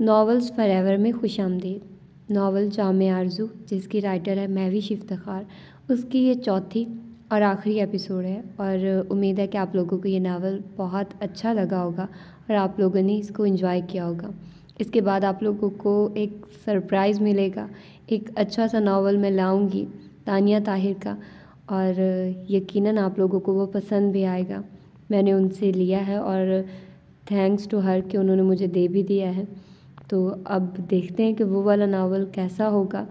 Novels forever में खुश आमदीद नावल जाम आरज़ू, जिसकी राइटर है महवी शिफ्तार उसकी ये चौथी और आखिरी एपिसोड है और उम्मीद है कि आप लोगों को ये नावल बहुत अच्छा लगा होगा और आप लोगों ने इसको इन्जॉय किया होगा। इसके बाद आप लोगों को एक सरप्राइज़ मिलेगा, एक अच्छा सा नावल मैं लाऊँगी तानिया ताहिर का और यकीनन आप लोगों को वो पसंद भी आएगा। मैंने उनसे लिया है और थैंक्स टू हर कि उन्होंने मुझे दे भी दिया है। तो अब देखते हैं कि वो वाला नावल कैसा होगा।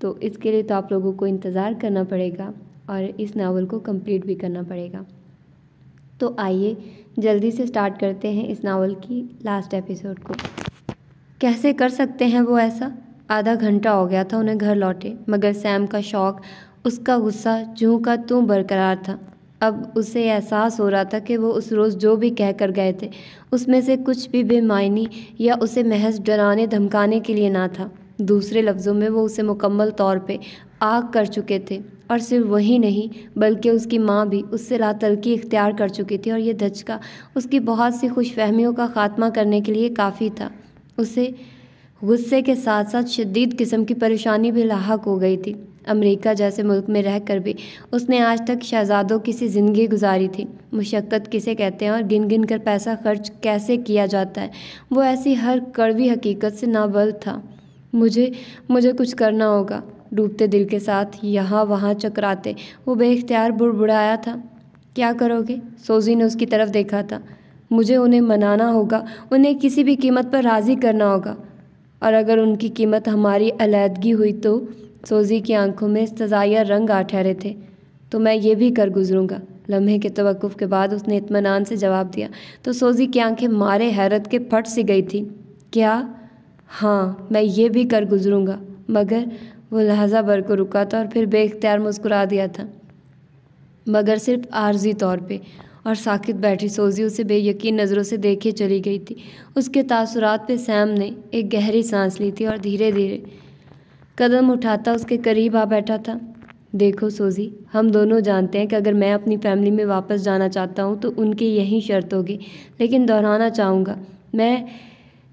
तो इसके लिए तो आप लोगों को इंतज़ार करना पड़ेगा और इस नावल को कंप्लीट भी करना पड़ेगा। तो आइए जल्दी से स्टार्ट करते हैं इस नावल की लास्ट एपिसोड को। कैसे कर सकते हैं वो ऐसा? आधा घंटा हो गया था उन्हें घर लौटे, मगर सैम का शौक़, उसका गुस्सा, जूँ का तू बरकरार था। अब उसे एहसास हो रहा था कि वो उस रोज़ जो भी कह कर गए थे, उसमें से कुछ भी बेमायनी या उसे महज डराने, धमकाने के लिए ना था। दूसरे लफ्ज़ों में वो उसे मुकम्मल तौर पे आग कर चुके थे। और सिर्फ़ वही नहीं, बल्कि उसकी माँ भी उससे लातलकी इख्तियार कर चुकी थी और ये धचका उसकी बहुत सी खुशफहमियों का ख़ात्मा करने के लिए काफ़ी था। उसे गुस्से के साथ साथ शदीद किस्म की परेशानी भी लाक हो गई थी। अमेरिका जैसे मुल्क में रहकर भी। उसने आज तक शहजादों की सी ज़िंदगी गुजारी थी। मुशक्क़त किसे कहते हैं और गिन गिन कर पैसा खर्च कैसे किया जाता है? वो ऐसी हर कड़वी हकीकत से नाबल था। मुझे मुझे कुछ करना होगा। डूबते दिल के साथ यहाँ वहाँ चकराते। वो बेख्तियार बुड़बुड़ाया था। क्या करोगे? सोजी ने उसकी तरफ़ देखा था। मुझे उन्हें मनाना होगा। उन्हें किसी भी कीमत पर राज़ी करना होगा। और अगर उनकी कीमत हमारी अलीहदगी हुई तो? सोजी की आँखों में सजाया रंग आ ठहरे थे। तो मैं ये भी कर गुजरूँगा। लम्हे के तवक़ुफ़ के बाद उसने इतमान से जवाब दिया। तो सोजी की आँखें मारे हैरत के फट सी गई थी। क्या? हाँ मैं ये भी कर गुजरूँगा। मगर वो लहजा भर को रुका था और फिर बेख्तियार मुस्कुरा दिया था। मगर सिर्फ़ आर्जी तौर पे। और साकित बैठी सोजी उसे बेयकीन नज़रों से देखे चली गई थी। उसके तासुरात पे सैम ने एक गहरी सांस ली थी और धीरे धीरे कदम उठाता, उसके करीब आ बैठा था। देखो सोजी, हम दोनों जानते हैं कि अगर मैं अपनी फैमिली में वापस जाना चाहता हूँ तो उनकी यही शर्त होगी। लेकिन दोहराना चाहूँगा। मैं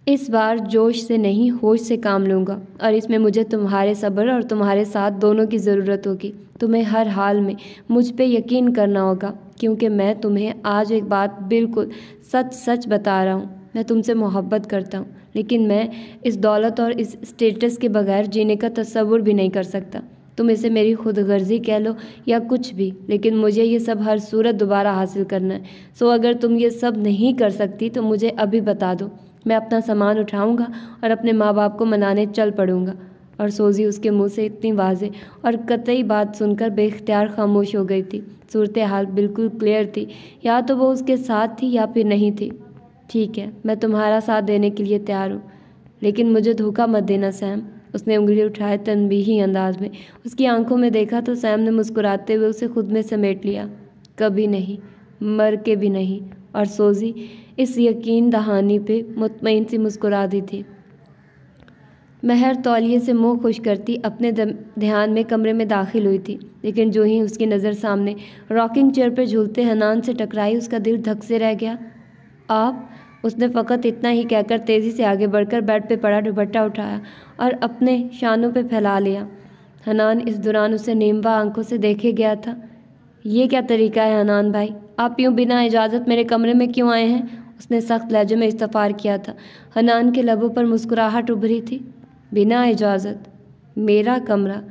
इस बार जोश से नहीं, होश से काम लूँगा। और इसमें मुझे तुम्हारे सब्र और तुम्हारे साथ दोनों की ज़रूरत होगी। तुम्हें हर हाल में मुझ पे यकीन करना होगा, क्योंकि मैं तुम्हें आज एक बात बिल्कुल सच सच बता रहा हूँ। मैं तुमसे मोहब्बत करता हूँ। लेकिन मैं इस दौलत और इस स्टेटस के बगैर जीने का तस्वुर भी नहीं कर सकता। तुम इसे मेरी खुद गर्जी कह लो या कुछ भी, लेकिन मुझे ये सब हर सूरत दोबारा हासिल करना है। सो अगर तुम ये सब नहीं कर सकती तो मुझे अभी बता दो। मैं अपना सामान उठाऊँगा और अपने माँ बाप को मनाने चल पड़ूँगा। और सोजी उसके मुँह से इतनी वाजे और कतई बात सुनकर बेख्तियार खामोश हो गई थी। सूरत हाल बिल्कुल क्लियर थी। या तो वो उसके साथ थी या फिर नहीं थी। ठीक है, मैं तुम्हारा साथ देने के लिए तैयार हूँ। लेकिन मुझे धोखा मत देना, सैम। उसने उंगली उठाए तनबीही अंदाज में। उसकी आँखों में देखा तो सैम ने मुस्कुराते हुए उसे खुद में समेट लिया। कभी नहीं, मर के भी नहीं। और सोजी, इस यकीन दहानी पे मुतमिन सी मुस्कुरा दी थी। महर तौलिए से मुँह खुश करती अपने ध्यान में कमरे में दाखिल हुई थी। लेकिन जो ही उसकी नज़र सामने, रॉकिंग चेयर पर झूलते हनान से टकराई, उसका दिल धक से रह गया। आप उसने फ़कत इतना ही कहकर तेज़ी से आगे बढ़कर बेड पे पड़ा, दुपट्टा उठाया और अपने शानों पे फैला लिया। हनान इस दौरान उसे नीमवा आँखों से देखे गया था। ये क्या तरीका है हनान भाई? आप यूँ बिना इजाज़त मेरे कमरे में क्यों आए हैं? उसने सख्त लहजे में इस्तफ़ार किया था। हनान के लबों पर मुस्कुराहट उभरी थी। बिना इजाज़त? मेरा कमरा?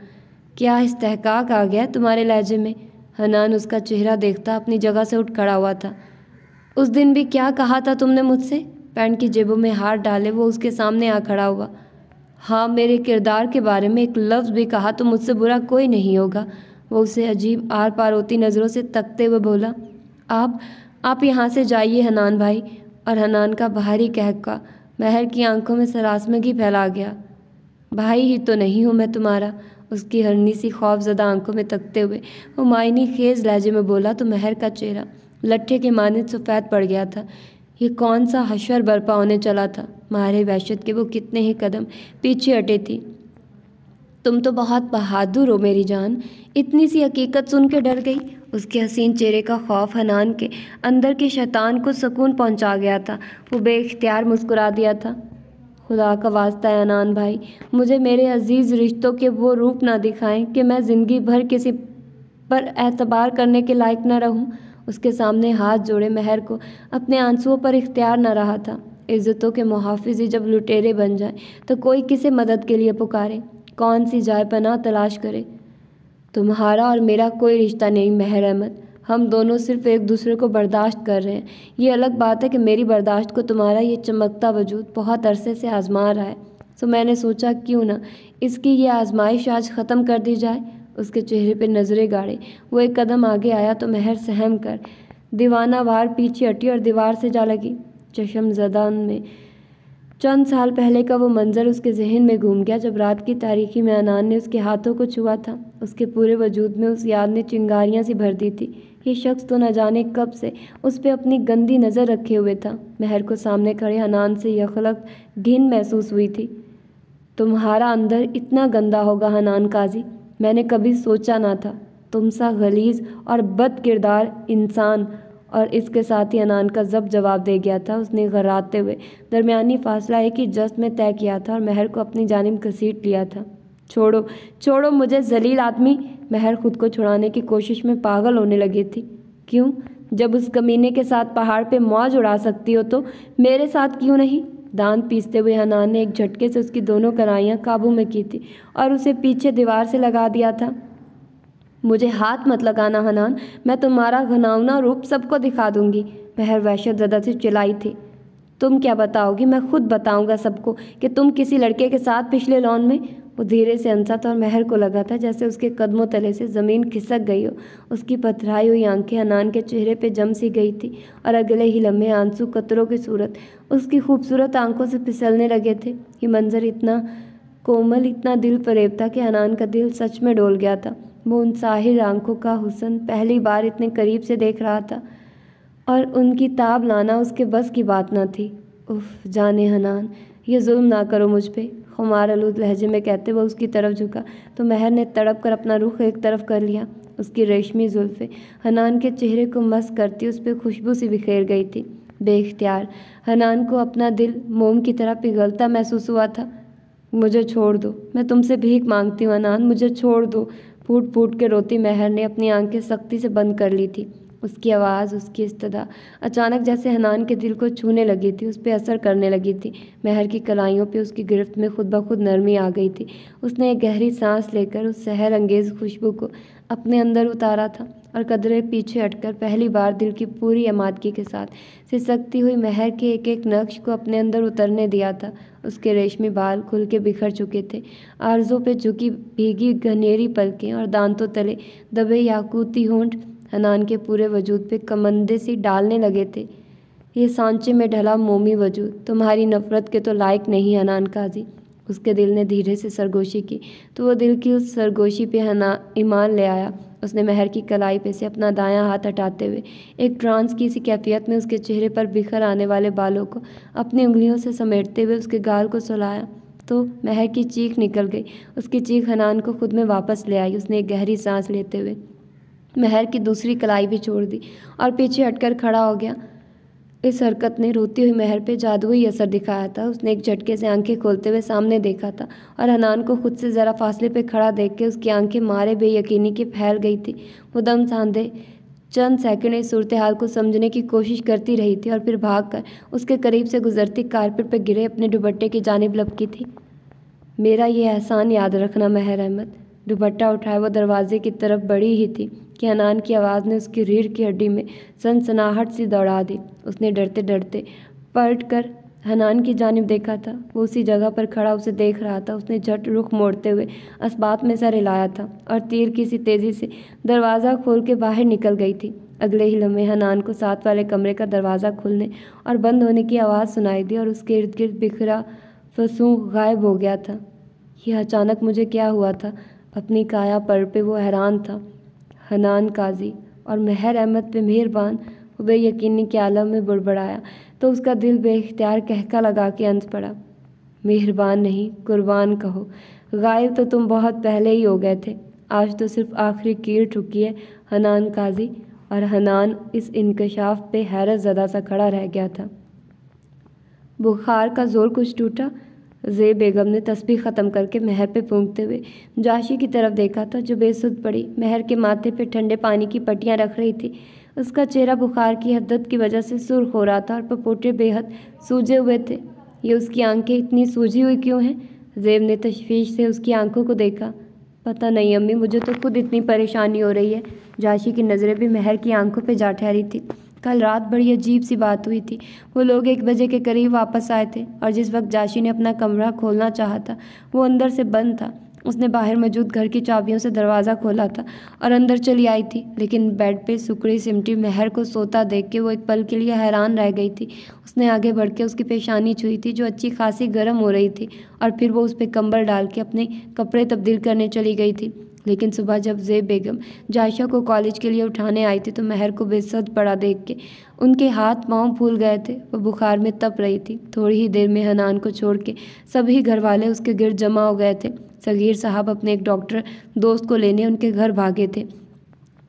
क्या इस्तेकाक आ गया तुम्हारे लहजे में? हनान उसका चेहरा देखता अपनी जगह से उठ खड़ा हुआ था। उस दिन भी क्या कहा था तुमने मुझसे? पैंट की जेबों में हाथ डाले वो उसके सामने आ खड़ा हुआ। हाँ मेरे किरदार के बारे में एक लफ्ज़ भी कहा तो मुझसे बुरा कोई नहीं होगा। वो उसे अजीब आर पार होती नज़रों से तकते हुए बोला, आप आप यहाँ से जाइए हनान भाई। और हनान का बाहरी कहका महर की आँखों में सरासमगी फैला गया। भाई ही तो नहीं हूँ मैं तुम्हारा। उसकी हरनी सी खौफजदा आँखों में तकते हुए वो मायनी खेज लहजे में बोला तो महर का चेहरा। लट्ठे के मानद सफ़ेद पड़ गया था। ये कौन सा हशर बर्पा होने चला था? मारे वहशत के वो कितने ही कदम पीछे हटे थी। तुम तो बहुत बहादुर हो मेरी जान। इतनी सी हकीकत सुन के डर गई। उसके हसीन चेहरे का खौफ हनान के अंदर के शैतान को सुकून पहुँचा गया था। वो बेख्तियार मुस्कुरा दिया था। खुदा का वास्ता है अनान भाई, मुझे मेरे अज़ीज़ रिश्तों के वो रूप ना दिखाएँ कि मैं ज़िंदगी भर किसी पर एतबार करने के लायक ना रहूँ। उसके सामने हाथ जोड़े महर को अपने आंसुओं पर इख्तियार न रहा था। इज़्ज़तों के मुहाफिज जब लुटेरे बन जाए तो कोई किसे मदद के लिए पुकारे? कौन सी जाय पना तलाश करे? तुम्हारा और मेरा कोई रिश्ता नहीं, महर अहमद। हम दोनों सिर्फ़ एक दूसरे को बर्दाश्त कर रहे हैं। ये अलग बात है कि मेरी बर्दाश्त को तुम्हारा ये चमकता वजूद बहुत अरसे से आजमा रहा है। तो मैंने सोचा, क्यों ना इसकी ये आजमाइश आज ख़त्म कर दी जाए? उसके चेहरे पे नज़रें गाड़े। वो एक कदम आगे आया तो महर सहम कर दीवाना वार पीछे हटी और दीवार से जा लगी। चशम जदान में। चंद साल पहले का वो मंज़र उसके जहन में घूम गया जब रात की तारीखी में अनान ने उसके हाथों को छुआ था। उसके पूरे वजूद में उस याद ने चिंगारियाँ सी भर दी थी। ये शख्स तो न जाने कब से उस पर अपनी गंदी नज़र रखे हुए था। महर को सामने खड़े हनान से यह खलक घिन महसूस हुई थी। तुम्हारा अंदर इतना गंदा होगा हनान काजी। मैंने कभी सोचा ना था तुम सा गलीज़ और बद किरदार इंसान। और इसके साथ ही अनान का जब जवाब दे गया था, उसने घराते हुए दरमियानी फासला एक ही जस्त में तय किया था और महर को अपनी जानब घसीट लिया था। छोड़ो छोड़ो, मुझे जलील आदमी, महर खुद को छुड़ाने की कोशिश में पागल होने लगी थी। क्यों? जब उस कमीने के साथ पहाड़ पे मौज उड़ा सकती हो तो मेरे साथ क्यों नहीं? दांत पीसते हुए हनान ने एक झटके से उसकी दोनों कलाइयाँ काबू में की थी और उसे पीछे दीवार से लगा दिया था। मुझे हाथ मत लगाना हनान, मैं तुम्हारा घनावना रूप सबको दिखा दूँगी। बहर वहशत ज़्यादा से चिल्लाई थी। तुम क्या बताओगी? मैं खुद बताऊँगा सबको कि तुम किसी लड़के के साथ पिछले लॉन में वो धीरे से अंसा था और महर को लगा था, जैसे उसके कदमों तले से ज़मीन खिसक गई हो। उसकी पथराई हुई आँखें अनान के चेहरे पे जम सी गई थी और अगले ही लम्हे आँसू कतरों की सूरत। उसकी खूबसूरत आँखों से फिसलने लगे थे ये मंजर इतना कोमल, इतना दिल फरेब था कि अनान का दिल सच में डोल गया था। वो उन साहिर आँखों का हुसन पहली बार इतने करीब से देख रहा था और उनकी ताब लाना उसके बस की बात न थी। उफ, जाने हनान ये जुल्म ना करो मुझ पर खुमार आलूद लहजे में कहते हुए उसकी तरफ़ झुका तो महर ने तड़प कर अपना रुख एक तरफ़ कर लिया, उसकी रेशमी जुल्फ़े। हनान के चेहरे को मस्त करती उस पर खुशबू सी बिखेर गई थी। बेख्तियार, हनान को अपना दिल मोम की तरह पिघलता महसूस हुआ था। मुझे छोड़ दो, मैं तुमसे भीख मांगती हूँ अनान मुझे छोड़ दो। फूट फूट के रोती महर ने अपनी आँखें सख्ती से बंद कर ली थी। उसकी आवाज़, उसकी इस्तदा। अचानक जैसे हनान के दिल को छूने लगी थी, उस पर असर करने लगी थी। महर की कलाइयों पे उसकी गिरफ्त में खुद ब खुद नरमी आ गई थी। उसने एक गहरी सांस लेकर उस सहर अंगेज़ खुशबू को अपने अंदर उतारा था और कदरे पीछे हटकर पहली बार दिल की पूरी अमादगी के साथ सिसकती हुई महर के एक एक नक्श को अपने अंदर उतरने दिया था। उसके रेशमी बाल खुल के बिखर चुके थे। आरज़ों पे झुकी भीगी घनेरी पलकें और दांतों तले दबे याकूती होंठ हनान के पूरे वजूद पे कमंदे सी डालने लगे थे। ये सांचे में ढला मोमी वजूद। तुम्हारी नफ़रत के तो लायक नहीं हनान काजी। उसके दिल ने धीरे से सरगोशी की। तो वो दिल की उस सरगोशी पे हना, ईमान ले आया। उसने महर की कलाई पे से अपना दायां हाथ हटाते हुए, एक ट्रांस की सी कैफियत में उसके चेहरे पर बिखर आने वाले बालों को अपनी उंगलियों से समेटते हुए उसके गाल को सुलाया। तो महर की चीख निकल गई। उसकी चीख हनान को खुद में वापस ले आई। उसने एक गहरी सांस लेते हुए महर की दूसरी कलाई भी छोड़ दी और पीछे हटकर खड़ा हो गया। इस हरकत ने रोती हुई महर पे जादुई असर दिखाया था। उसने एक झटके से आँखें खोलते हुए सामने देखा था और हनान को खुद से ज़रा फासले पे खड़ा देख के उसकी आँखें मारे बेयकीनी के फैल गई थी। वो दम सांधे, चंद सेकंड इस सूरत हाल को समझने की कोशिश करती रही थी और फिर भागकर उसके करीब से गुजरती कारपेट पर गिरे अपने दुबट्टे की जानब लपकी थी। मेरा ये एहसान याद रखना महर अहमद। दुबट्टा उठाए वो दरवाजे की तरफ़ बड़ी ही थी। कि हनान की आवाज़ ने उसकी रीढ़ की हड्डी में सनसनाहट सी दौड़ा दी। उसने डरते डरते पलट कर हनान की जानब देखा था। वो उसी जगह पर खड़ा उसे देख रहा था। उसने झट रुख मोड़ते हुए असबात में सर हिलाया था और तीर की सी तेज़ी से दरवाज़ा खोल के बाहर निकल गई थी। अगले ही लम्हे हनान को साथ वाले कमरे का दरवाज़ा खुलने और बंद होने की आवाज़ सुनाई दी और उसके इर्द गिर्द बिखरा फसूँ गायब हो गया था। यह अचानक मुझे क्या हुआ था? अपनी काया पर पे वो हैरान था। हनान काजी और महर अहमद पे मेहरबान वो यकीनी के आलम में बुड़बड़ाया। तो उसका दिल बेख्तियार कहका लगा के अंत पड़ा। मेहरबान नहीं, कुर्बान कहो। गायब तो तुम बहुत पहले ही हो गए थे। आज तो सिर्फ़ आखिरी कीर ठुकी है हनान काजी और हनान इस इनकशाफ पे हैरत ज़दा सा खड़ा रह गया था। बुखार का ज़ोर कुछ टूटा जे बेगम ने तस्बीह ख़त्म करके महर पे फूंकते हुए जाशी की तरफ़ देखा था जो बेसुध पड़ी, महर के माथे पे ठंडे पानी की पट्टियाँ रख रही थी। उसका चेहरा बुखार की हद्दत की वजह से सुर्ख हो रहा था और पपोटे बेहद सूजे हुए थे। ये उसकी आँखें इतनी सूजी हुई क्यों हैं? जेब ने तशवीश से उसकी आँखों को देखा। पता नहीं अम्मी, मुझे तो खुद इतनी परेशानी हो रही है। जाशी की नज़रें भी महर की आँखों पे जा ठहरी थी। कल रात बड़ी अजीब सी बात हुई थी। वो लोग एक बजे के करीब वापस आए थे और जिस वक्त जाशी ने अपना कमरा खोलना चाहा था, वो अंदर से बंद था। उसने बाहर मौजूद घर की चाबियों से दरवाज़ा खोला था और अंदर चली आई थी, लेकिन बेड पे सुकड़ी सिमटी महर को सोता देख के वो एक पल के लिए हैरान रह गई थी। उसने आगे बढ़ के उसकी पेशानी छुई थी, जो अच्छी खासी गर्म हो रही थी, और फिर वो उस पर कंबल डाल के अपने कपड़े तब्दील करने चली गई थी। लेकिन सुबह जब जेब बेगम जायशा को कॉलेज के लिए उठाने आई थी तो महर को बेसद पड़ा देख के। उनके हाथ पाँव फूल गए थे। वो बुखार में तप रही थी। थोड़ी ही देर में हनान को छोड़ के सभी घर वाले उसके गिर जमा हो गए थे। सगीर साहब अपने एक डॉक्टर दोस्त को लेने उनके घर भागे थे।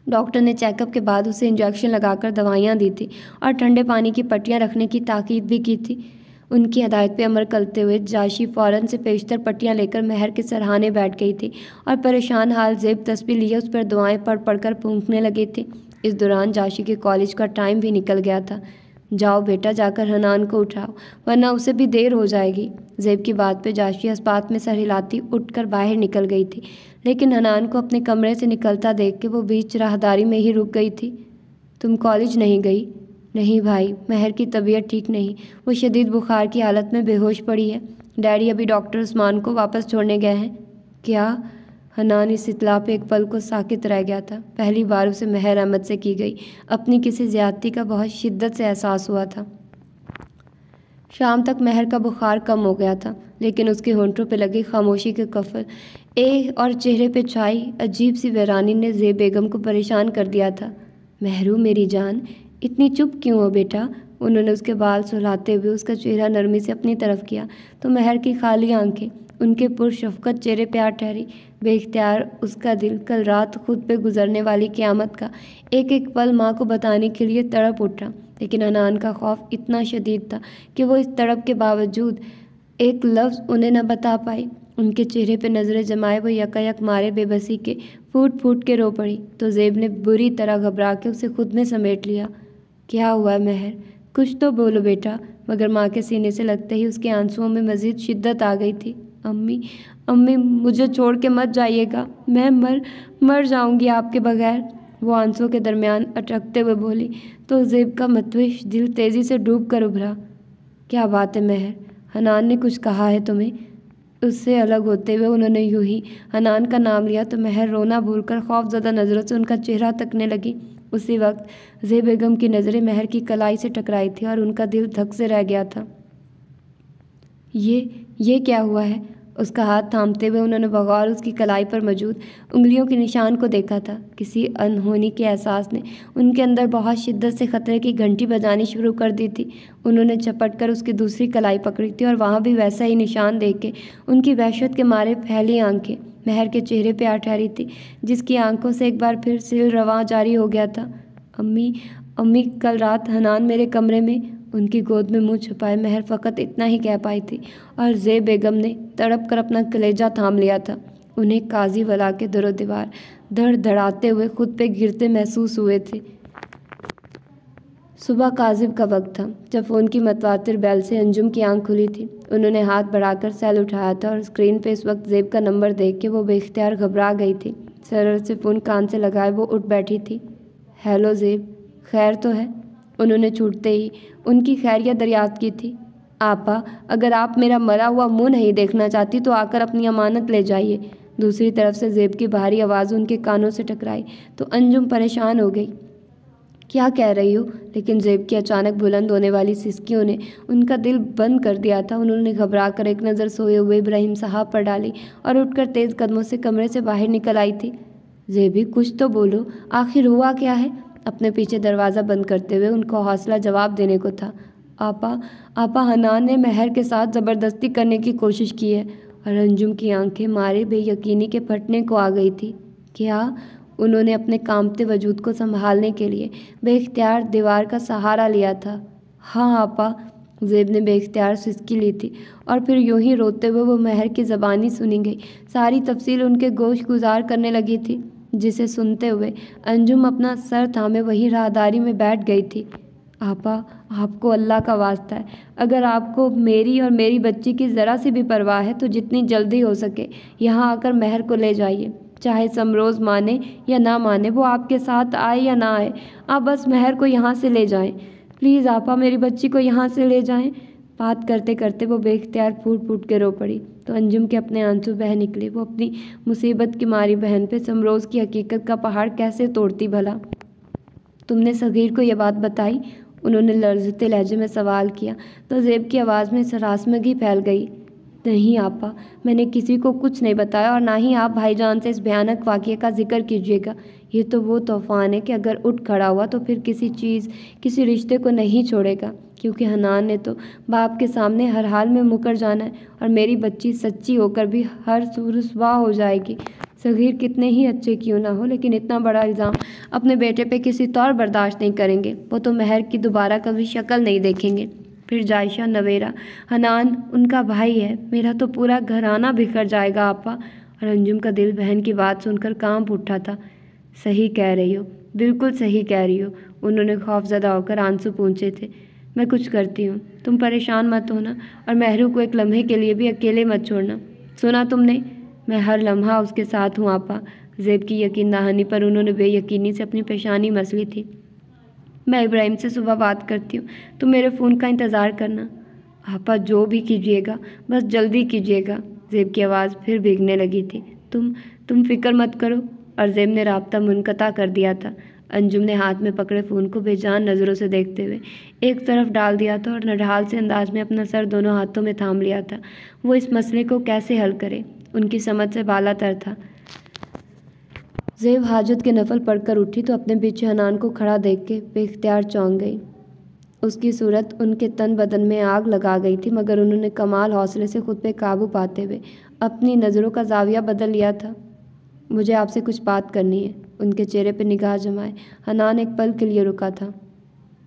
डॉक्टर ने चेकअप के बाद उसे इंजेक्शन लगाकर दवाइयाँ दी थी और ठंडे पानी की पट्टियाँ रखने की ताकीद भी की थी। उनकी हदायत पर अमल करते हुए जाशी फ़ौरन से पेशतर पट्टियाँ लेकर महर के सरहाने बैठ गई थी और परेशान हाल जेब तस्वीर लिए उस पर दुआएँ पढ़ पढ़कर फूंकने लगे थे। इस दौरान जाशी के कॉलेज का टाइम भी निकल गया था। जाओ बेटा, जाकर हनान को उठाओ, वरना उसे भी देर हो जाएगी। जेब की बात पे जाशी अस्पात में सर हिलाती उठकर बाहर निकल गई थी, लेकिन हनान को अपने कमरे से निकलता देख के वो बीच राहदारी में ही रुक गई थी। तुम कॉलेज नहीं गई? नहीं भाई, महर की तबीयत ठीक नहीं। वो शदीद बुखार की हालत में बेहोश पड़ी है। डैडी अभी डॉक्टर उस्मान को वापस छोड़ने गए हैं। क्या? हनान इस इतला पे एक पल को साकित रह गया था। पहली बार उसे महर अहमद से की गई। अपनी किसी ज़्यादती का बहुत शिद्दत से एहसास हुआ था। शाम तक महर का बुखार कम हो गया था, लेकिन उसके होंठों पे लगी खामोशी के कफल। ए और चेहरे पे छाई अजीब सी वैरानी ने जे बेगम को परेशान कर दिया था। महरू मेरी जान इतनी चुप क्यों हो बेटा? उन्होंने उसके बाल सुलाते हुए उसका चेहरा नरमी से अपनी तरफ़ किया। तो महर की खाली आँखें, उनके पुरशफ़क़त चेहरे पे आ ठहरी। बेख्तियार उसका दिल कल रात खुद पे गुजरने वाली क़्यामत का एक एक पल माँ को बताने के लिए तड़प उठा। लेकिन अनान का खौफ इतना शदीद था कि वो इस तड़प के बावजूद एक लफ्ज़ उन्हें न बता पाई। उनके चेहरे पे नज़रें जमाए वो यकायक मारे बेबसी के फूट फूट के रो पड़ी। तो जेब ने बुरी तरह घबरा के उसे खुद में समेट लिया। क्या हुआ महर? कुछ तो बोलो बेटा, मगर माँ के सीने से लगते ही उसके आंसुओं में मज़ीद शिद्दत आ गई थी। अम्मी अम्मी, मुझे छोड़ के मत जाइएगा। मैं मर मर जाऊँगी आपके बगैर। वो आंसुओं के दरमियान अटकते हुए बोली तो जेब का मतविश दिल तेज़ी से डूब कर उभरा। क्या बात है महर? हनान ने कुछ कहा है तुम्हें? उससे अलग होते हुए उन्होंने यूँ ही हनान का नाम लिया तो महर रोना भूल भूलकर खौफजदा नज़रों से उनका चेहरा तकने लगी। उसी वक्त जे बेगम की नज़रें महर की कलाई से टकराई थी और उनका दिल धक से रह गया था। ये ये क्या हुआ है? उसका हाथ थामते हुए उन्होंने बगौर उसकी कलाई पर मौजूद उंगलियों के निशान को देखा था। किसी अनहोनी के एहसास ने उनके अंदर बहुत शिद्दत से ख़तरे की घंटी बजानी शुरू कर दी थी। उन्होंने झपट कर उसकी दूसरी कलाई पकड़ी थी और वहाँ भी वैसा ही निशान देख के उनकी वहशत के मारे फैली आँखें। महर के चेहरे पे आ ठहरी थी, जिसकी आँखों से एक बार फिर सिल रवा जारी हो गया था। अम्मी अम्मी कल रात हनान मेरे कमरे में, उनकी गोद में मुँह छुपाए महर फ़कत इतना ही कह पाई थी, और जे बेगम ने तड़प कर अपना कलेजा थाम लिया था। उन्हें काजी वला के दरो दीवार धड़ धड़ाते हुए खुद पे गिरते महसूस हुए थे। सुबह काजिब का वक्त था, जब फ़ोन की मतवातिर बैल से अंजुम की आँख खुली थी। उन्होंने हाथ बढ़ाकर सेल उठाया था और स्क्रीन पे इस वक्त जेब का नंबर देख के वो बेख्तियार घबरा गई थी। सरर से फ़ोन कान से लगाए वो उठ बैठी थी। हेलो जेब, खैर तो है? उन्होंने छूटते ही उनकी खैरियत दरियाफ्त की थी। आपा, अगर आप मेरा मरा हुआ मुँह नहीं देखना चाहती तो आकर अपनी अमानत ले जाइए। दूसरी तरफ़ से जेब की भारी आवाज़ उनके कानों से टकराई तो अंजुम परेशान हो गई। क्या कह रही हो? लेकिन जेब की अचानक बुलंद होने वाली सिस्कियों ने उनका दिल बंद कर दिया था। उन्होंने घबरा कर एक नज़र सोए हुए इब्राहिम साहब पर डाली और उठकर तेज़ कदमों से कमरे से बाहर निकल आई थी। जेबी कुछ तो बोलो। आखिर हुआ क्या है? अपने पीछे दरवाज़ा बंद करते हुए उनको हौसला जवाब देने को था। आपा आपा हनान ने महर के साथ ज़बरदस्ती करने की कोशिश की है और अंजुम की आँखें मारे बेयकीनी के फटने को आ गई थी। क्या? उन्होंने अपने कामते वजूद को संभालने के लिए बेख्तियार दीवार का सहारा लिया था। हाँ आपा, जेब ने बेख्तियार सिसकी ली थी और फिर यूँ ही रोते हुए वो महर की ज़बानी सुनी गई। सारी तफसील उनके गोश गुजार करने लगी थी, जिसे सुनते हुए अंजुम अपना सर थामे वही राहदारी में बैठ गई थी। आपा, आपको अल्लाह का वास्ता है। अगर आपको मेरी और मेरी बच्ची की ज़रा सी भी परवाह है तो जितनी जल्दी हो सके यहाँ आकर महर को ले जाइए। चाहे समरोज़ माने या ना माने, वो आपके साथ आए या ना आए, आप बस महर को यहाँ से ले जाएँ। प्लीज़ आपा मेरी बच्ची को यहाँ से ले जाएँ। बात करते करते वो बेख्तियार फूट फूट के रो पड़ी। तो अंजुम के अपने आँसू बह निकले। वो अपनी मुसीबत की मारी बहन पे समरोज़ की हकीकत का पहाड़ कैसे तोड़ती भला। तुमने सगीर को यह बात बताई। उन्होंने लर्जते लहजे में सवाल किया। तो जेब की आवाज़ में सरासमगी फैल गई। नहीं, आपा। मैंने किसी को कुछ नहीं बताया और ना ही आप भाईजान से इस भयानक वाक्य का ज़िक्र कीजिएगा। ये तो वो तूफ़ान है कि अगर उठ खड़ा हुआ तो फिर किसी चीज़, किसी रिश्ते को नहीं छोड़ेगा। क्योंकि हनान ने तो बाप के सामने हर हाल में मुकर जाना है और मेरी बच्ची सच्ची होकर भी हर सुरसवा हो जाएगी। सगीर कितने ही अच्छे क्यों ना हो, लेकिन इतना बड़ा इल्ज़ाम अपने बेटे पे किसी तौर बर्दाश्त नहीं करेंगे। वो तो महर की दोबारा कभी शक्ल नहीं देखेंगे। फिर जायशा नवेरा, हनान, उनका भाई है। मेरा तो पूरा घराना बिखर जाएगा, आपा। और अंजुम का दिल बहन की बात सुनकर काँप उठा था। सही कह रही हो, बिल्कुल सही कह रही हो। उन्होंने खौफजदा होकर आँसू पूछे थे। मैं कुछ करती हूँ, तुम परेशान मत होना और महरू को एक लम्हे के लिए भी अकेले मत छोड़ना। सुना तुमने? मैं हर लम्हा उसके साथ हूँ, आपा। जेब की यकीन दहानी पर उन्होंने बेयकीनी से अपनी पेशानी मसली थी। मैं इब्राहिम से सुबह बात करती हूँ। तो मेरे फ़ोन का इंतज़ार करना। आपा जो भी कीजिएगा, बस जल्दी कीजिएगा। जेब की आवाज़ फिर भीगने लगी थी। तुम तुम फ़िक्र मत करो। और जेब ने रबता मुनकता कर दिया था। अंजुम ने हाथ में पकड़े फ़ोन को बेजान नज़रों से देखते हुए एक तरफ़ डाल दिया था और नढाल से अंदाज में अपना सर दोनों हाथों में थाम लिया था। वो इस मसले को कैसे हल करे? उनकी समझ से बाला तर था। जेब हाजत के नफल पढ़कर उठी तो अपने पीछे हनान को खड़ा देख के बेख्तियार चौंक गई। उसकी सूरत उनके तन बदन में आग लगा गई थी, मगर उन्होंने कमाल हौसले से खुद पे काबू पाते हुए अपनी नज़रों का जाविया बदल लिया था। मुझे आपसे कुछ बात करनी है। उनके चेहरे पर निगाह जमाए। हनान एक पल के लिए रुका था।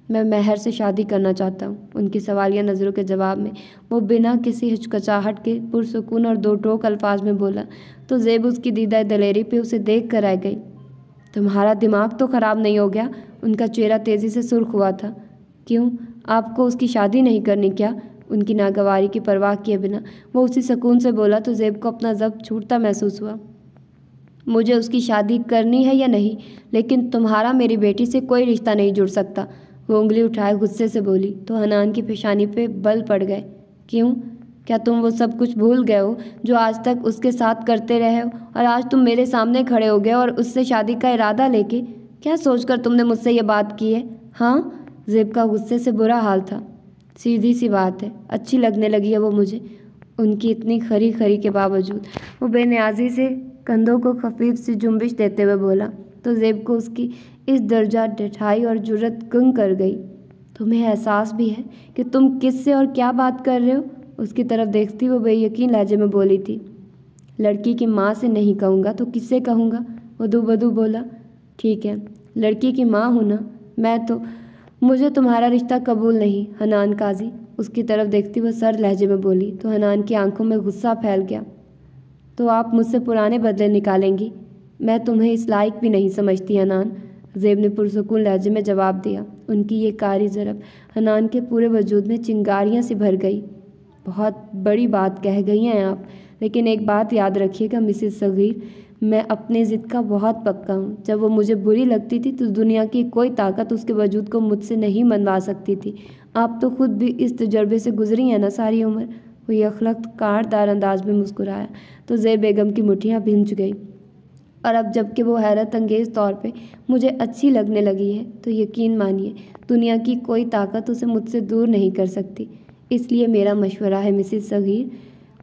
मैं महर से शादी करना चाहता हूँ। उनकी सवालिया नज़रों के जवाब में, वो बिना किसी हिचकचाहट के पुरसकून और दो टोक अल्फाज में बोला तो जेब उसकी दीदा दलेरी पे उसे देख कर आ गई। तुम्हारा दिमाग तो ख़राब नहीं हो गया? उनका चेहरा तेज़ी से सुर्ख हुआ था। क्यों? आपको उसकी शादी नहीं करनी क्या? उनकी नागवारी की परवाह किए बिना, वो उसी सुकून से बोला तो जेब को अपना जब छूटता महसूस हुआ। मुझे उसकी शादी करनी है या नहीं? लेकिन तुम्हारा मेरी बेटी से कोई रिश्ता नहीं जुड़ सकता। वो उंगली उठाए गुस्से से बोली तो हनान की पेशानी पे बल पड़ गए। क्यों? क्या तुम वो सब कुछ भूल गए हो जो आज तक उसके साथ करते रहे हो और आज तुम मेरे सामने खड़े हो गए और उससे शादी का इरादा लेके? क्या सोचकर तुमने मुझसे ये बात की है? हाँ जेब का गुस्से से बुरा हाल था। सीधी सी बात है, अच्छी लगने लगी है वो मुझे। उनकी इतनी खरी खरी के बावजूद वो बेनियाजी से कंधों को खफीफ सी जुम्बिश देते हुए बोला तो जेब को उसकी इस दर्जा डिठाई और जुरत गुंग कर गई। तुम्हें एहसास भी है कि तुम किससे और क्या बात कर रहे हो? उसकी तरफ़ देखती वो बेयकीन लहजे में बोली थी। लड़की की माँ से नहीं कहूँगा तो किससे कहूँगा? वधू बधू बोला, ठीक है, लड़की की माँ हूँ ना, मैं तो मुझे तुम्हारा रिश्ता कबूल नहीं, हनान काजी। उसकी तरफ़ देखती वो सर लहजे में बोली तो हनान की आँखों में गुस्सा फैल गया। तो आप मुझसे पुराने बदले निकालेंगी। मैं तुम्हें इस लायक भी नहीं समझती, हनान। जेब ने पुरसकून लहजे में जवाब दिया। उनकी ये कारी ज़रब हनान के पूरे वजूद में चिंगारियाँ से भर गई। बहुत बड़ी बात कह गई हैं आप, लेकिन एक बात याद रखिएगा, मिसिस सगीर, मैं अपने ज़िद का बहुत पक्का हूँ। जब वो मुझे बुरी लगती थी तो दुनिया की कोई ताकत उसके वजूद को मुझसे नहीं मनवा सकती थी। आप तो खुद भी इस तजर्बे से गुजरी हैं ना, सारी उम्र? वो यखलक कारदार अंदाज में मुस्कुराया तो जय बेगम की मुठियाँ भिंच गई। और अब जबकि वो हैरत अंगेज़ तौर पे मुझे अच्छी लगने लगी है तो यकीन मानिए, दुनिया की कोई ताकत उसे मुझसे दूर नहीं कर सकती। इसलिए मेरा मशवरा है, मिसिस सगीर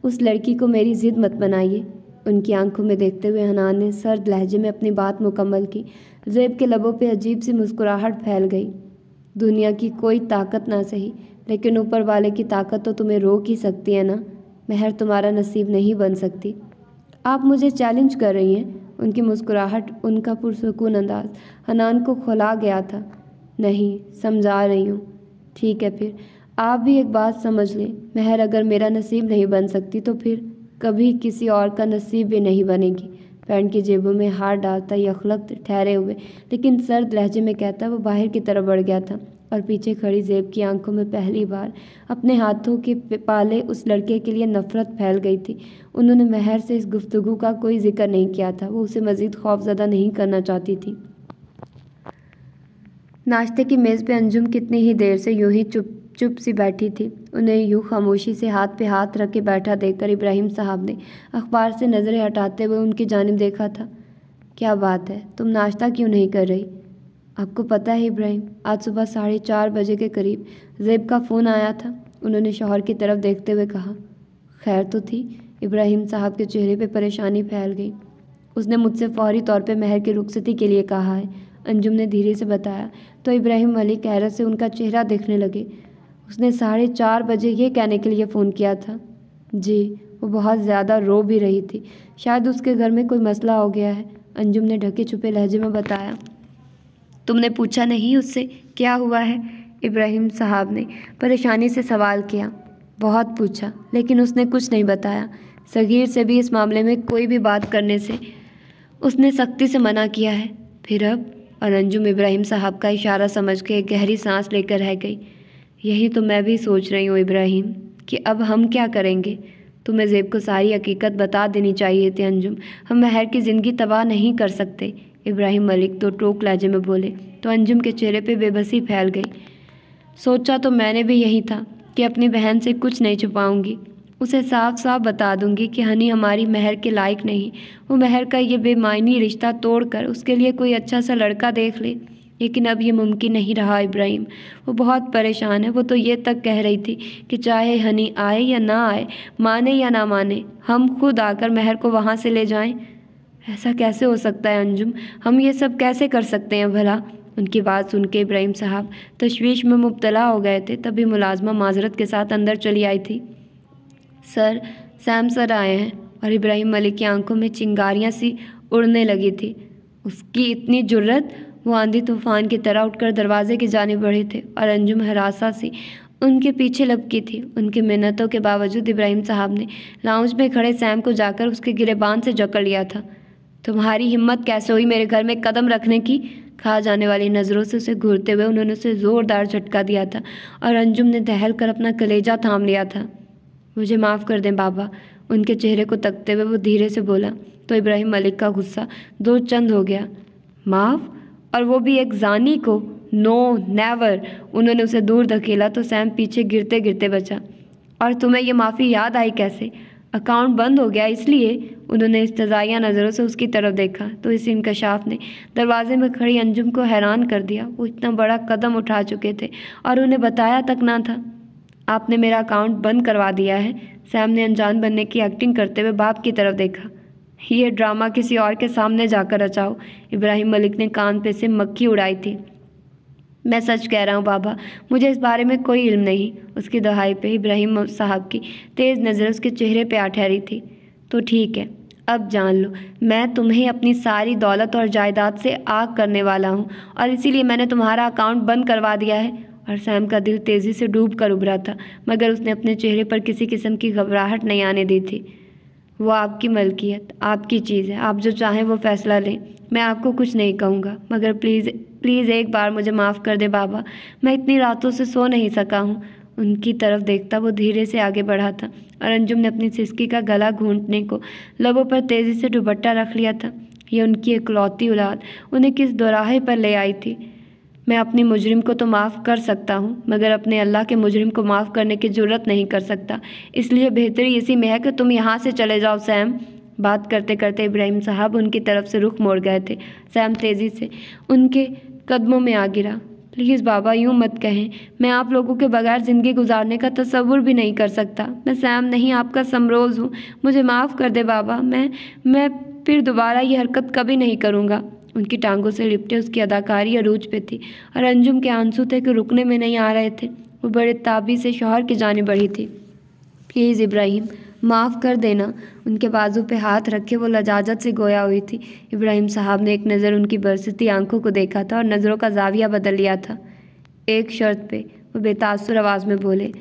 उस लड़की को मेरी ज़िद मत बनाइए। उनकी आँखों में देखते हुए हनान ने सर्द लहजे में अपनी बात मुकम्मल की। जेब के लबों पे अजीब सी मुस्कुराहट फैल गई। दुनिया की कोई ताकत ना सही, लेकिन ऊपर वाले की ताकत तो तुम्हें रोक ही सकती है ना? महर तुम्हारा नसीब नहीं बन सकती। आप मुझे चैलेंज कर रही हैं। उनकी मुस्कुराहट, उनका पुरसकून अंदाज हनान को खुला गया था। नहीं, समझा रही हूँ। ठीक है फिर, आप भी एक बात समझ लें। महर अगर मेरा नसीब नहीं बन सकती तो फिर कभी किसी और का नसीब भी नहीं बनेगी। पैंट की जेबों में हाथ डालता यखलक ठहरे हुए, लेकिन सर्द लहजे में कहता, वो बाहर की तरफ़ बढ़ गया था। और पीछे खड़ी जेब की आँखों में पहली बार अपने हाथों के पाले उस लड़के के लिए नफरत फैल गई थी। उन्होंने महर से इस गुफ्तगु का कोई ज़िक्र नहीं किया था। वो उसे मज़ीद खौफजदा नहीं करना चाहती थी। नाश्ते की मेज़ पे अंजुम कितनी ही देर से यूँ ही चुप चुप सी बैठी थी। उन्हें यूँ खामोशी से हाथ पे हाथ रख के बैठा देखकर इब्राहिम साहब ने अखबार से नज़रें हटाते हुए उनकी जानब देखा था। क्या बात है, तुम नाश्ता क्यों नहीं कर रही? आपको पता है इब्राहिम, आज सुबह साढ़े चार बजे के करीब जेब का फ़ोन आया था। उन्होंने शोहर की तरफ़ देखते हुए कहा, खैर तो थी, इब्राहिम साहब के चेहरे पे परेशानी फैल गई। उसने मुझसे फौरी तौर पे महर की रुखसती के लिए कहा है। अंजुम ने धीरे से बताया तो इब्राहिम मलिक हैरत से उनका चेहरा देखने लगे। उसने साढ़े चार बजे ये कहने के लिए फ़ोन किया था, जी, वो बहुत ज़्यादा रो भी रही थी। शायद उसके घर में कोई मसला हो गया है। अंजुम ने ढके छुपे लहजे में बताया तुमने पूछा नहीं उससे, क्या हुआ है? इब्राहिम साहब ने परेशानी से सवाल किया। बहुत पूछा, लेकिन उसने कुछ नहीं बताया। सगीर से भी इस मामले में कोई भी बात करने से उसने सख्ती से मना किया है। फिर अब और अंजुम इब्राहिम साहब का इशारा समझ के एक गहरी सांस लेकर रह गई। यही तो मैं भी सोच रही हूँ इब्राहिम, कि अब हम क्या करेंगे? तुम्हें जेब को सारी हकीकत बता देनी चाहिए थी अंजुम हम महर की ज़िंदगी तबाह नहीं कर सकते। इब्राहिम मलिक तो टोक लाजे में बोले तो अंजुम के चेहरे पे बेबसी फैल गई। सोचा तो मैंने भी यही था कि अपनी बहन से कुछ नहीं छुपाऊँगी। उसे साफ़ साफ़ बता दूँगी कि हनी हमारी महर के लायक नहीं। वो महर का ये बेमायनी रिश्ता तोड़कर उसके लिए कोई अच्छा सा लड़का देख ले। लेकिन अब ये मुमकिन नहीं रहा इब्राहिम। वो बहुत परेशान है। वो तो ये तक कह रही थी कि चाहे हनी आए या ना आए, माने या ना माने, हम खुद आकर महर को वहाँ से ले जाएँ। ऐसा कैसे हो सकता है अंजुम? हम ये सब कैसे कर सकते हैं भला? उनकी बात सुन के इब्राहिम साहब तशवीश में मुबतला हो गए थे, तभी मुलाजमा माजरत के साथ अंदर चली आई थी। सर, सैम सर आए हैं और इब्राहिम मलिक की आँखों में चिंगारियाँ सी उड़ने लगी थी। उसकी इतनी जुर्रत, वो आंधी तूफ़ान की तरह उठकर दरवाजे की जाने बढ़े थे और अंजुम हरासा सी उनके पीछे लपकी थी। उनकी मिन्नतों के बावजूद इब्राहिम साहब ने लाउंज में खड़े सैम को जाकर उसके गिरेबान से जकड़ लिया था। तुम्हारी हिम्मत कैसे हुई मेरे घर में कदम रखने की? खा जाने वाली नज़रों से उसे घूरते हुए उन्होंने उसे ज़ोरदार झटका दिया था और अंजुम ने दहल कर अपना कलेजा थाम लिया था। मुझे माफ़ कर दें बाबा। उनके चेहरे को तकते हुए वो धीरे से बोला तो इब्राहिम मलिक का गुस्सा दो चंद हो गया। माफ़? और वो भी एक जानी को? नो नेवर उन्होंने उसे दूर धकेला तो सैम पीछे गिरते गिरते बचा। और तुम्हें ये माफ़ी याद आई कैसे? अकाउंट बंद हो गया, इसलिए उन्होंने इस्तजाइया नज़रों से उसकी तरफ़ देखा तो इस इंकशाफ ने दरवाजे में खड़ी अंजुम को हैरान कर दिया। वो इतना बड़ा कदम उठा चुके थे और उन्हें बताया तक ना था। आपने मेरा अकाउंट बंद करवा दिया है, सैम ने अनजान बनने की एक्टिंग करते हुए बाप की तरफ़ देखा। यह ड्रामा किसी और के सामने जाकर रचाओ, इब्राहिम मलिक ने कान पे से मक्खी उड़ाई थी। मैं सच कह रहा हूँ, बाबा। मुझे इस बारे में कोई इल्म नहीं। उसकी दहाई पे इब्राहिम साहब की तेज़ नज़र उसके चेहरे पे आ ठहरी थी। तो ठीक है, अब जान लो, मैं तुम्हें अपनी सारी दौलत और जायदाद से आग करने वाला हूँ और इसीलिए मैंने तुम्हारा अकाउंट बंद करवा दिया है। और सैम का दिल तेज़ी से डूब कर उभरा था, मगर उसने अपने चेहरे पर किसी किस्म की घबराहट नहीं आने दी थी। वो आपकी मलकियत, आपकी चीज़ है, आप जो चाहें वो फ़ैसला लें। मैं आपको कुछ नहीं कहूँगा। मगर प्लीज़ प्लीज़ एक बार मुझे माफ़ कर दे बाबा। मैं इतनी रातों से सो नहीं सका हूँ। उनकी तरफ़ देखता वो धीरे से आगे बढ़ा था और अंजुम ने अपनी सिसकी का गला घूंटने को लबों पर तेज़ी से दुबट्टा रख लिया था। ये उनकी इकलौती औलाद उन्हें किस दोराहे पर ले आई थी? मैं अपनी मुजरिम को तो माफ़ कर सकता हूँ, मगर अपने अल्लाह के मुजरिम को माफ़ करने की ज़रूरत नहीं कर सकता। इसलिए बेहतरी इसी में है कि तुम यहाँ से चले जाओ, सैम। बात करते करते इब्राहिम साहब उनकी तरफ़ से रुख मोड़ गए थे। सैम तेज़ी से उनके कदमों में आ गिरा। प्लीज़ बाबा, यूँ मत कहें। मैं आप लोगों के बगैर ज़िंदगी गुजारने का तस्वुर भी नहीं कर सकता। मैं सैम नहीं, आपका समरोज़ हूँ। मुझे माफ़ कर दे बाबा। मैं मैं फिर दोबारा ये हरकत कभी नहीं करूँगा। उनकी टांगों से लिपटे उसकी अदाकारी अरूज पे थी और अंजुम के आँसू थे कि रुकने में नहीं आ रहे थे। वो बड़े ताबी से शोहर की जाने बढ़ी थी। प्लीज़ इब्राहिम माफ़ कर देना। उनके बाजू पे हाथ रखे वो लजाजत से गोया हुई थी। इब्राहिम साहब ने एक नज़र उनकी बरसती आँखों को देखा था और नज़रों का जाविया बदल लिया था। एक शर्त पे वो बेतासुर आवाज़ में बोले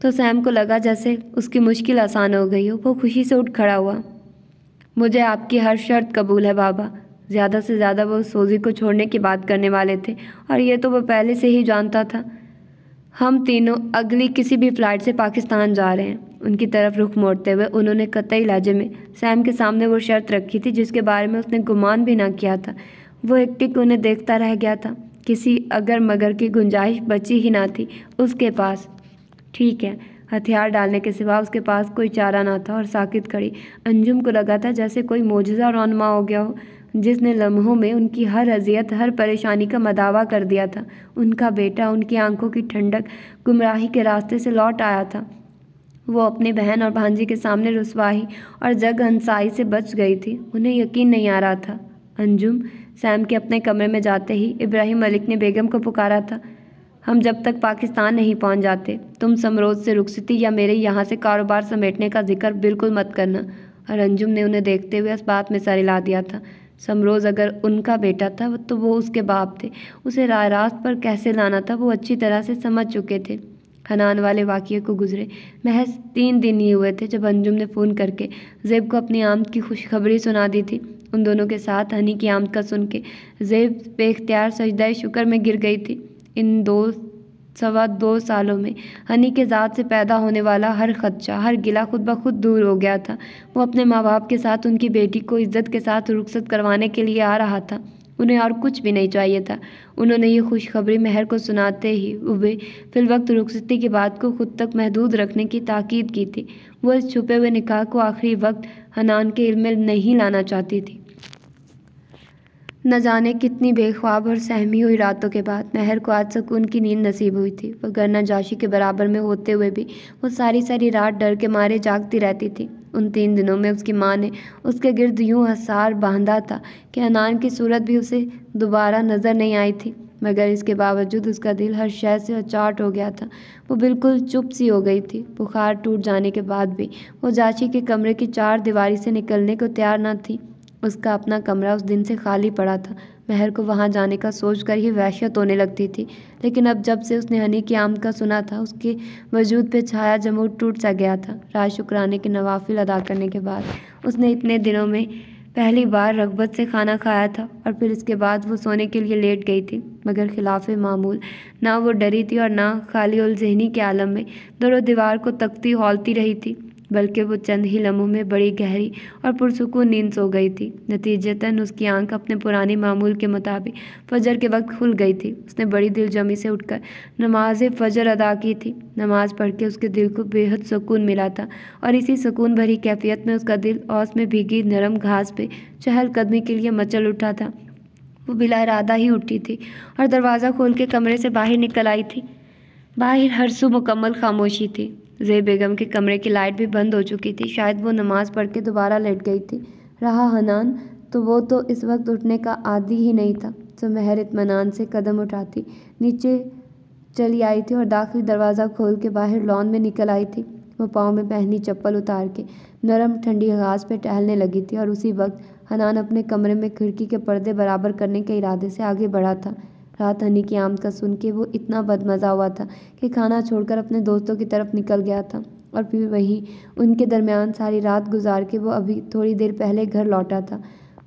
तो सैम को लगा जैसे उसकी मुश्किल आसान हो गई हो, वो खुशी से उठ खड़ा हुआ। मुझे आपकी हर शर्त कबूल है बाबा। ज़्यादा से ज़्यादा वो सोजी को छोड़ने की बात करने वाले थे और ये तो वो पहले से ही जानता था। हम तीनों अगली किसी भी फ़्लाइट से पाकिस्तान जा रहे हैं। उनकी तरफ़ रुख मोड़ते हुए उन्होंने कतई लहजे में, सैम के सामने वो शर्त रखी थी जिसके बारे में उसने गुमान भी ना किया था। वो एक टिक उन्हें देखता रह गया था। किसी अगर मगर की गुंजाइश बची ही ना थी उसके पास। ठीक है, हथियार डालने के सिवा उसके पास कोई चारा ना था और साकित खड़ी अंजुम को लगा था जैसे कोई मोजा रौनमा हो गया हो, जिसने लम्हों में उनकी हर अजियत, हर परेशानी का मदावा कर दिया था। उनका बेटा उनकी आँखों की ठंडक गुमराही के रास्ते से लौट आया था। वो अपनी बहन और भांजी के सामने रसवाही और जग हंसाई से बच गई थी। उन्हें यकीन नहीं आ रहा था। अंजुम सैम के अपने कमरे में जाते ही इब्राहिम मलिक ने बेगम को पुकारा था, हम जब तक पाकिस्तान नहीं पहुँच जाते, तुम समरोज से रुखसती या मेरे यहाँ से कारोबार समेटने का ज़िक्र बिल्कुल मत करना। और अंजुम ने उन्हें देखते हुए इस बात में सर ला दिया था, समरोज़ अगर उनका बेटा था तो वो उसके बाप थे। उसे राय रास्त पर कैसे लाना था, वो अच्छी तरह से समझ चुके थे। हनान वाले वाक़े को गुजरे। महज तीन दिन ही हुए थे जब अंजुम ने फ़ोन करके जेब को अपनी आमद की खुशखबरी सुना दी थी। उन दोनों के साथ हनी की आमद का सुन के जेब बेख्तियार सजदाय शुक्र में गिर गई थी। इन दो, सवा दो सालों में हनी के ज़ात से पैदा होने वाला हर खदशा, हर गिला खुद ब खुद दूर हो गया था। वो अपने माँ बाप के साथ उनकी बेटी को इज़्ज़त के साथ रुखसत करवाने के लिए आ रहा था। उन्हें और कुछ भी नहीं चाहिए था। उन्होंने ये खुशखबरी महर को सुनाते ही उबे फिलवक्त रुखसती की बात को खुद तक महदूद रखने की ताकीद की थी। वह छुपे हुए निकाह को आखिरी वक्त हनान के इल्म में नहीं लाना चाहती थी। न जाने कितनी बेख्वाब और सहमी हुई रातों के बाद। महर को आज सुकून की नींद नसीब हुई थी। वह जाशी के बराबर में होते हुए भी वो सारी सारी रात डर के मारे जागती रहती थी। उन तीन दिनों में उसकी माँ ने उसके गिर्द यूँ हसार बांधा था कि अनान की सूरत भी उसे दोबारा नज़र नहीं आई थी। मगर इसके बावजूद उसका दिल हर शय से अचाट हो गया था। वो बिल्कुल चुप सी हो गई थी। बुखार टूट जाने के बाद भी वो जाची के कमरे की चार दीवारी से निकलने को तैयार न थी। उसका अपना कमरा उस दिन से खाली पड़ा था। महर को वहाँ जाने का सोच कर ही वहशत होने लगती थी। लेकिन अब जब से उसने हनी की आमद का सुना था, उसके वजूद पे छाया जमूद टूट सा गया था। राज शुक्राने के नवाफिल अदा करने के बाद उसने इतने दिनों में पहली बार रगबत से खाना खाया था और फिर इसके बाद वो सोने के लिए लेट गई थी। मगर खिलाफ मामूल ना वो डरी थी और ना खाली उल जहनी के आलम में दरों दीवार को तकती हौलती रही थी। बल्कि वो चंद ही लम्हों में बड़ी गहरी और पुरसकून नींद सो गई थी। नतीजतन उसकी आँख अपने पुराने मामूल के मुताबिक फजर के वक्त खुल गई थी। उसने बड़ी दिलजमी से उठकर नमाज़ फजर अदा की थी। नमाज़ पढ़ के उसके दिल को बेहद सुकून मिला था और इसी सुकून भरी कैफियत में उसका दिल औस में भीगी नरम घास पे चहल कदमी के लिए मचल उठा था। वो बिला इरादा ही उठी थी और दरवाज़ा खोल के कमरे से बाहर निकल आई थी। बाहर हर सू मुकम्मल खामोशी थी। जय बेगम के कमरे की लाइट भी बंद हो चुकी थी। शायद वो नमाज़ पढ़ के दोबारा लेट गई थी। रहा हनान तो वो तो इस वक्त उठने का आदि ही नहीं था। तो महर इतमान से कदम उठाती, नीचे चली आई थी और दाखिली दरवाज़ा खोल के बाहर लॉन में निकल आई थी। वो पाँव में पहनी चप्पल उतार के नरम ठंडी घास पे टहलने लगी थी और उसी वक्त हनान अपने कमरे में खिड़की के पर्दे बराबर करने के इरादे से आगे बढ़ा था। रात हनी की आमद का सुन के वो इतना बदमज़ा हुआ था कि खाना छोड़कर अपने दोस्तों की तरफ़ निकल गया था। और फिर वहीं उनके दरमियान सारी रात गुजार के वो अभी थोड़ी देर पहले घर लौटा था।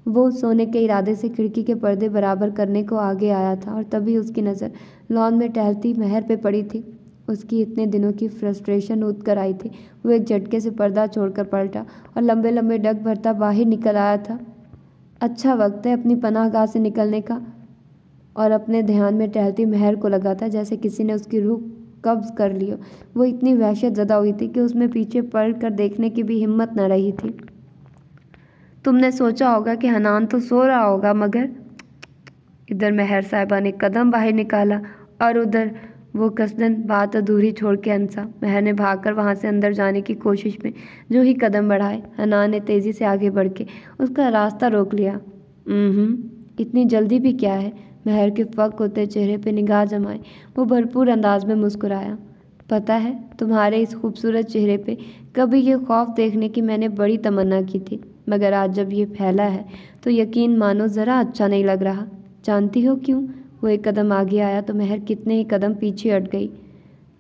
वो सोने के इरादे से खिड़की के पर्दे बराबर करने को आगे आया था और तभी उसकी नज़र लॉन में टहलती महर पे पड़ी थी। उसकी इतने दिनों की फ्रस्ट्रेशन उठ कर आई थी। वो एक झटके से पर्दा छोड़कर पलटा और लंबे लंबे डग भरता बाहर निकल आया था। अच्छा वक्त है अपनी पनाह गाह से निकलने का। और अपने ध्यान में टहलती महर को लगा था, जैसे किसी ने उसकी रूह कब्ज कर लियो। वो इतनी वहशत ज़दा हुई थी कि उसमें पीछे पड़ कर देखने की भी हिम्मत न रही थी। तुमने सोचा होगा कि हनान तो सो रहा होगा, मगर इधर महर साहिबा ने कदम बाहर निकाला और उधर वो कसदन बात अधूरी छोड़ के हंसा महर ने भागकर वहाँ से अंदर जाने की कोशिश में जो ही कदम बढ़ाए। हनान ने तेज़ी से आगे बढ़ के उसका रास्ता रोक लिया। इतनी जल्दी भी क्या है? महर के फक होते चेहरे पर निगाह जमाए। वो भरपूर अंदाज में मुस्कुराया। पता है, तुम्हारे इस खूबसूरत चेहरे पे कभी ये खौफ देखने की मैंने बड़ी तमन्ना की थी, मगर आज जब ये फैला है तो यकीन मानो ज़रा अच्छा नहीं लग रहा। जानती हो क्यों? वो एक कदम आगे आया तो महर कितने ही कदम पीछे हट गई।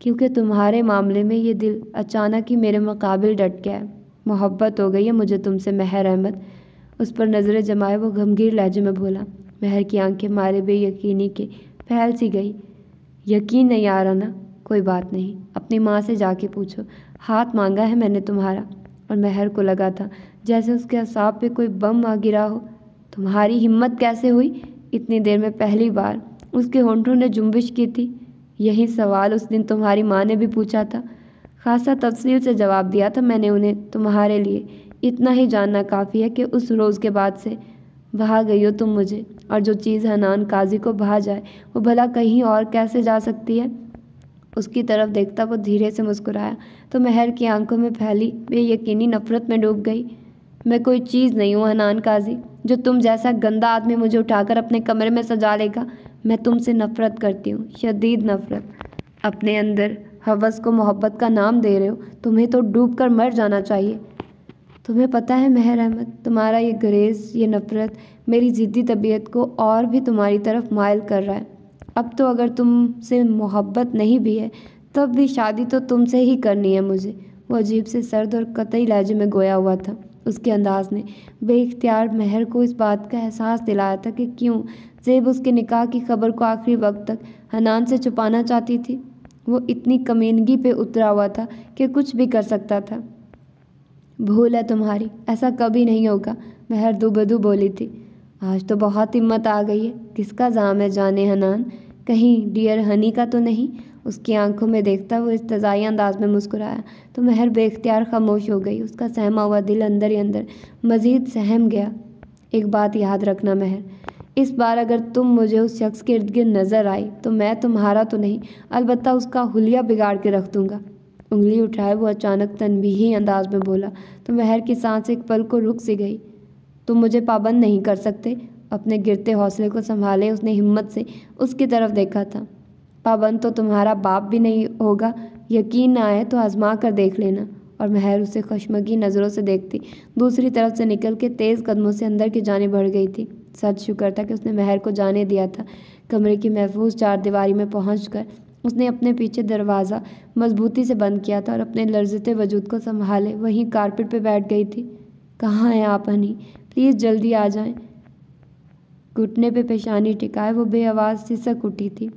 क्योंकि तुम्हारे मामले में ये दिल अचानक ही मेरे मुकाबिल डट गया है। मोहब्बत हो गई है मुझे तुमसे, महर अहमद। उस पर नज़रें जमाए वो गंभीर लहजे में बोला महर की आँखें मारे बेयकीनी के फैल सी गई। यकीन नहीं आ रहा ना, कोई बात नहीं। अपनी माँ से जाके पूछो, हाथ मांगा है मैंने तुम्हारा? और महर को लगा था, जैसे उसके असाब पे कोई बम आ गिरा हो। तुम्हारी हिम्मत कैसे हुई? इतनी देर में पहली बार उसके होंठों ने जुम्बिश की थी। यही सवाल उस दिन तुम्हारी माँ ने भी पूछा था। खासा तफसील से जवाब दिया था मैंने उन्हें तुम्हारे लिए। इतना ही जानना काफ़ी है कि उस रोज़ के बाद से बहा गई हो तुम मुझे, और जो चीज़ हनान काजी को बहा जाए, वो भला कहीं और कैसे जा सकती है? उसकी तरफ़ देखता वो धीरे से मुस्कुराया तो महर की आँखों में फैली वे यकीनी नफरत में डूब गई। मैं कोई चीज़ नहीं हूँ हनान काजी, जो तुम जैसा गंदा आदमी मुझे उठाकर अपने कमरे में सजा लेगा। मैं तुमसे नफ़रत करती हूँ, शदीद नफ़रत। अपने अंदर हवस को मोहब्बत का नाम दे रहे हो, तुम्हें तो डूब कर मर जाना चाहिए। तुम्हें पता है, महर अहमद, तुम्हारा ये गरेज, ये नफ़रत मेरी ज़िद्दी तबीयत को और भी तुम्हारी तरफ़ मायल कर रहा है। अब तो अगर तुमसे मोहब्बत नहीं भी है, तब भी शादी तो तुमसे ही करनी है मुझे। वो अजीब से सर्द और कतई लहजे में गोया हुआ था। उसके अंदाज ने बेख्तियार महर को इस बात का एहसास दिलाया था कि क्यों जेब उसके निकाह की खबर को आखिरी वक्त तक हनान से छुपाना चाहती थी। वो इतनी कमीनगी पे उतरा हुआ था कि कुछ भी कर सकता था। भूल है तुम्हारी, ऐसा कभी नहीं होगा। महर दुबदू बोली थी। आज तो बहुत हिम्मत आ गई है। किसका जाम है जाने हनान? कहीं डियर हनी का तो नहीं? उसकी आँखों में देखता वो इस तजाई अंदाज में मुस्कुराया। तो महर बेख्तियार खामोश हो गई। उसका सहमा हुआ दिल अंदर ही अंदर। मज़ीद सहम गया। एक बात याद रखना महर। इस बार अगर तुम मुझे उस शख्स के इर्द गिर्द नज़र आई तो मैं तुम्हारा तो नहीं। अलबत्त उसका हुलिया बिगाड़ के रख दूँगा। उंगली उठाए वो अचानक तनबीही अंदाज में बोला तो महर की सांस एक पल को रुक सी गई। तुम मुझे पाबंद नहीं कर सकते। अपने गिरते हौसले को संभाले, उसने हिम्मत से उसकी तरफ़ देखा था। पाबंद तो तुम्हारा बाप भी नहीं होगा। यकीन ना आए तो आजमा कर देख लेना। और महर उसे खुशमगी नज़रों से देखती, दूसरी तरफ़ से निकल के तेज़ कदमों से अंदर की जाने बढ़ गई थी। सच शुक्र था कि उसने महर को जाने दिया था। कमरे की महफूज चार दीवारी में पहुँच उसने अपने पीछे दरवाज़ा मजबूती से बंद किया था और अपने लर्जते वजूद को संभाले। वहीं कारपेट पर बैठ गई थी। कहाँ हैं आप, हनी? प्लीज़ जल्दी आ जाएँ। घुटने पे पेशानी टिकाए, वो बेआवाज़ सिसक उठी थी।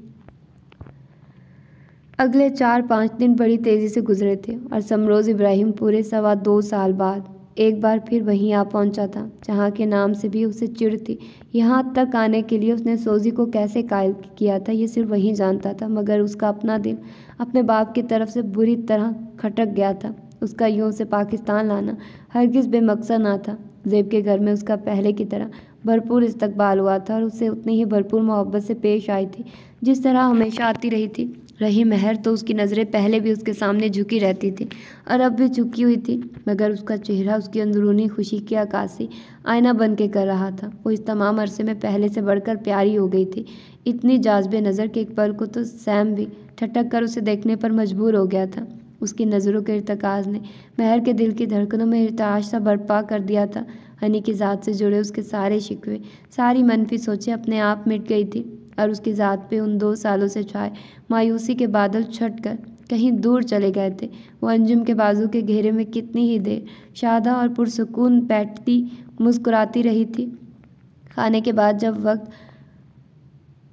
अगले चार पाँच दिन बड़ी तेज़ी से गुजरे थे और समरोज़ इब्राहिम पूरे सवा दो साल बाद एक बार फिर वहीं आ पहुँचा था, जहाँ के नाम से भी उसे चिड़ थी। यहाँ तक आने के लिए उसने सोजी को कैसे कायल किया था, ये सिर्फ़ वहीं जानता था, मगर उसका अपना दिल अपने बाप की तरफ़ से बुरी तरह खटक गया था। उसका यूँ से पाकिस्तान लाना हरगिज़ बेमकसद ना था। जेब के घर में उसका पहले की तरह भरपूर इस्तकबाल हुआ था और उसे उतनी ही भरपूर मोहब्बत से पेश आई थी, जिस तरह हमेशा आती रही थी। रही महर तो उसकी नज़रें पहले भी उसके सामने झुकी रहती थी और अब भी झुकी हुई थी, मगर उसका चेहरा, उसकी अंदरूनी खुशी की अक्सी आईना बन के कर रहा था। वो इस तमाम अरसे में पहले से बढ़कर प्यारी हो गई थी। इतनी जाजबे नज़र के एक पल को तो सैम भी ठटक कर उसे देखने पर मजबूर हो गया था। उसकी नज़रों के इरतकाज ने महर के दिल की धड़कनों में इरताश बर्पा कर दिया था। हनी की ज़ात से जुड़े उसके सारे शिकवे, सारी मनफी सोचें अपने आप मिट गई थी और उसकी ज़ात पे उन दो सालों से छाए मायूसी के बादल छट कर कहीं दूर चले गए थे। वो अंजुम के बाजू के घेरे में कितनी ही देर शादा और पुरसकून बैठती, मुस्कुराती रही थी। खाने के बाद जब वक्त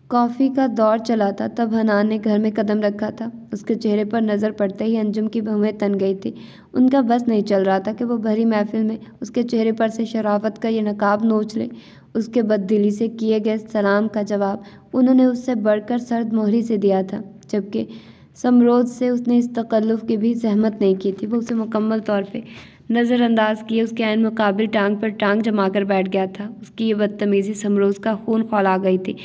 कॉफ़ी का दौर चला था, तब हनान ने घर में कदम रखा था। उसके चेहरे पर नज़र पड़ते ही अंजुम की बहुएँ तन गई थी। उनका बस नहीं चल रहा था कि वो भरी महफिल में उसके चेहरे पर से शराफत का ये नकाब नोच ले। उसके बददिली से किए गए सलाम का जवाब उन्होंने उससे बढ़कर सर्द मोहरी से दिया था, जबकि समरोज से उसने इस तकल्लुफ़ की भी जहमत नहीं की थी। वो उसे मुकम्मल तौर पे नज़रअंदाज किए, उसके आन मुकाबिल टांग पर टांग जमा कर बैठ गया था। उसकी ये बदतमीज़ी समरोज़ का खून खौला गई थी।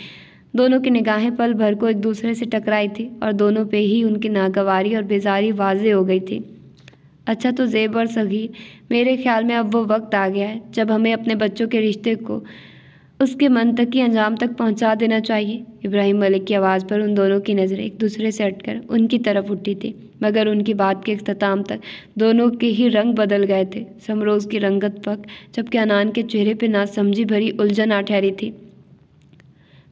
दोनों की निगाहें पल भर को एक दूसरे से टकराई थी और दोनों पे ही उनकी नागवारी और बेजारी वाजे हो गई थी। अच्छा तो जेब और सगीर मेरे ख्याल में अब वो वक्त आ गया है जब हमें अपने बच्चों के रिश्ते को उसके मंतकी अंजाम तक पहुँचा देना चाहिए। इब्राहिम मलिक की आवाज़ पर उन दोनों की नज़रें एक दूसरे से हटकर उनकी तरफ़ उठी थी, मगर उनकी बात के अख्ताम तक दोनों के ही रंग बदल गए थे। समरोज़ की रंगत पक, जबकि अनान के चेहरे पर नासमझी भरी उलझन आ ठहरी थी।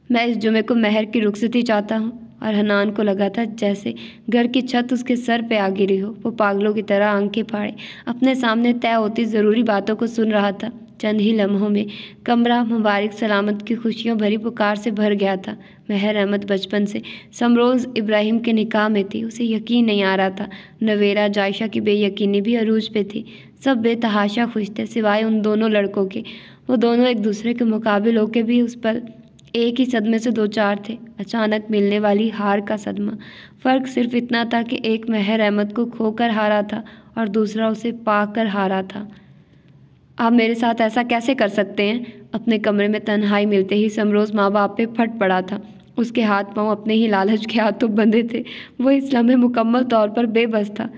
मैं इस जुमे को महर की रुखसती चाहता हूँ, और हनान को लगा था जैसे घर की छत उसके सर पे आ गिरी हो। वो पागलों की तरह आँखें फाड़े, अपने सामने तय होती ज़रूरी बातों को सुन रहा था। चंद ही लम्हों में कमरा मुबारक सलामत की खुशियों भरी पुकार से भर गया था। महर अहमद बचपन से समरोज़ इब्राहिम के निकाह में थी। उसे यकीन नहीं आ रहा था। नवेरा, जायशा की बेयकीनी भी अरूज पे थी। सब बेतहाशा खुश थे, सिवाय उन दोनों लड़कों के। वो दोनों एक दूसरे के मुकाबिल होके भी उस पर एक ही सदमे से दो चार थे। अचानक मिलने वाली हार का सदमा। फ़र्क सिर्फ़ इतना था कि एक महर अहमद को खोकर हारा था और दूसरा उसे पाकर हारा था। आप मेरे साथ ऐसा कैसे कर सकते हैं? अपने कमरे में तन्हाई मिलते ही समरोज़ माँ बाप पे फट पड़ा था। उसके हाथ पाँव अपने ही लालच के हाथों बंधे थे। वो इस लम्हे मुकम्मल तौर पर बेबस था।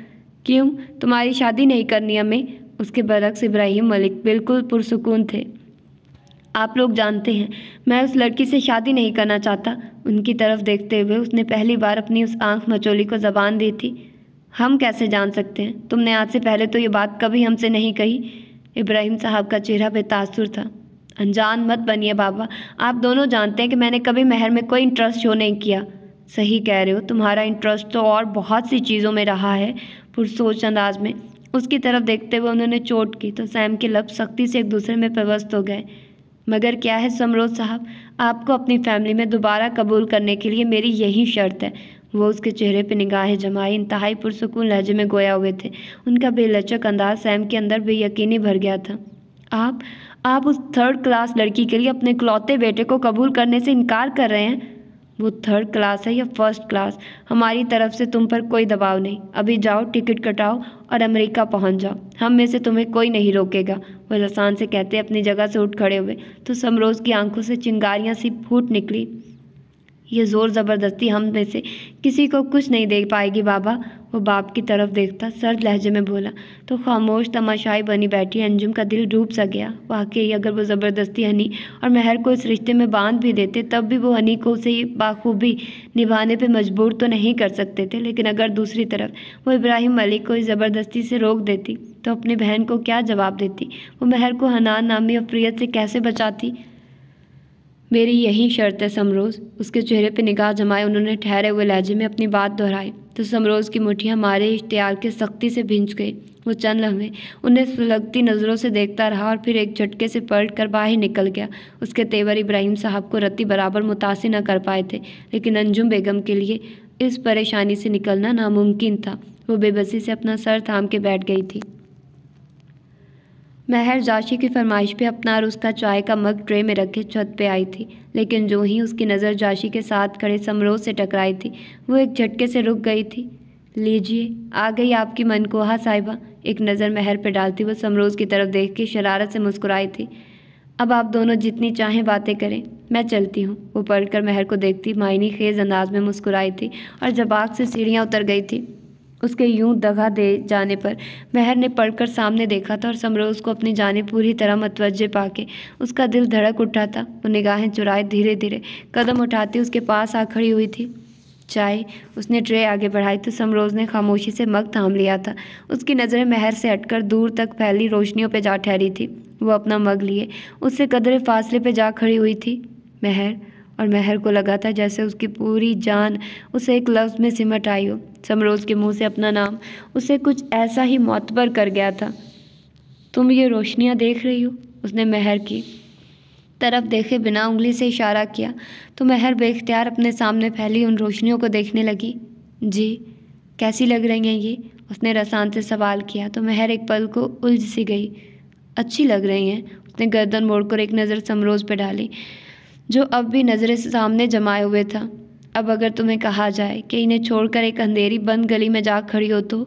क्यों? तुम्हारी शादी नहीं करनी हमें। उसके बरक्स इब्राहिम मलिक बिल्कुल पुरसकून थे। आप लोग जानते हैं, मैं उस लड़की से शादी नहीं करना चाहता। उनकी तरफ़ देखते हुए उसने पहली बार अपनी उस आँख मचोली को ज़बान दी थी। हम कैसे जान सकते हैं? तुमने आज से पहले तो ये बात कभी हमसे नहीं कही। इब्राहिम साहब का चेहरा बेतासुर था। अनजान मत बनिए बाबा। आप दोनों जानते हैं कि मैंने कभी महर में कोई इंटरेस्ट शो नहीं किया। सही कह रहे हो, तुम्हारा इंटरेस्ट तो और बहुत सी चीज़ों में रहा है, पुरसोच अंदाज में। उसकी तरफ़ देखते हुए उन्होंने चोट की तो सैम के लब सख्ती से एक दूसरे में पेवस्त हो गए। मगर क्या है समरोज साहब, आपको अपनी फैमिली में दोबारा कबूल करने के लिए मेरी यही शर्त है। वो उसके चेहरे पर निगाहें जमाई, इंतहाई पुरसकून लहजे में गोया हुए थे। उनका बेलचक अंदाज सैम के अंदर बेयकीनी भर गया था। आप आप उस थर्ड क्लास लड़की के लिए अपने क्लौते बेटे को कबूल करने से इनकार कर रहे हैं? वो थर्ड क्लास है या फ़र्स्ट क्लास हमारी तरफ़ से तुम पर कोई दबाव नहीं। अभी जाओ, टिकट कटाओ और अमेरिका पहुँच जाओ। हम में से तुम्हें कोई नहीं रोकेगा। वह लसान से कहते अपनी जगह से उठ खड़े हुए तो समरोज़ की आँखों से चिंगारियाँ सी फूट निकली। ये ज़ोर ज़बरदस्ती हम में से किसी को कुछ नहीं दे पाएगी, बाबा। वो बाप की तरफ़ देखता, सर्द लहजे में बोला तो खामोश तमाशाई बनी बैठी अंजुम का दिल डूब सा गया। वाकई, अगर वो ज़बरदस्ती हनी और महर को इस रिश्ते में बाँध भी देते, तब भी वो हनी को उसे बाखूबी निभाने पे मजबूर तो नहीं कर सकते थे। लेकिन अगर दूसरी तरफ़ वो इब्राहिम मलिक को इस ज़बरदस्ती से रोक देती तो अपनी बहन को क्या जवाब देती? वो महर को हनान नामी अफरीत से कैसे बचाती? मेरी यही शर्त है समरोज़। उसके चेहरे पर निगाह जमाए उन्होंने ठहरे हुए लहजे में अपनी बात दोहराई। तो समरोज़ की मुठियाँ मारे इश्तियार के सख्ती से भिंज गई। वो चंद लम्हे उन्हें सुलगती नज़रों से देखता रहा और फिर एक झटके से पलट कर बाहर निकल गया। उसके तेवर इब्राहिम साहब को रत्ती बराबर मुतासर न कर पाए थे, लेकिन अंजुम बेगम के लिए इस परेशानी से निकलना नामुमकिन था। वो बेबसी से अपना सर थाम के बैठ गई थी। महर जाशी की फरमाइश पे अपना और उसका चाय का मग ट्रे में रखे छत पे आई थी, लेकिन जो ही उसकी नज़र जाशी के साथ खड़े समरोह से टकराई थी, वो एक झटके से रुक गई थी। लीजिए, आ गई आपकी मन को मनकोहा साहिबा। एक नज़र महर पे डालती वो समरोज़ की तरफ़ देख के शरारत से मुस्कुराई थी। अब आप दोनों जितनी चाहें बातें करें, मैं चलती हूँ। वो पढ़कर महर को देखती, मायनी खेज अंदाज में मुस्कुराई थी और जब आग से सीढ़ियाँ उतर गई थी। उसके यूँ दगा दे जाने पर महर ने पढ़कर सामने देखा था और समरोज़ को अपनी जाने पूरी तरह मतवजे पाके उसका दिल धड़क उठा था वो निगाहें चुराए धीरे धीरे कदम उठाती, उसके पास आ खड़ी हुई थी। चाय उसने ट्रे आगे बढ़ाई तो समरोज़ ने खामोशी से मग थाम लिया था। उसकी नज़रें महर से हटकर दूर तक फैली रोशनियों पर जा ठहरी थी। वो अपना मग लिए, उससे कदरे फासले पर जा खड़ी हुई थी। महर और महर को लगा था जैसे उसकी पूरी जान उसे एक लफ्ज़ में सिमट आई हो। समरोज़ के मुँह से अपना नाम, उसे कुछ ऐसा ही मोतबर कर गया था। तुम ये रोशनियाँ देख रही हो? उसने महर की तरफ़ देखे बिना उंगली से इशारा किया। तो महर बेख्तियार अपने सामने फैली उन रोशनियों को देखने लगी। जी, कैसी लग रही हैं ये? उसने रसान से सवाल किया। तो महर एक पल को उलझ सी गई। अच्छी लग रही हैं। उसने गर्दन मोड़कर एक नज़र समरोज़ पर डाली। जो अब भी नज़रें सामने जमाए हुए था। अब अगर तुम्हें कहा जाए कि इन्हें छोड़कर एक अंधेरी बंद गली में जा खड़ी हो तो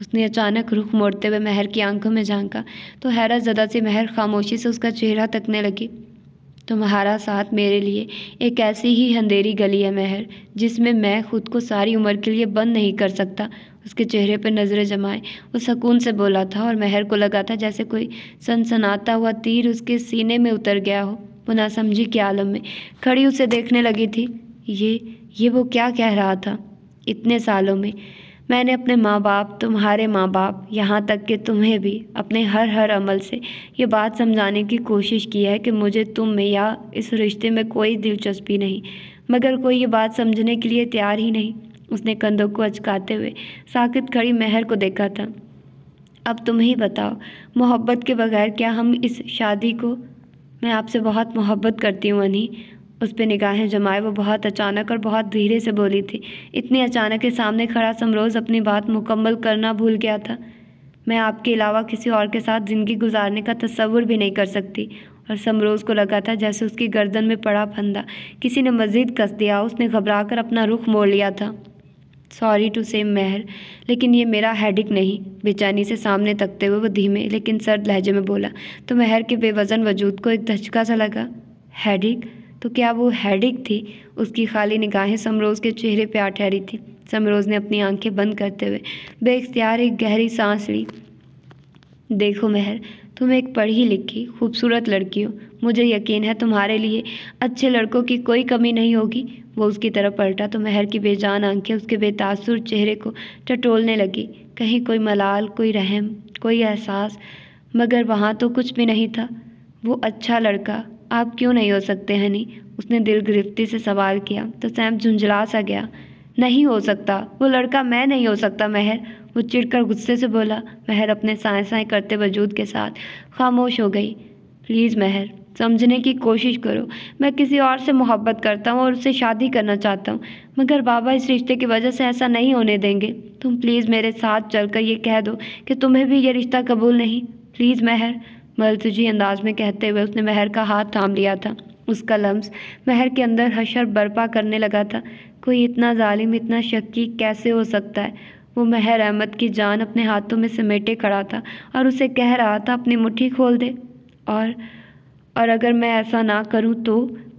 उसने अचानक रुख मोड़ते हुए महर की आँखों में झांका तो हैरत ज़दा से महर खामोशी से उसका चेहरा तकने लगी। तुम्हारा साथ मेरे लिए एक ऐसी ही अंधेरी गली है महर, जिसमें मैं खुद को सारी उम्र के लिए बंद नहीं कर सकता। उसके चेहरे पर नज़रें जमाए, वो सुकून से बोला था और महर को लगा था जैसे कोई सनसनाता हुआ तीर उसके सीने में उतर गया हो। वो नासमझी के आलम में खड़ी उसे देखने लगी थी। ये ये वो क्या कह रहा था? इतने सालों में मैंने अपने माँ बाप तुम्हारे माँ बाप यहाँ तक कि तुम्हें भी अपने हर हर अमल से ये बात समझाने की कोशिश की है कि मुझे तुम में या इस रिश्ते में कोई दिलचस्पी नहीं, मगर कोई ये बात समझने के लिए तैयार ही नहीं। उसने कंधों को अचकाते हुए साकित खड़ी महर को देखा था। अब तुम ही बताओ, मोहब्बत के बगैर क्या हम इस शादी को मैं आपसे बहुत मोहब्बत करती हूँ, अनी। उस पर निगाहें जमाए। वो बहुत अचानक और बहुत धीरे से बोली थी। इतनी अचानक के सामने खड़ा समरोज़ अपनी बात मुकम्मल करना भूल गया था। मैं आपके अलावा किसी और के साथ ज़िंदगी गुजारने का तस्वुर भी नहीं कर सकती। और समरोज़ को लगा था जैसे उसकी गर्दन में पड़ा फंदा। किसी ने मज़ीद कस दिया, उसने घबरा कर अपना रुख मोड़ लिया था। सॉरी टू से महर। लेकिन ये मेरा हेडिक नहीं। बेचैनी से सामने तकते हुए वो धीमे, लेकिन सर्द लहजे में बोला तो महर के बेवज़न वजूद को एक धचका सा लगा। हेडिक तो क्या वो हेडिक थी? उसकी खाली निगाहें समरोज़ के चेहरे पर आ ठहरी थी। समरोज़ ने अपनी आँखें बंद करते हुए बेख्तियार एक गहरी सांस ली। देखो महर, तुम एक पढ़ी लिखी, खूबसूरत लड़की हो। मुझे यकीन है तुम्हारे लिए अच्छे लड़कों की कोई कमी नहीं होगी। वो उसकी तरफ़ पलटा तो महर की बेजान आँखें उसके बेतासुर चेहरे को टटोलने लगी। कहीं कोई मलाल, कोई रहम, कोई एहसास, मगर वहाँ तो कुछ भी नहीं था। वो अच्छा लड़का, आप क्यों नहीं हो सकते हनी? उसने दिल गिरफ्ती से सवाल किया। तो सैम झुंझला सा गया। नहीं हो सकता। वो लड़का मैं नहीं हो सकता, महर। वो चिढ़कर गुस्से से बोला। महर अपने साए साए करते वजूद के साथ खामोश हो गई। प्लीज़, महर। समझने की कोशिश करो। मैं किसी और से मोहब्बत करता हूँ और उससे शादी करना चाहता हूँ, मगर बाबा इस रिश्ते की वजह से ऐसा नहीं होने देंगे। तुम प्लीज़ मेरे साथ चलकर ये कह दो कि तुम्हें भी ये रिश्ता कबूल नहीं। प्लीज़ महर मलतजी अंदाज में कहते हुए उसने महर का हाथ थाम लिया था। उसका लम्स महर के अंदर हशर बर्पा करने लगा था। कोई इतना जालिम, इतना शक्की कैसे हो सकता है? वो महर अहमद की जान अपने हाथों में समेटे खड़ा था और उसे कह रहा था, अपनी मुट्ठी खोल दे। और और अगर मैं ऐसा ना करूँ तो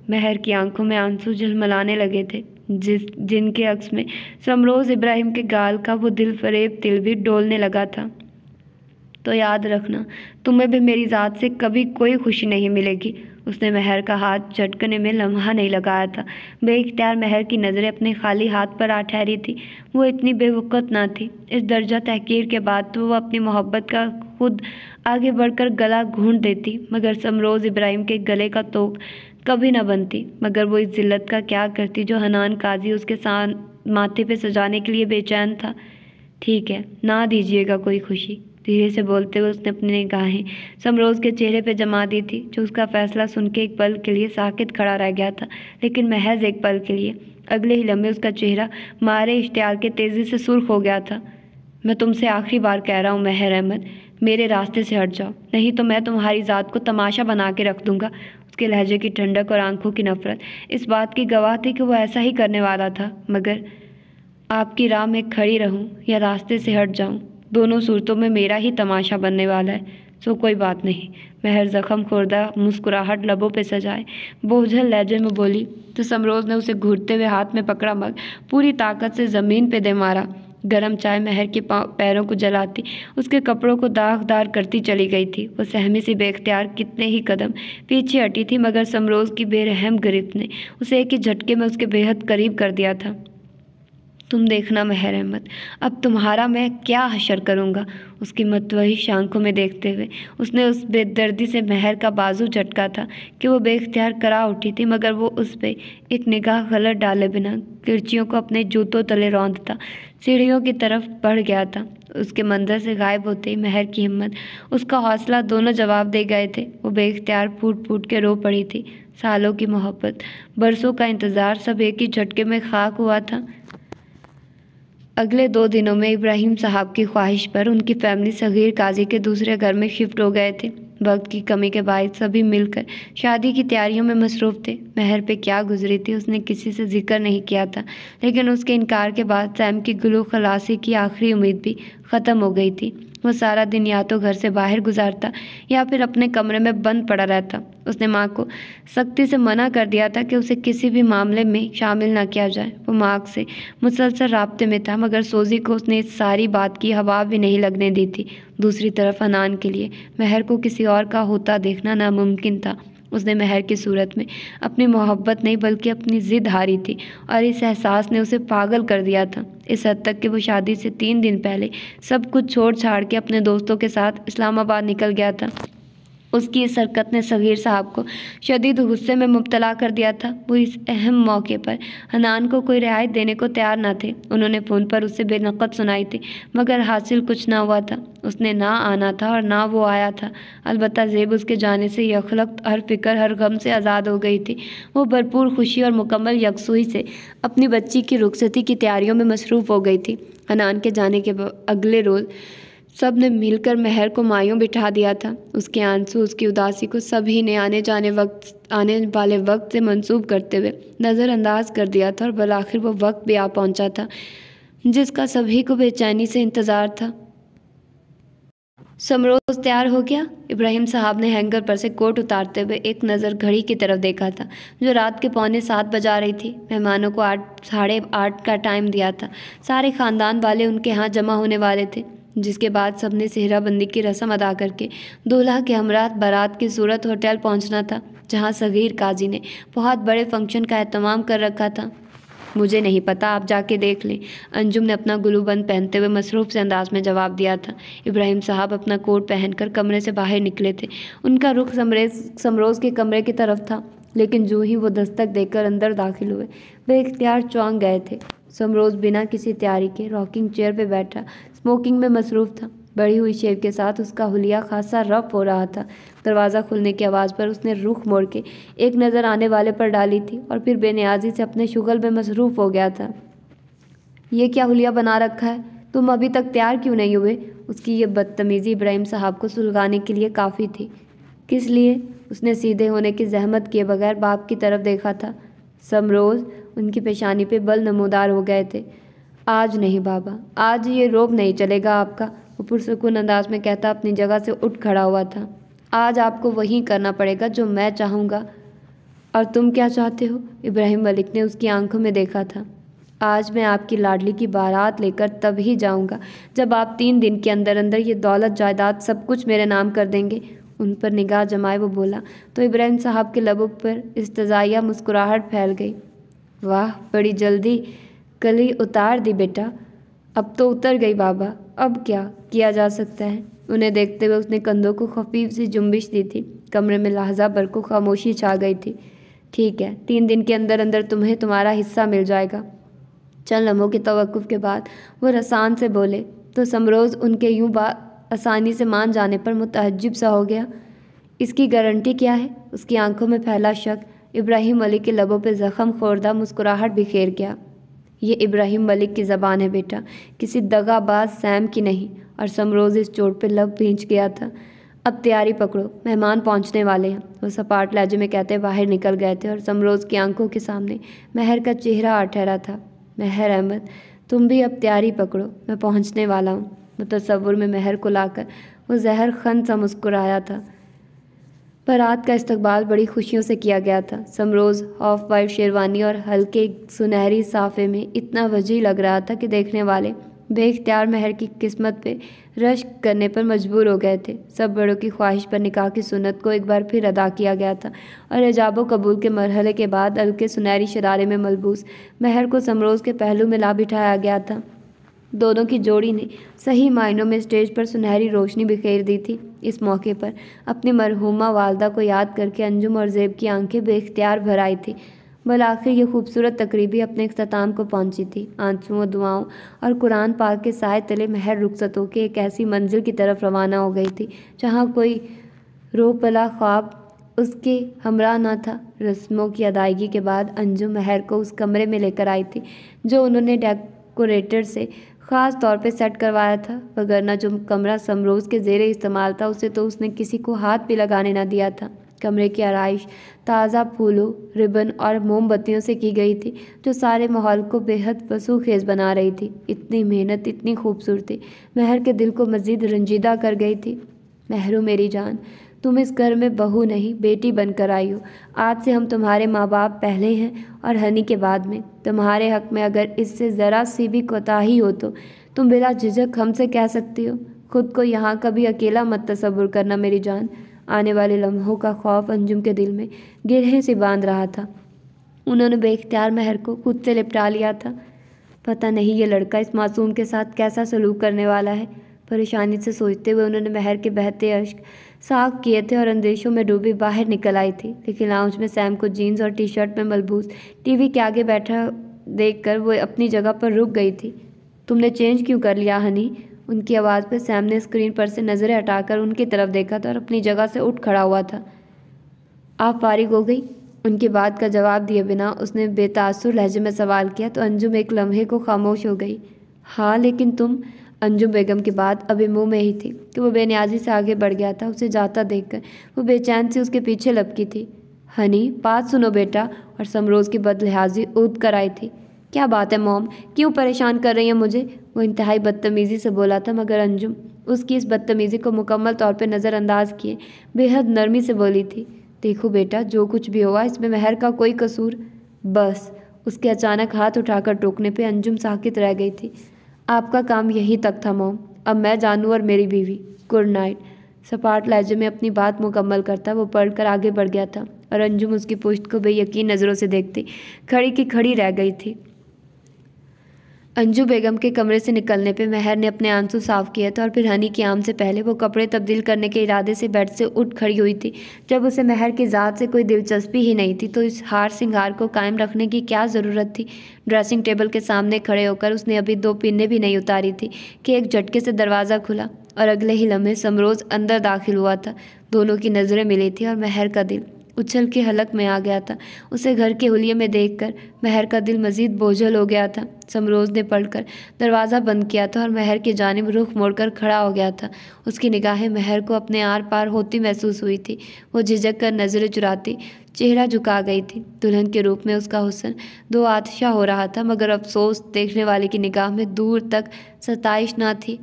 महर की आँखों में आँसू झलमलाने लगे थे, जिस, जिनके अक्स में समरोज़ इब्राहिम के गाल का वो दिल फरेब तिल भी डोलने लगा था। तो याद रखना, तुम्हें भी मेरी ज़ात से कभी कोई खुशी नहीं मिलेगी। उसने महर का हाथ झटकने में लम्हा नहीं लगाया था। बेख्तियार महर की नज़रें अपने खाली हाथ पर आ ठहरी थी। वो इतनी बेवकत ना थी। इस दर्जा तहकीर के बाद तो वो अपनी मोहब्बत का खुद आगे बढ़कर गला घूंढ देती, मगर समरोज़ इब्राहिम के गले का तोप कभी ना बनती। मगर वो इस जिल्लत का क्या करती जो हनान काजी उसके साथ माथे पे सजाने के लिए बेचैन था? ठीक है, ना दीजिएगा कोई खुशी। धीरे से बोलते हुए उसने अपनी निगाहें समरोज़ के चेहरे पर जमा दी थी, जो उसका फैसला सुन के एक पल के लिए साकित खड़ा रह गया था, लेकिन महज एक पल के लिए। अगले ही लम्बे उसका चेहरा मारे इश्तियार के तेज़ी से सुर्ख हो गया था। मैं तुमसे आखिरी बार कह रहा हूँ, महर अहमद। मेरे रास्ते से हट जाओ। नहीं तो मैं तुम्हारी ज़ात को तमाशा बना के रख दूँगा, उसके लहजे की ठंडक और आँखों की नफरत। इस बात की गवाह थी कि वो ऐसा ही करने वाला था, मगर आपकी राह में खड़ी रहूँ या रास्ते से हट जाऊँ, दोनों सूरतों में मेरा ही तमाशा बनने वाला है, सो कोई बात नहीं। महर ज़ख़म, खोरदा, मुस्कुराहट लबों पे सजाए। बोझल लहजे में बोली तो समरोज़ ने उसे घूरते हुए हाथ में पकड़ा मग, पूरी ताकत से ज़मीन पे दे मारा। गरम चाय महर के पैरों को जलाती, उसके कपड़ों को दागदार करती चली गई थी। वो सहमी से बेख्तियार, कितने ही कदम पीछे हटी थी, मगर समरोज़ की बेरहम गिरफ्त ने उसे एक ही झटके में उसके बेहद करीब कर दिया था। तुम देखना महर अहमद। अब तुम्हारा मैं क्या हशर करूँगा? उसकी मतवही शांखों में देखते हुए। उसने उस बेदर्दी से महर का बाजू झटका था कि वो बेख्तियार करा उठी थी, मगर वो उस पर एक निगाह गलत डाले बिना किरचियों को अपने जूतों तले रौंदता, सीढ़ियों की तरफ़ बढ़ गया था। उसके मंजर से गायब होते ही महर की हिम्मत, उसका हौसला दोनों जवाब दे गए थे। वो बेख्तियार फूट फूट के रो पड़ी थी। सालों की मोहब्बत, बरसों का इंतज़ार सब एक ही झटके में खाक हुआ था। अगले दो दिनों में इब्राहिम साहब की ख्वाहिश पर उनकी फैमिली सग़ीर काजी के दूसरे घर में शिफ्ट हो गए थे। वक्त की कमी के बाद सभी मिलकर शादी की तैयारियों में मसरूफ़ थे। महर पे क्या गुजरी थी उसने किसी से ज़िक्र नहीं किया था। लेकिन उसके इनकार के बाद सैम की गुलू खलासी की आखिरी उम्मीद भी ख़त्म हो गई थी। वो सारा दिन या तो घर से बाहर गुजारता या फिर अपने कमरे में बंद पड़ा रहता। उसने माँ को सख्ती से मना कर दिया था कि उसे किसी भी मामले में शामिल ना किया जाए। वो माँ से मुसलसल रबते में था, मगर सोजी को उसने इस सारी बात की हवा भी नहीं लगने दी थी। दूसरी तरफ़ अनान के लिए महर को किसी और का होता देखना नामुमकिन था। उसने महर की सूरत में अपनी मोहब्बत नहीं, बल्कि अपनी ज़िद हारी थी और इस एहसास ने उसे पागल कर दिया था। इस हद तक कि वो शादी से तीन दिन पहले सब कुछ छोड़ छाड़ के अपने दोस्तों के साथ इस्लामाबाद निकल गया था। उसकी इस हरकत ने सगीर साहब को शदीद गुस्से में मुबतला कर दिया था। वो इस अहम मौके पर हनान को कोई रियायत देने को तैयार ना थे। उन्होंने फ़ोन पर उससे बेनकत सुनाई थी, मगर हासिल कुछ ना हुआ था। उसने ना आना था और ना वो आया था। अलबत् जेब उसके जाने से यखलक हर फ़िक्र, हर गम से आज़ाद हो गई थी। वो भरपूर खुशी और मुकम्मल यकसुई से अपनी बच्ची की रुखसती की तैयारियों में मसरूफ़ हो गई थी। हनान के जाने के अगले रोज़ सबने मिलकर महर को मायूं बिठा दिया था। उसके आँसू उसकी उदासी को सभी ने आने जाने वक्त, आने वाले वक्त से मंसूब करते हुए नज़रअंदाज कर दिया था और बल आखिर वो वक्त भी आ पहुँचा था, जिसका सभी को बेचैनी से इंतज़ार था। समरोज़ तैयार हो गया। इब्राहिम साहब ने हैंगर पर से कोट उतारते हुए एक नज़र घड़ी की तरफ़ देखा था, जो रात के पौने सात बजा रही थी। मेहमानों को आठ, साढ़े आठ का टाइम दिया था। सारे ख़ानदान वाले उनके यहाँ जमा होने वाले थे। जिसके बाद सबने सेहराबंदी की रस्म अदा करके दूल्हा के हमरात बारात की सूरत होटल पहुँचना था, जहाँ सगीर काजी ने बहुत बड़े फ़ंक्शन का अहतमाम कर रखा था। मुझे नहीं पता, आप जाके देख लें। अंजुम ने अपना गुलूबंद पहनते हुए मसरूफ़ से अंदाज में जवाब दिया था। इब्राहिम साहब अपना कोट पहनकर कमरे से बाहर निकले थे। उनका रुख समरेज, समरोज़ के कमरे की तरफ़ था, लेकिन जो ही वो दस्तक देकर अंदर दाखिल हुए, वे इख्तियार चौंक गए थे। समरोज़ बिना किसी तैयारी के रॉकिंग चेयर पर बैठा स्मोकिंग में मसरूफ़ था। बढ़ी हुई शेव के साथ उसका हुलिया खासा रफ हो रहा था। दरवाज़ा खुलने की आवाज़ पर उसने रुख मोड़ के एक नज़र आने वाले पर डाली थी और फिर बेनियाजी से अपने शुगल में मसरूफ़ हो गया था। ये क्या हुलिया बना रखा है? तुम अभी तक तैयार क्यों नहीं हुए? उसकी ये बदतमीज़ी इब्राहिम साहब को सुलगाने के लिए काफ़ी थी। किस लिए? उसने सीधे होने की जहमत किए बगैर बाप की तरफ़ देखा था। समरोज़ उनकी पेशानी पे बल नमोदार हो गए थे। आज नहीं बाबा, आज ये रोब नहीं चलेगा आपका। वो पुरसकून अंदाज में कहता, अपनी जगह से उठ खड़ा हुआ था। आज आपको वही करना पड़ेगा जो मैं चाहूँगा। और तुम क्या चाहते हो? इब्राहिम मलिक ने उसकी आँखों में देखा था। आज मैं आपकी लाडली की बारात लेकर तब ही जाऊँगा, जब आप तीन दिन के अंदर अंदर ये दौलत जायदाद सब कुछ मेरे नाम कर देंगे। उन पर निगाह जमाए वो बोला। तो इब्राहिम साहब के लबों पर इस्तजाइया मुस्कुराहट फैल गई। वाह, बड़ी जल्दी कली उतार दी बेटा। अब तो उतर गई बाबा, अब क्या किया जा सकता है? उन्हें देखते हुए उसने कंधों को खफीफ सी जुम्बिश दी थी। कमरे में लहजा भर को खामोशी छा गई थी। ठीक है, तीन दिन के अंदर अंदर तुम्हें तुम्हारा हिस्सा मिल जाएगा। चंद लम्हों के तवक़ुफ़ के बाद वो रसान से बोले तो समरोज़ उनके यूँ बात आसानी से मान जाने पर मुतहजब सा हो गया। इसकी गारंटी क्या है? उसकी आँखों में फैला शक। इब्राहिम मलिक के लबों पर ज़ख़म, खोरदा, मुस्कुराहट बिखेर गया। ये इब्राहिम मलिक की ज़बान है बेटा। किसी दगाबाज सैम की नहीं, और समरोज़ इस चोट पे लब भींच गया था। अब तैयारी पकड़ो, मेहमान पहुँचने वाले हैं। वो सपाट लहजे में कहते, बाहर निकल गए थे। और समरोज़ की आँखों के सामने महर का चेहरा आ ठहरा था। महर अहमद, तुम भी अब तैयारी पकड़ो। मैं पहुँचने वाला हूँ। मुतसवर में महर को लाकर वो जहर खन सा मुस्कुराया था। बारात का इस्तकबाल बड़ी खुशियों से किया गया था। समरोज़ ऑफ़ वाइट शेरवानी और हल्के सुनहरी साफ़े में इतना वजी लग रहा था कि देखने वाले बेख्तियार महर की किस्मत पे रश करने पर मजबूर हो गए थे। सब बड़ों की ख्वाहिश पर निकाह की सुनत को एक बार फिर अदा किया गया था और एजाब कबूल के मरहले के बाद हल्के सुनहरी शरारे में मलबूस महर को समरोज़ के पहलू में ला बिठाया गया था। दोनों की जोड़ी ने सही मायनों में स्टेज पर सुनहरी रोशनी बिखेर दी थी। इस मौके पर अपनी मरहुमा वालदा को याद करके अंजुम और जेब की आँखें बेख्तियार भर आई थी। बल आखिर ये खूबसूरत तकरीबी अपने अख्ताम को पहुँची थी। आंसुओं, दुआओं और कुरान पाक के साय तले महर रुखसत के एक ऐसी मंजिल की तरफ़ रवाना हो गई थी, जहाँ कोई रो पला ख्वाब उसके हमरा ना था। रस्मों की अदायगी के बाद अंजुम महर को उस कमरे में लेकर आई थी, जो उन्होंने डेकोरेटर से ख़ास तौर पे सेट करवाया था वगरना जो कमरा समरोज़ के ज़ेर इस्तेमाल था, उसे तो उसने किसी को हाथ भी लगाने ना दिया था। कमरे की आरइश, ताज़ा फूलों, रिबन और मोमबत्तियों से की गई थी, जो सारे माहौल को बेहद वसूखेज़ बना रही थी। इतनी मेहनत, इतनी खूबसूरती, महर के दिल को मज़ीद रंजीदा कर गई थी। महरू मेरी जान तुम इस घर में बहू नहीं, बेटी बनकर आई हो। आज से हम तुम्हारे माँ बाप पहले हैं और हनी के बाद में। तुम्हारे हक में अगर इससे ज़रा सी भी कोताही हो तो तुम बिला झिझक हमसे कह सकती हो। खुद को यहाँ कभी अकेला मत तस्वुर करना मेरी जान। आने वाले लम्हों का खौफ अंजुम के दिल में गिरहें से बाँध रहा था। उन्होंने बेख्तियार महर को खुद से लिपटा लिया था। पता नहीं ये लड़का इस मासूम के साथ कैसा सलूक करने वाला है। परेशानी से सोचते हुए उन्होंने महर के बहते अश्क साफ़ किए थे और अंदेशों में डूबी बाहर निकल आई थी। लेकिन लाउंज में सैम को जीन्स और टी शर्ट में मलबूस टीवी के आगे बैठा देखकर वो अपनी जगह पर रुक गई थी। तुमने चेंज क्यों कर लिया हनी उनकी आवाज़ पर सैम ने स्क्रीन पर से नज़रें हटाकर उनकी तरफ़ देखा था और अपनी जगह से उठ खड़ा हुआ था। आप फारिग हो गई? उनकी बात का जवाब दिए बिना उसने बेतासुर लहजे में सवाल किया तो अंजुम एक लम्हे को खामोश हो गई। हाँ लेकिन तुम अंजुम बेगम की बात अभी मुँह में ही थी कि वो बेनियाजी से आगे बढ़ गया था, उसे जाता देखकर वो बेचैन से उसके पीछे लपकी थी। हनी, बात सुनो बेटा, और समरोज़ की बदलिहाजी उद कर आई थी। क्या बात है मोम, क्यों परेशान कर रही है मुझे? वो इंतहाई बदतमीज़ी से बोला था, मगर अंजुम उसकी इस बदतमीज़ी को मुकम्मल तौर पर नज़रअंदाज किए, बेहद नरमी से बोली थी। देखो बेटा, जो कुछ भी हुआ, इसमें महर का कोई कसूर? बस, उसके अचानक हाथ उठाकर टोकने पे अंजुम साकित रह गई थी। आपका काम यहीं तक था, मोम। अब मैं जानू और मेरी बीवी। Good night. सपाट लहजे में अपनी बात मुकम्मल करता, वो पढ़कर आगे बढ़ गया था और अंजुम उसकी पुष्ट को बेयकीन नज़रों से देखती, खड़ी की खड़ी रह गई थी। अंजू बेगम के कमरे से निकलने पर महर ने अपने आँसू साफ़ किए थे और फिर हनी के आम से पहले वो कपड़े तब्दील करने के इरादे से बेड से उठ खड़ी हुई थी। जब उसे महर की ज़ात से कोई दिलचस्पी ही नहीं थी तो इस हार सिंगार को कायम रखने की क्या ज़रूरत थी? ड्रेसिंग टेबल के सामने खड़े होकर उसने अभी दो पिन्ने भी नहीं उतारी थी कि एक झटके से दरवाज़ा खुला और अगले ही लम्हे समरोज़ अंदर दाखिल हुआ था। दोनों की नज़रें मिली थी और महर का दिल उछल के हलक में आ गया था। उसे घर के हुलिये में देखकर महर का दिल मज़ीद बोझल हो गया था। समरोज़ ने पढ़कर दरवाज़ा बंद किया था और महर की जानब रुख मोड़कर खड़ा हो गया था। उसकी निगाहें महर को अपने आर पार होती महसूस हुई थी। वो झिझक कर नज़रें चुराती, चेहरा झुका गई थी। दुल्हन के रूप में उसका हुसन दो आतशा हो रहा था, मगर अफसोस देखने वाले की निगाह में दूर तक सताइश ना थी।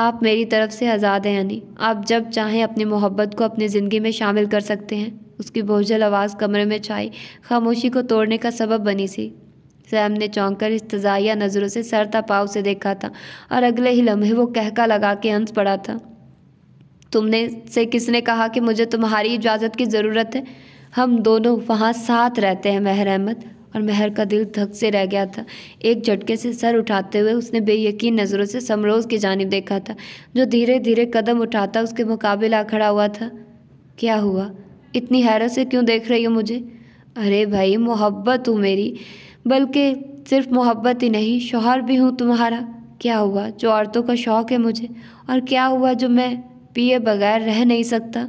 आप मेरी तरफ़ से आज़ाद हैं, यानी आप जब चाहें अपनी मोहब्बत को अपनी ज़िंदगी में शामिल कर सकते हैं। उसकी बोझल आवाज़ कमरे में छाई, खामोशी को तोड़ने का सबब बनी सी। सैम ने चौंक कर इस्तजाइया नज़रों से सरता पाव से देखा था और अगले ही लम्हे वो कहका लगा के हंस पड़ा था। तुमने से किसने कहा कि मुझे तुम्हारी इजाज़त की ज़रूरत है? हम दोनों वहाँ साथ रहते हैं, महर अहमद। और महर का दिल धक से रह गया था। एक झटके से सर उठाते हुए उसने बेयकीन नज़रों से समरोज़ की जानब देखा था, जो धीरे धीरे कदम उठाता उसके मुकाबले आ खड़ा हुआ था। क्या हुआ? इतनी हैरत से क्यों देख रही हो मुझे? अरे भाई, मोहब्बत हूँ मेरी, बल्कि सिर्फ़ मोहब्बत ही नहीं, शौहर भी हूँ तुम्हारा। क्या हुआ? जो औरतों का शौक़ है मुझे, और क्या हुआ जो मैं पिए बगैर रह नहीं सकता?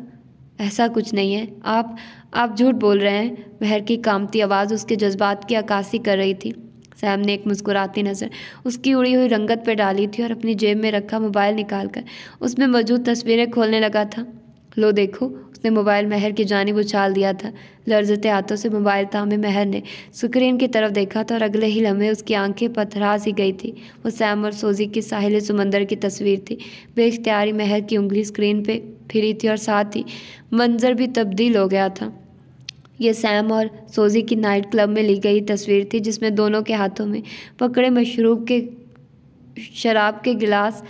ऐसा कुछ नहीं है। आप आप झूठ बोल रहे हैं। महर की कामती आवाज़ उसके जज्बात की अक्सी कर रही थी। सैम ने एक मुस्कुराती नज़र उसकी उड़ी हुई रंगत पर डाली थी और अपनी जेब में रखा मोबाइल निकालकर उसमें मौजूद तस्वीरें खोलने लगा था। लो देखो, उसने मोबाइल महर की जानब उछाल दिया था। लर्जते हाथों से मोबाइल थामे महर ने स्क्रीन की तरफ़ देखा था और अगले ही लम्हे उसकी आँखें पथरा सी गई थी। वो सैम और सोजी की साहिल समंदर की तस्वीर थी। बेख्तियारी महर की उंगली स्क्रीन पे फिरी थी और साथ ही मंजर भी तब्दील हो गया था। ये सैम और सोजी की नाइट क्लब में ली गई तस्वीर थी, जिसमें दोनों के हाथों में पकड़े मशरूब के, शराब के गिलास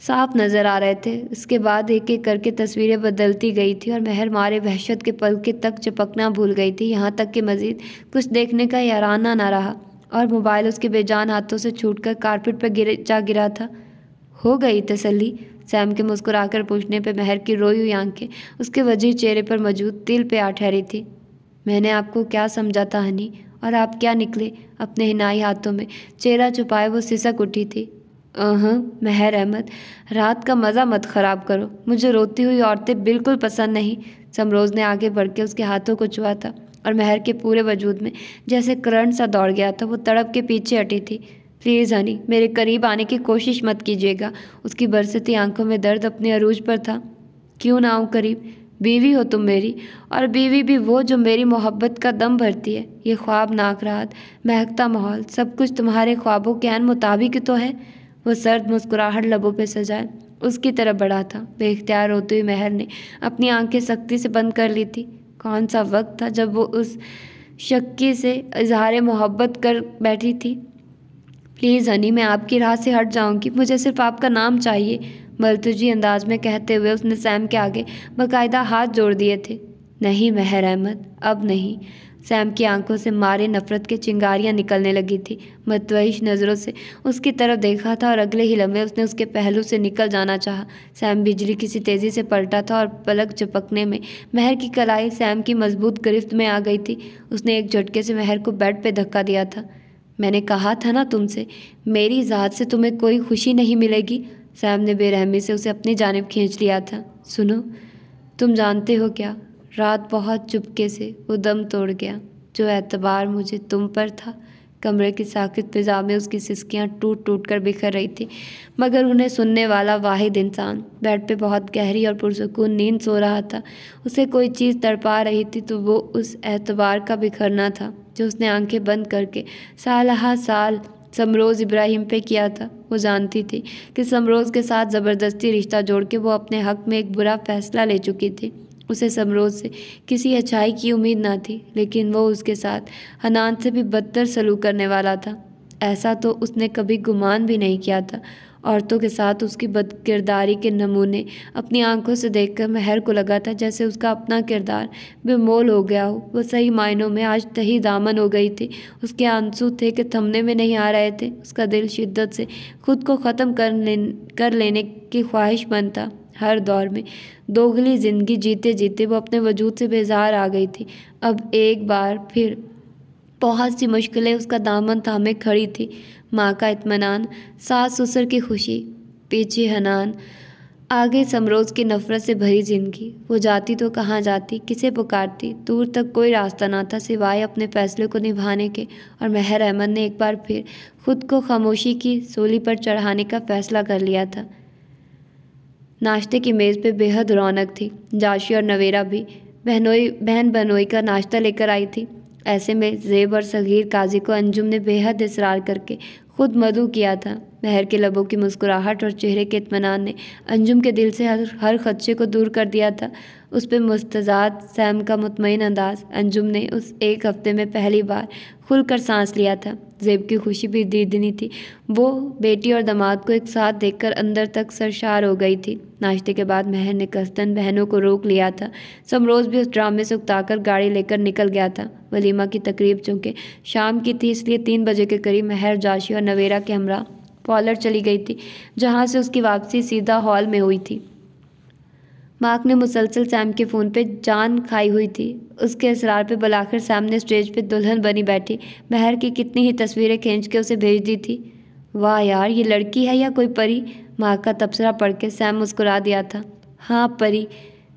साफ़ नज़र आ रहे थे। इसके बाद एक एक करके तस्वीरें बदलती गई थी और महर मारे वहशत के पल के तक चपकना भूल गई थी। यहाँ तक कि मज़ीद कुछ देखने का याराना ना रहा और मोबाइल उसके बेजान हाथों से छूटकर कारपेट पर गिर, जा गिरा था। हो गई तसल्ली? सैम के मुस्कुराकर पूछने पर महर की रोई हुई आँखें उसके वजह चेहरे पर मौजूद तिल पे आ ठहरी थी। मैंने आपको क्या समझा था, हनी? और आप क्या निकले अपने हिनाई हाथों में? चेहरा छुपाए वो सिसक उठी थी। महर अहमद, रात का मज़ा मत ख़राब करो। मुझे रोती हुई औरतें बिल्कुल पसंद नहीं। समरोज़ ने आगे बढ़ के उसके हाथों को छुआ था और महर के पूरे वजूद में जैसे करंट सा दौड़ गया था, वो तड़प के पीछे हटी थी। प्लीज़ हनी, मेरे करीब आने की कोशिश मत कीजिएगा। उसकी बरसती आँखों में दर्द अपने अरूज पर था। क्यों ना आऊँ करीब? बीवी हो तुम मेरी, और बीवी भी वो जो मेरी मोहब्बत का दम भरती है। ये ख्वाब नाक रात महकता माहौल, सब कुछ तुम्हारे ख्वाबों के अन मुताबिक तो है। वो सर्द मुस्कुराहट लबों पे सजाए, उसकी तरफ़ बढ़ा था। बेख्तियार होते हुए महर ने अपनी आँखें सख्ती से बंद कर ली थी। कौन सा वक्त था जब वो उस शक्की से इजहार मोहब्बत कर बैठी थी? प्लीज़ हनी, मैं आपकी राह से हट जाऊँगी। मुझे सिर्फ़ आपका नाम चाहिए। मलतुजी अंदाज में कहते हुए उसने सैम के आगे बाकायदा हाथ जोड़ दिए थे। नहीं, महर अहमद, अब नहीं। सैम की आँखों से मारे नफरत के चिंगारियाँ निकलने लगी थी। मतवहिश नज़रों से उसकी तरफ़ देखा था और अगले ही लम्हे उसने उसके पहलू से निकल जाना चाहा। सैम बिजली किसी तेज़ी से पलटा था और पलक चपकने में महर की कलाई सैम की मज़बूत गिरफ्त में आ गई थी। उसने एक झटके से महर को बेड पर धक्का दिया था। मैंने कहा था ना तुमसे, मेरी ज़ात से तुम्हें कोई खुशी नहीं मिलेगी। सैम ने बेरहमी से उसे अपनी जानब खींच लिया था। सुनो, तुम जानते हो क्या? रात बहुत चुपके से वो दम तोड़ गया, जो एतबार मुझे तुम पर था। कमरे की साकित फिजा में उसकी सिसकियाँ टूट टूट कर बिखर रही थी, मगर उन्हें सुनने वाला वाहिद इंसान। बेड पे बहुत गहरी और पुरसकून नींद सो रहा था। उसे कोई चीज़ तड़पा रही थी तो वो उस एतबार का बिखरना था, जो उसने आँखें बंद करके साल हा साल समरोज़ इब्राहिम पे किया था, वो जानती थी कि समरोज़ के साथ ज़बरदस्ती रिश्ता जोड़ के वो अपने हक़ में एक बुरा फ़ैसला ले चुकी थी। उसे समरोज़ से किसी अच्छाई की उम्मीद ना थी, लेकिन वो उसके साथ हनान से भी बदतर सलूक करने वाला था। ऐसा तो उसने कभी गुमान भी नहीं किया था। औरतों के साथ उसकी बदकिरदारी के नमूने अपनी आँखों से देखकर महर को लगा था, जैसे उसका अपना किरदार बेमोल हो गया हो। वो सही मायनों में आज तही दामन हो गई थी। उसके आँसू थे कि थमने में नहीं आ रहे थे। उसका दिल शिद्दत से खुद को ख़त्म कर ले कर लेने की ख्वाहिशमंद था। हर दौर में दोगली ज़िंदगी जीते जीते वो अपने वजूद से बेजार आ गई थी। अब एक बार फिर बहुत सी मुश्किलें उसका दामन थामे खड़ी थी। माँ का इतमान सास ससुर की खुशी, पीछे हनान, आगे समरोज़ की नफ़रत से भरी ज़िंदगी। वो जाती तो कहाँ जाती, किसे पुकारती? दूर तक कोई रास्ता ना था सिवाय अपने फ़ैसले को निभाने के। और महर अहमद ने एक बार फिर खुद को खामोशी की सूली पर चढ़ाने का फ़ैसला कर लिया था। नाश्ते की मेज़ पे बेहद रौनक थी। जाशी और नवेरा भी बहनोई, बहन बनोई का नाश्ता लेकर आई थी। ऐसे में जेब और सगीर काजी को अंजुम ने बेहद इसरार करके खुद मधु किया था। महर के लबों की मुस्कुराहट और चेहरे के इतमान ने अंजुम के दिल से हर हर खदशे को दूर कर दिया था। उस पर मुस्तजाद सैम का मुतमिन अंदाज, अंजुम ने उस एक हफ़्ते में पहली बार खुलकर सांस लिया था। जेब की खुशी भी दीदनी थी। वो बेटी और दामाद को एक साथ देखकर अंदर तक सरशार हो गई थी। नाश्ते के बाद महर ने कस्तन बहनों को रोक लिया था। समरोज़ भी उस ड्रामे से उकताकर गाड़ी लेकर निकल गया था। वलीमा की तकरीब, चूँकि शाम की थी, इसलिए तीन बजे के करीब महर, जाशी और नवेरा के हमरा पॉलर चली गई थी, जहाँ से उसकी वापसी सीधा हॉल में हुई थी। मार्क ने मुसलसल सैम के फ़ोन पे जान खाई हुई थी। उसके असरार पे बुलाकर सैम ने स्टेज पे दुल्हन बनी बैठी महर की कितनी ही तस्वीरें खींच के उसे भेज दी थी। वाह यार, ये लड़की है या कोई परी? माँ का तबसरा पढ़ के सैम मुस्कुरा दिया था। हाँ परी,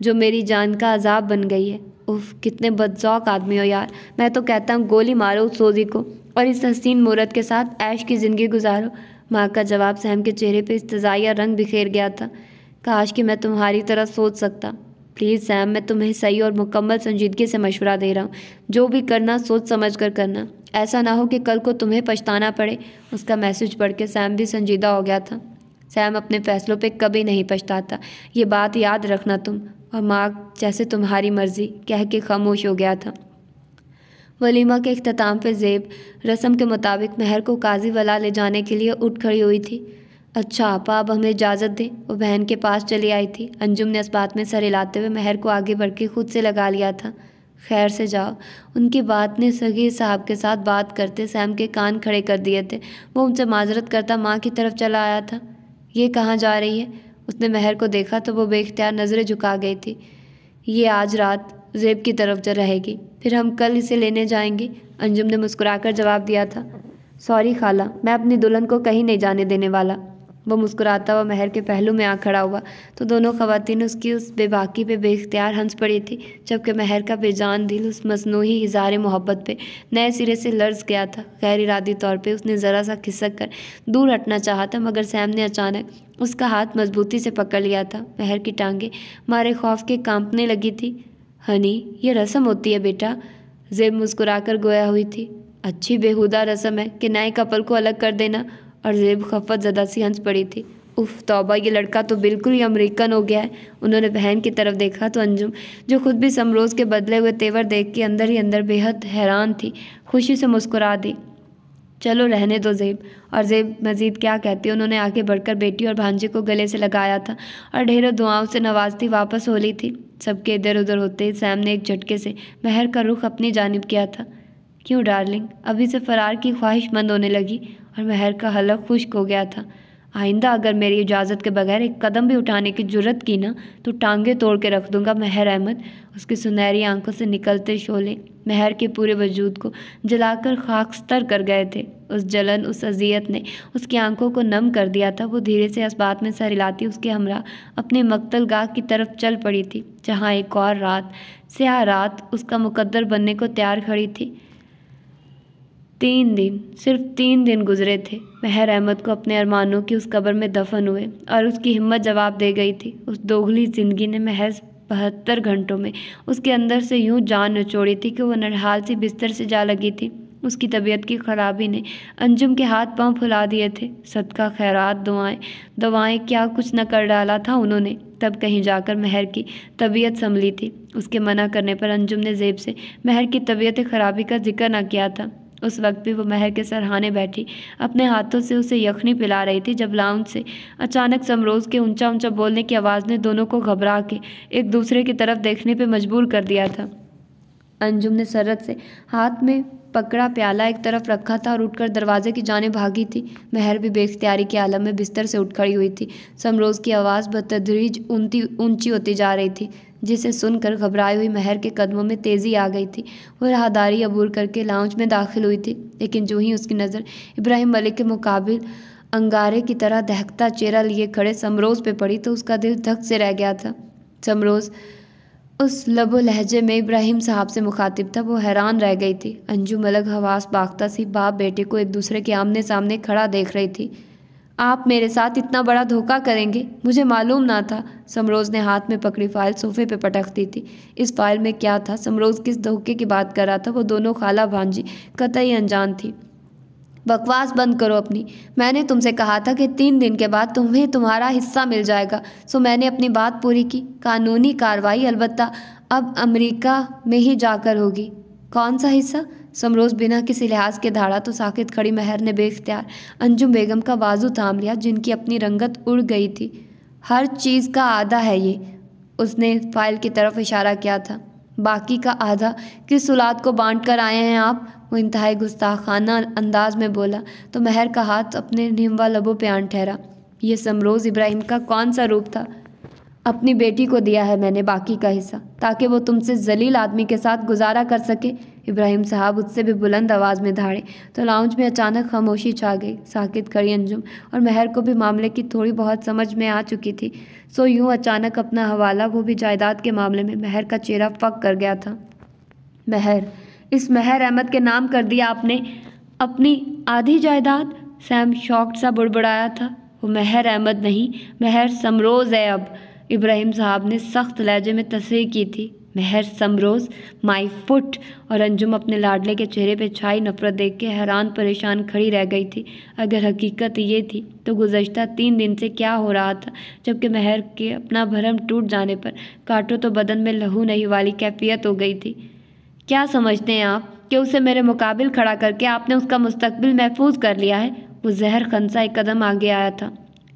जो मेरी जान का अजाब बन गई है। उफ, कितने बदजौक आदमी हो यार। मैं तो कहता हूँ, गोली मारो उस सोजी को, और इस हसीन मूरत के साथ ऐश की ज़िंदगी गुजारो। माँ का जवाब सैम के चेहरे पे इस्तजाइया रंग बिखेर गया था। काश कि मैं तुम्हारी तरह सोच सकता। प्लीज़ सैम मैं तुम्हें सही और मुकम्मल संजीदगी से मशवरा दे रहा हूँ। जो भी करना, सोच समझ कर करना। ऐसा ना हो कि कल को तुम्हें पछताना पड़े। उसका मैसेज पढ़ के सैम भी संजीदा हो गया था। सैम अपने फ़ैसलों पे कभी नहीं पछताता। ये बात याद रखना तुम। और माँ, जैसे तुम्हारी मर्ज़ी, कह के खामोश हो गया था। वलीमा के अख्ताम पे जेब रस्म के मुताबिक महर को काजी वला ले जाने के लिए उठ खड़ी हुई थी। अच्छा आपा, अब हमें इजाज़त दें, वो बहन के पास चली आई थी। अंजुम ने इस बात में सर हिलाते हुए महर को आगे बढ़ के खुद से लगा लिया था। खैर से जाओ। उनकी बात ने सगीर साहब के साथ बात करते सैम के कान खड़े कर दिए थे। वो उनसे माजरत करता माँ की तरफ़ चला आया था। ये कहाँ जा रही है? उसने महर को देखा तो वो बेख्तियार नज़रें झुका गई थी। ये आज रात जेब की तरफ़ जा रहेगी। फिर हम कल इसे लेने जाएँगे। अंजुम ने मुस्कुराकर जवाब दिया था, सॉरी खाला, मैं अपनी दुल्हन को कहीं नहीं जाने देने वाला। वो मुस्कुराता हुआ महर के पहलू में आ खड़ा हुआ तो दोनों खवतिन उसकी उस बेबाकी पे बेख्तियार हंस पड़ी थी, जबकि महर का बेजान दिल उस मसनू इज़ार मोहब्बत पे नए सिरे से लर्ज गया था। गैर इरादी तौर पे उसने ज़रा सा खिसक कर दूर हटना चाहा था, मगर सैम ने अचानक उसका हाथ मजबूती से पकड़ लिया था। महर की टांगें मारे खौफ के कांपने लगी थी। हनी, ये रस्म होती है बेटा। जेब मुस्कुरा कर गोया हुई थी। अच्छी बेहुदा रस्म है कि नए कपल को अलग कर देना। और जेब खफत ज़्यादा सी हंस पड़ी थी। उफ, तौबा, ये लड़का तो बिल्कुल ही अमेरिकन हो गया है। उन्होंने बहन की तरफ़ देखा तो अंजुम, जो खुद भी समरोज़ के बदले हुए तेवर देख के अंदर ही अंदर बेहद हैरान थी। खुशी से मुस्कुरा दी। चलो, रहने दो जेब। और जेब, मज़ीद क्या कहती उन्होंने आगे बढ़कर बेटी और भांजे को गले से लगाया था। और ढेरों दुआओं से नवाजती वापस हो ली थी। सबके इधर उधर होते ही सैम ने एक झटके से महर का रुख अपनी जानब किया था। क्यों डार्लिंग? अभी से फरार की ख्वाहिशमंद होने लगी और महर का हलक खुश्क हो गया था। आइंदा अगर मेरी इजाज़त के बगैर एक कदम भी उठाने की ज़रूरत की ना तो टांगे तोड़ के रख दूँगा महर अहमद। उसकी सुनहरी आँखों से निकलते शोले महर के पूरे वजूद को जलाकर खाकस्तर कर गए थे। उस जलन, उस अजियत ने उसकी आँखों को नम कर दिया था। वो धीरे से बात में सर हिलाती उसके हमरा अपने मकतल गाह की तरफ़ चल पड़ी थी, जहाँ एक और रात, स्याह रात उसका मुकद्दर बनने को तैयार खड़ी थी। तीन दिन, सिर्फ़ तीन दिन गुजरे थे। महर अहमद को अपने अरमानों की उस कब्र में दफन हुए और उसकी हिम्मत जवाब दे गई थी। उस दोगली ज़िंदगी ने महज बहत्तर घंटों में उसके अंदर से यूँ जान नचोड़ी थी कि वह नरहाल सी बिस्तर से जा लगी थी। उसकी तबीयत की खराबी ने अंजुम के हाथ पाँव फुला दिए थे। सदका खैरात दुआएँ दवाएँ क्या कुछ न कर डाला था उन्होंने। तब कहीं जाकर महर की तबीयत संभली थी। उसके मना करने पर अंजुम ने जेब से महर की तबीयत खराबी का ज़िक्र न किया था। उस वक्त भी वो महर के सरहाने बैठी, अपने हाथों से उसे यखनी पिला रही थी, जब लाउंज से अचानक समरोज़ के ऊँचा ऊँचा बोलने की आवाज़ ने दोनों को घबरा के एक दूसरे की तरफ़ देखने पे मजबूर कर दिया था। अंजुम ने सरत से हाथ में पकड़ा, प्याला एक तरफ़ रखा था और उठकर दरवाजे की जाने भागी थी। महर भी बेख्तियारी के आलम में बिस्तर से उठ खड़ी हुई थी। समरोज़ की आवाज़ बतदरीज ऊँची ऊँची होती जा रही थी। जिसे सुनकर घबराई हुई महर के कदमों में तेज़ी आ गई थी। वह राहदारी अबूर करके लाउंज में दाखिल हुई थी, लेकिन जो ही उसकी नज़र इब्राहिम मलिक के मुकाबिल अंगारे की तरह दहकता चेहरा लिए खड़े समरोज़ पे पड़ी तो उसका दिल धक से रह गया था। समरोज़ उस लबो लहजे में इब्राहिम साहब से मुखातिब था। वो हैरान रह गई थी। अंजुम अलग हवास बागता सी बाप बेटे को एक दूसरे के आमने सामने खड़ा देख रही थी। आप मेरे साथ इतना बड़ा धोखा करेंगे, मुझे मालूम ना था। समरोज़ ने हाथ में पकड़ी फ़ाइल सोफे पे पटक दी थी। इस फ़ाइल में क्या था? समरोज़ किस धोखे की बात कर रहा था? वो दोनों खाला भांजी, कतई अनजान थी। बकवास बंद करो अपनी। मैंने तुमसे कहा था कि तीन दिन के बाद तुम्हें तुम्हारा हिस्सा मिल जाएगा। सो मैंने अपनी बात पूरी की। कानूनी कार्रवाई, अलबत्ता अब अमेरिका में ही जाकर होगी। कौन सा हिस्सा? समरोज़ बिना किसी लिहाज के धाड़ा तो साकित खड़ी महर ने बेख्तियार। अंजुम बेगम का बाजू थाम लिया, जिनकी अपनी रंगत उड़ गई थी। हर चीज़ का आधा है ये, उसने फ़ाइल की तरफ़ इशारा किया था। बाकी का आधा, किस सुलाद को बांट कर आए हैं आप? वो इंतहाई गुस्ताखाना अंदाज में बोला। तो महर का हाथ अपने निम्वा लबों पे आन ठहरा। ये समरोज़ इब्राहिम का कौन सा रूप था? अपनी बेटी को दिया है मैंने बाकी का हिस्सा, ताकि वो तुमसे जलील आदमी के साथ गुजारा कर सके। इब्राहिम साहब उससे भी बुलंद आवाज़ में धाड़े तो लाउंज में अचानक खामोशी छा गई साकित खड़ी अंजुम, और महर को भी मामले की थोड़ी बहुत समझ में आ चुकी थी। सो यूँ अचानक अपना हवाला, वो भी जायदाद के मामले में महर का चेहरा फक कर गया था। महर, इस महर अहमद के नाम कर दिया आपने। अपनी आधी जायदाद? सैम शॉक्ट सा बुड़बुड़ाया था। वो महर अहमद नहीं, महर समरोज़ है अब। इब्राहिम साहब ने सख्त लहजे में तस्वीर की थी। महर, समरोज़, माई फुट और अंजुम अपने लाडले के चेहरे पे छाई नफरत देख के हैरान, परेशान खड़ी रह गई थी। अगर हकीकत ये थी तो गुजशत तीन दिन से क्या हो रहा था, जबकि महर के अपना भरम टूट जाने पर काटो तो बदन में लहू नहीं वाली कैफियत हो गई थी। क्या समझते हैं आप कि उसे मेरे मुकाबिल खड़ा करके आपने उसका मुस्तबिल महफूज कर लिया है? वो जहर खनसा एक कदम आगे आया था।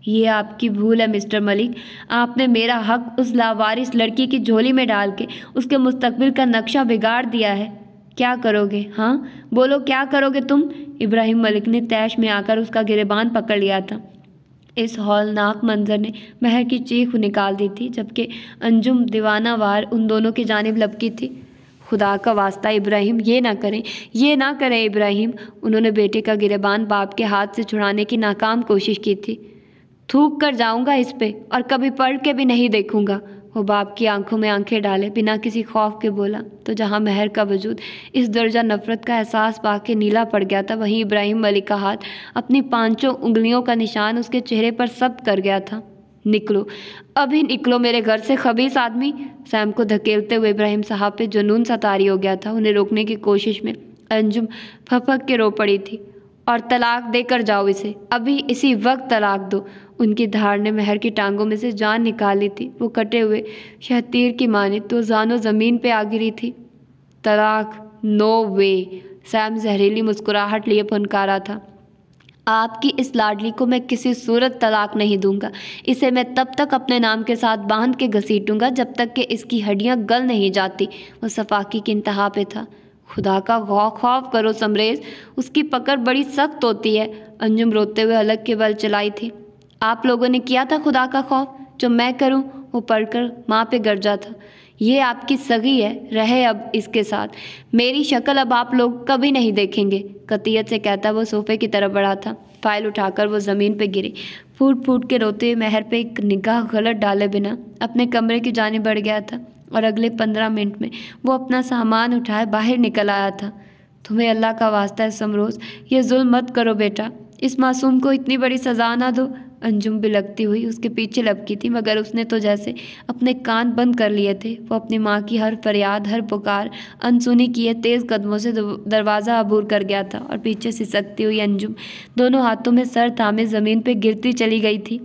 ये आपकी भूल है, मिस्टर मलिक। आपने मेरा हक उस लावारिस लड़की की झोली में डाल के उसके मुस्तकबिल का नक्शा बिगाड़ दिया है। क्या करोगे हाँ? बोलो, क्या करोगे तुम? इब्राहिम मलिक ने तैश में आकर उसका गिरेबान पकड़ लिया था। इस हौलनाक मंजर ने महर की चीख निकाल दी थी, जबकि अंजुम दीवाना वार उन दोनों की जानब लपकी थी। खुदा का वास्ता इब्राहिम, ये ना करें, ये ना करें इब्राहिम। उन्होंने बेटे का गिरेबान बाप के हाथ से छुड़ाने की नाकाम कोशिश की थी। थूक कर जाऊँगा इस पे और कभी पढ़ के भी नहीं देखूँगा। वो बाप की आँखों में आँखें डाले, बिना किसी खौफ के बोला तो जहाँ महर का वजूद, इस दर्जा नफरत का एहसास पा के नीला पड़ गया था, वहीं इब्राहिम मलिक का हाथ अपनी पाँचों उंगलियों का निशान उसके चेहरे पर सब कर गया था। निकलो, अभी निकलो मेरे घर से खबीस आदमी। सैम को धकेलते हुए इब्राहिम साहब पे जुनून सा तारी हो गया था। उन्हें रोकने की कोशिश में अंजुम फपक के रो पड़ी थी। और तलाक देकर जाओ इसे। अभी इसी वक्त तलाक दो। उनकी धार ने महर की टांगों में से जान निकाली थी वो कटे हुए शहतीर की माने तो जानो ज़मीन पे आ गिरी थी। तलाक? नो वे सैम जहरीली मुस्कुराहट लिए फनकारा था। आपकी इस लाडली को मैं किसी सूरत तलाक नहीं दूँगा। इसे मैं तब तक अपने नाम के साथ बाँध के घसीटूँगा जब तक कि इसकी हड्डियाँ गल नहीं जाती। वो सफाकी की इंतहा पे था। खुदा का खौफ खौफ करो समरेज। उसकी पकड़ बड़ी सख्त होती है। अंजुम रोते हुए अलग के बल चलाई थी। आप लोगों ने किया था खुदा का खौफ? जो मैं करूँ, वो पढ़कर माँ पे गरजा था ये आपकी सगी है। रहे अब इसके साथ। मेरी शक्ल अब आप लोग कभी नहीं देखेंगे। कतियत से कहता वो सोफे की तरफ़ बढ़ा था। फ़ाइल उठाकर वो ज़मीन पे गिरी। फूट फूट के रोते हुए महर पे एक निगाह गलत डाले बिना अपने कमरे की जाने बढ़ गया था। और अगले पंद्रह मिनट में वो अपना सामान उठाए, बाहर निकल आया था। तुम्हें अल्लाह का वास्ता है समरोज़ ये जुल्म मत करो बेटा। इस मासूम को इतनी बड़ी सज़ा ना दो। अंजुम भी लगती हुई उसके पीछे लपकी थी, मगर उसने तो जैसे अपने कान बंद कर लिए थे। वो अपनी माँ की हर फरियाद, हर पुकार, अनसुनी किए तेज़ कदमों से दरवाज़ा अबूर कर गया था और पीछे सिसकती हुई अंजुम दोनों हाथों में सर थामे ज़मीन पर गिरती चली गई थी।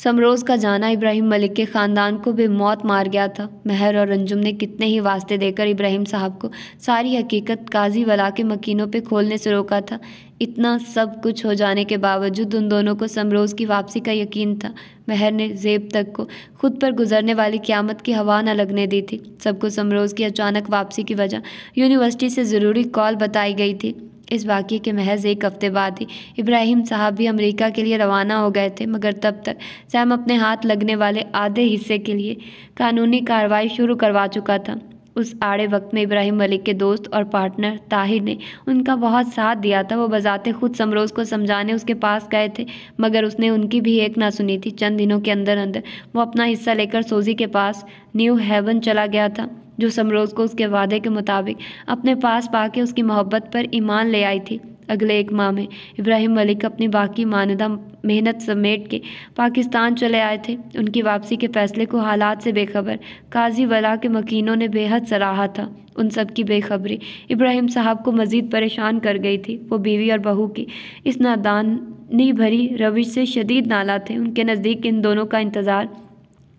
समरोज़ का जाना इब्राहिम मलिक के ख़ानदान को भी मौत मार गया था। महर और अंजुम ने कितने ही वास्ते देकर इब्राहिम साहब को सारी हकीकत काजी वला के मकीनों पे खोलने से रोका था। इतना सब कुछ हो जाने के बावजूद उन दोनों को समरोज़ की वापसी का यकीन था। महर ने जेब तक को खुद पर गुजरने वाली क़्यामत की हवा न लगने दी थी। सबको समरोज़ की अचानक वापसी की वजह यूनिवर्सिटी से ज़रूरी कॉल बताई गई थी। इस वाक़े के महज एक हफ़्ते बाद ही इब्राहिम साहब भी अमेरिका के लिए रवाना हो गए थे, मगर तब तक सैम अपने हाथ लगने वाले आधे हिस्से के लिए कानूनी कार्रवाई शुरू करवा चुका था। उस आड़े वक्त में इब्राहिम मलिक के दोस्त और पार्टनर ताहिर ने उनका बहुत साथ दिया था। वो बजाते खुद समरोज़ को समझाने उसके पास गए थे, मगर उसने उनकी भी एक ना सुनी थी। चंद दिनों के अंदर अंदर वो अपना हिस्सा लेकर सोजी के पास न्यू हेवन चला गया था। जो समरोज़ को उसके वादे के मुताबिक अपने पास पाके उसकी मोहब्बत पर ईमान ले आई थी। अगले एक माह में इब्राहिम मलिक अपनी बाकी मानदा मेहनत समेट के पाकिस्तान चले आए थे। उनकी वापसी के फैसले को हालात से बेखबर काजी वला के मकीनों ने बेहद सराहा था। उन सब की बेखबरी इब्राहिम साहब को मज़ीद परेशान कर गई थी। वो बीवी और बहू की इस नादानी भरी रविश से शदीद नाला थे। उनके नज़दीक इन दोनों का इंतज़ार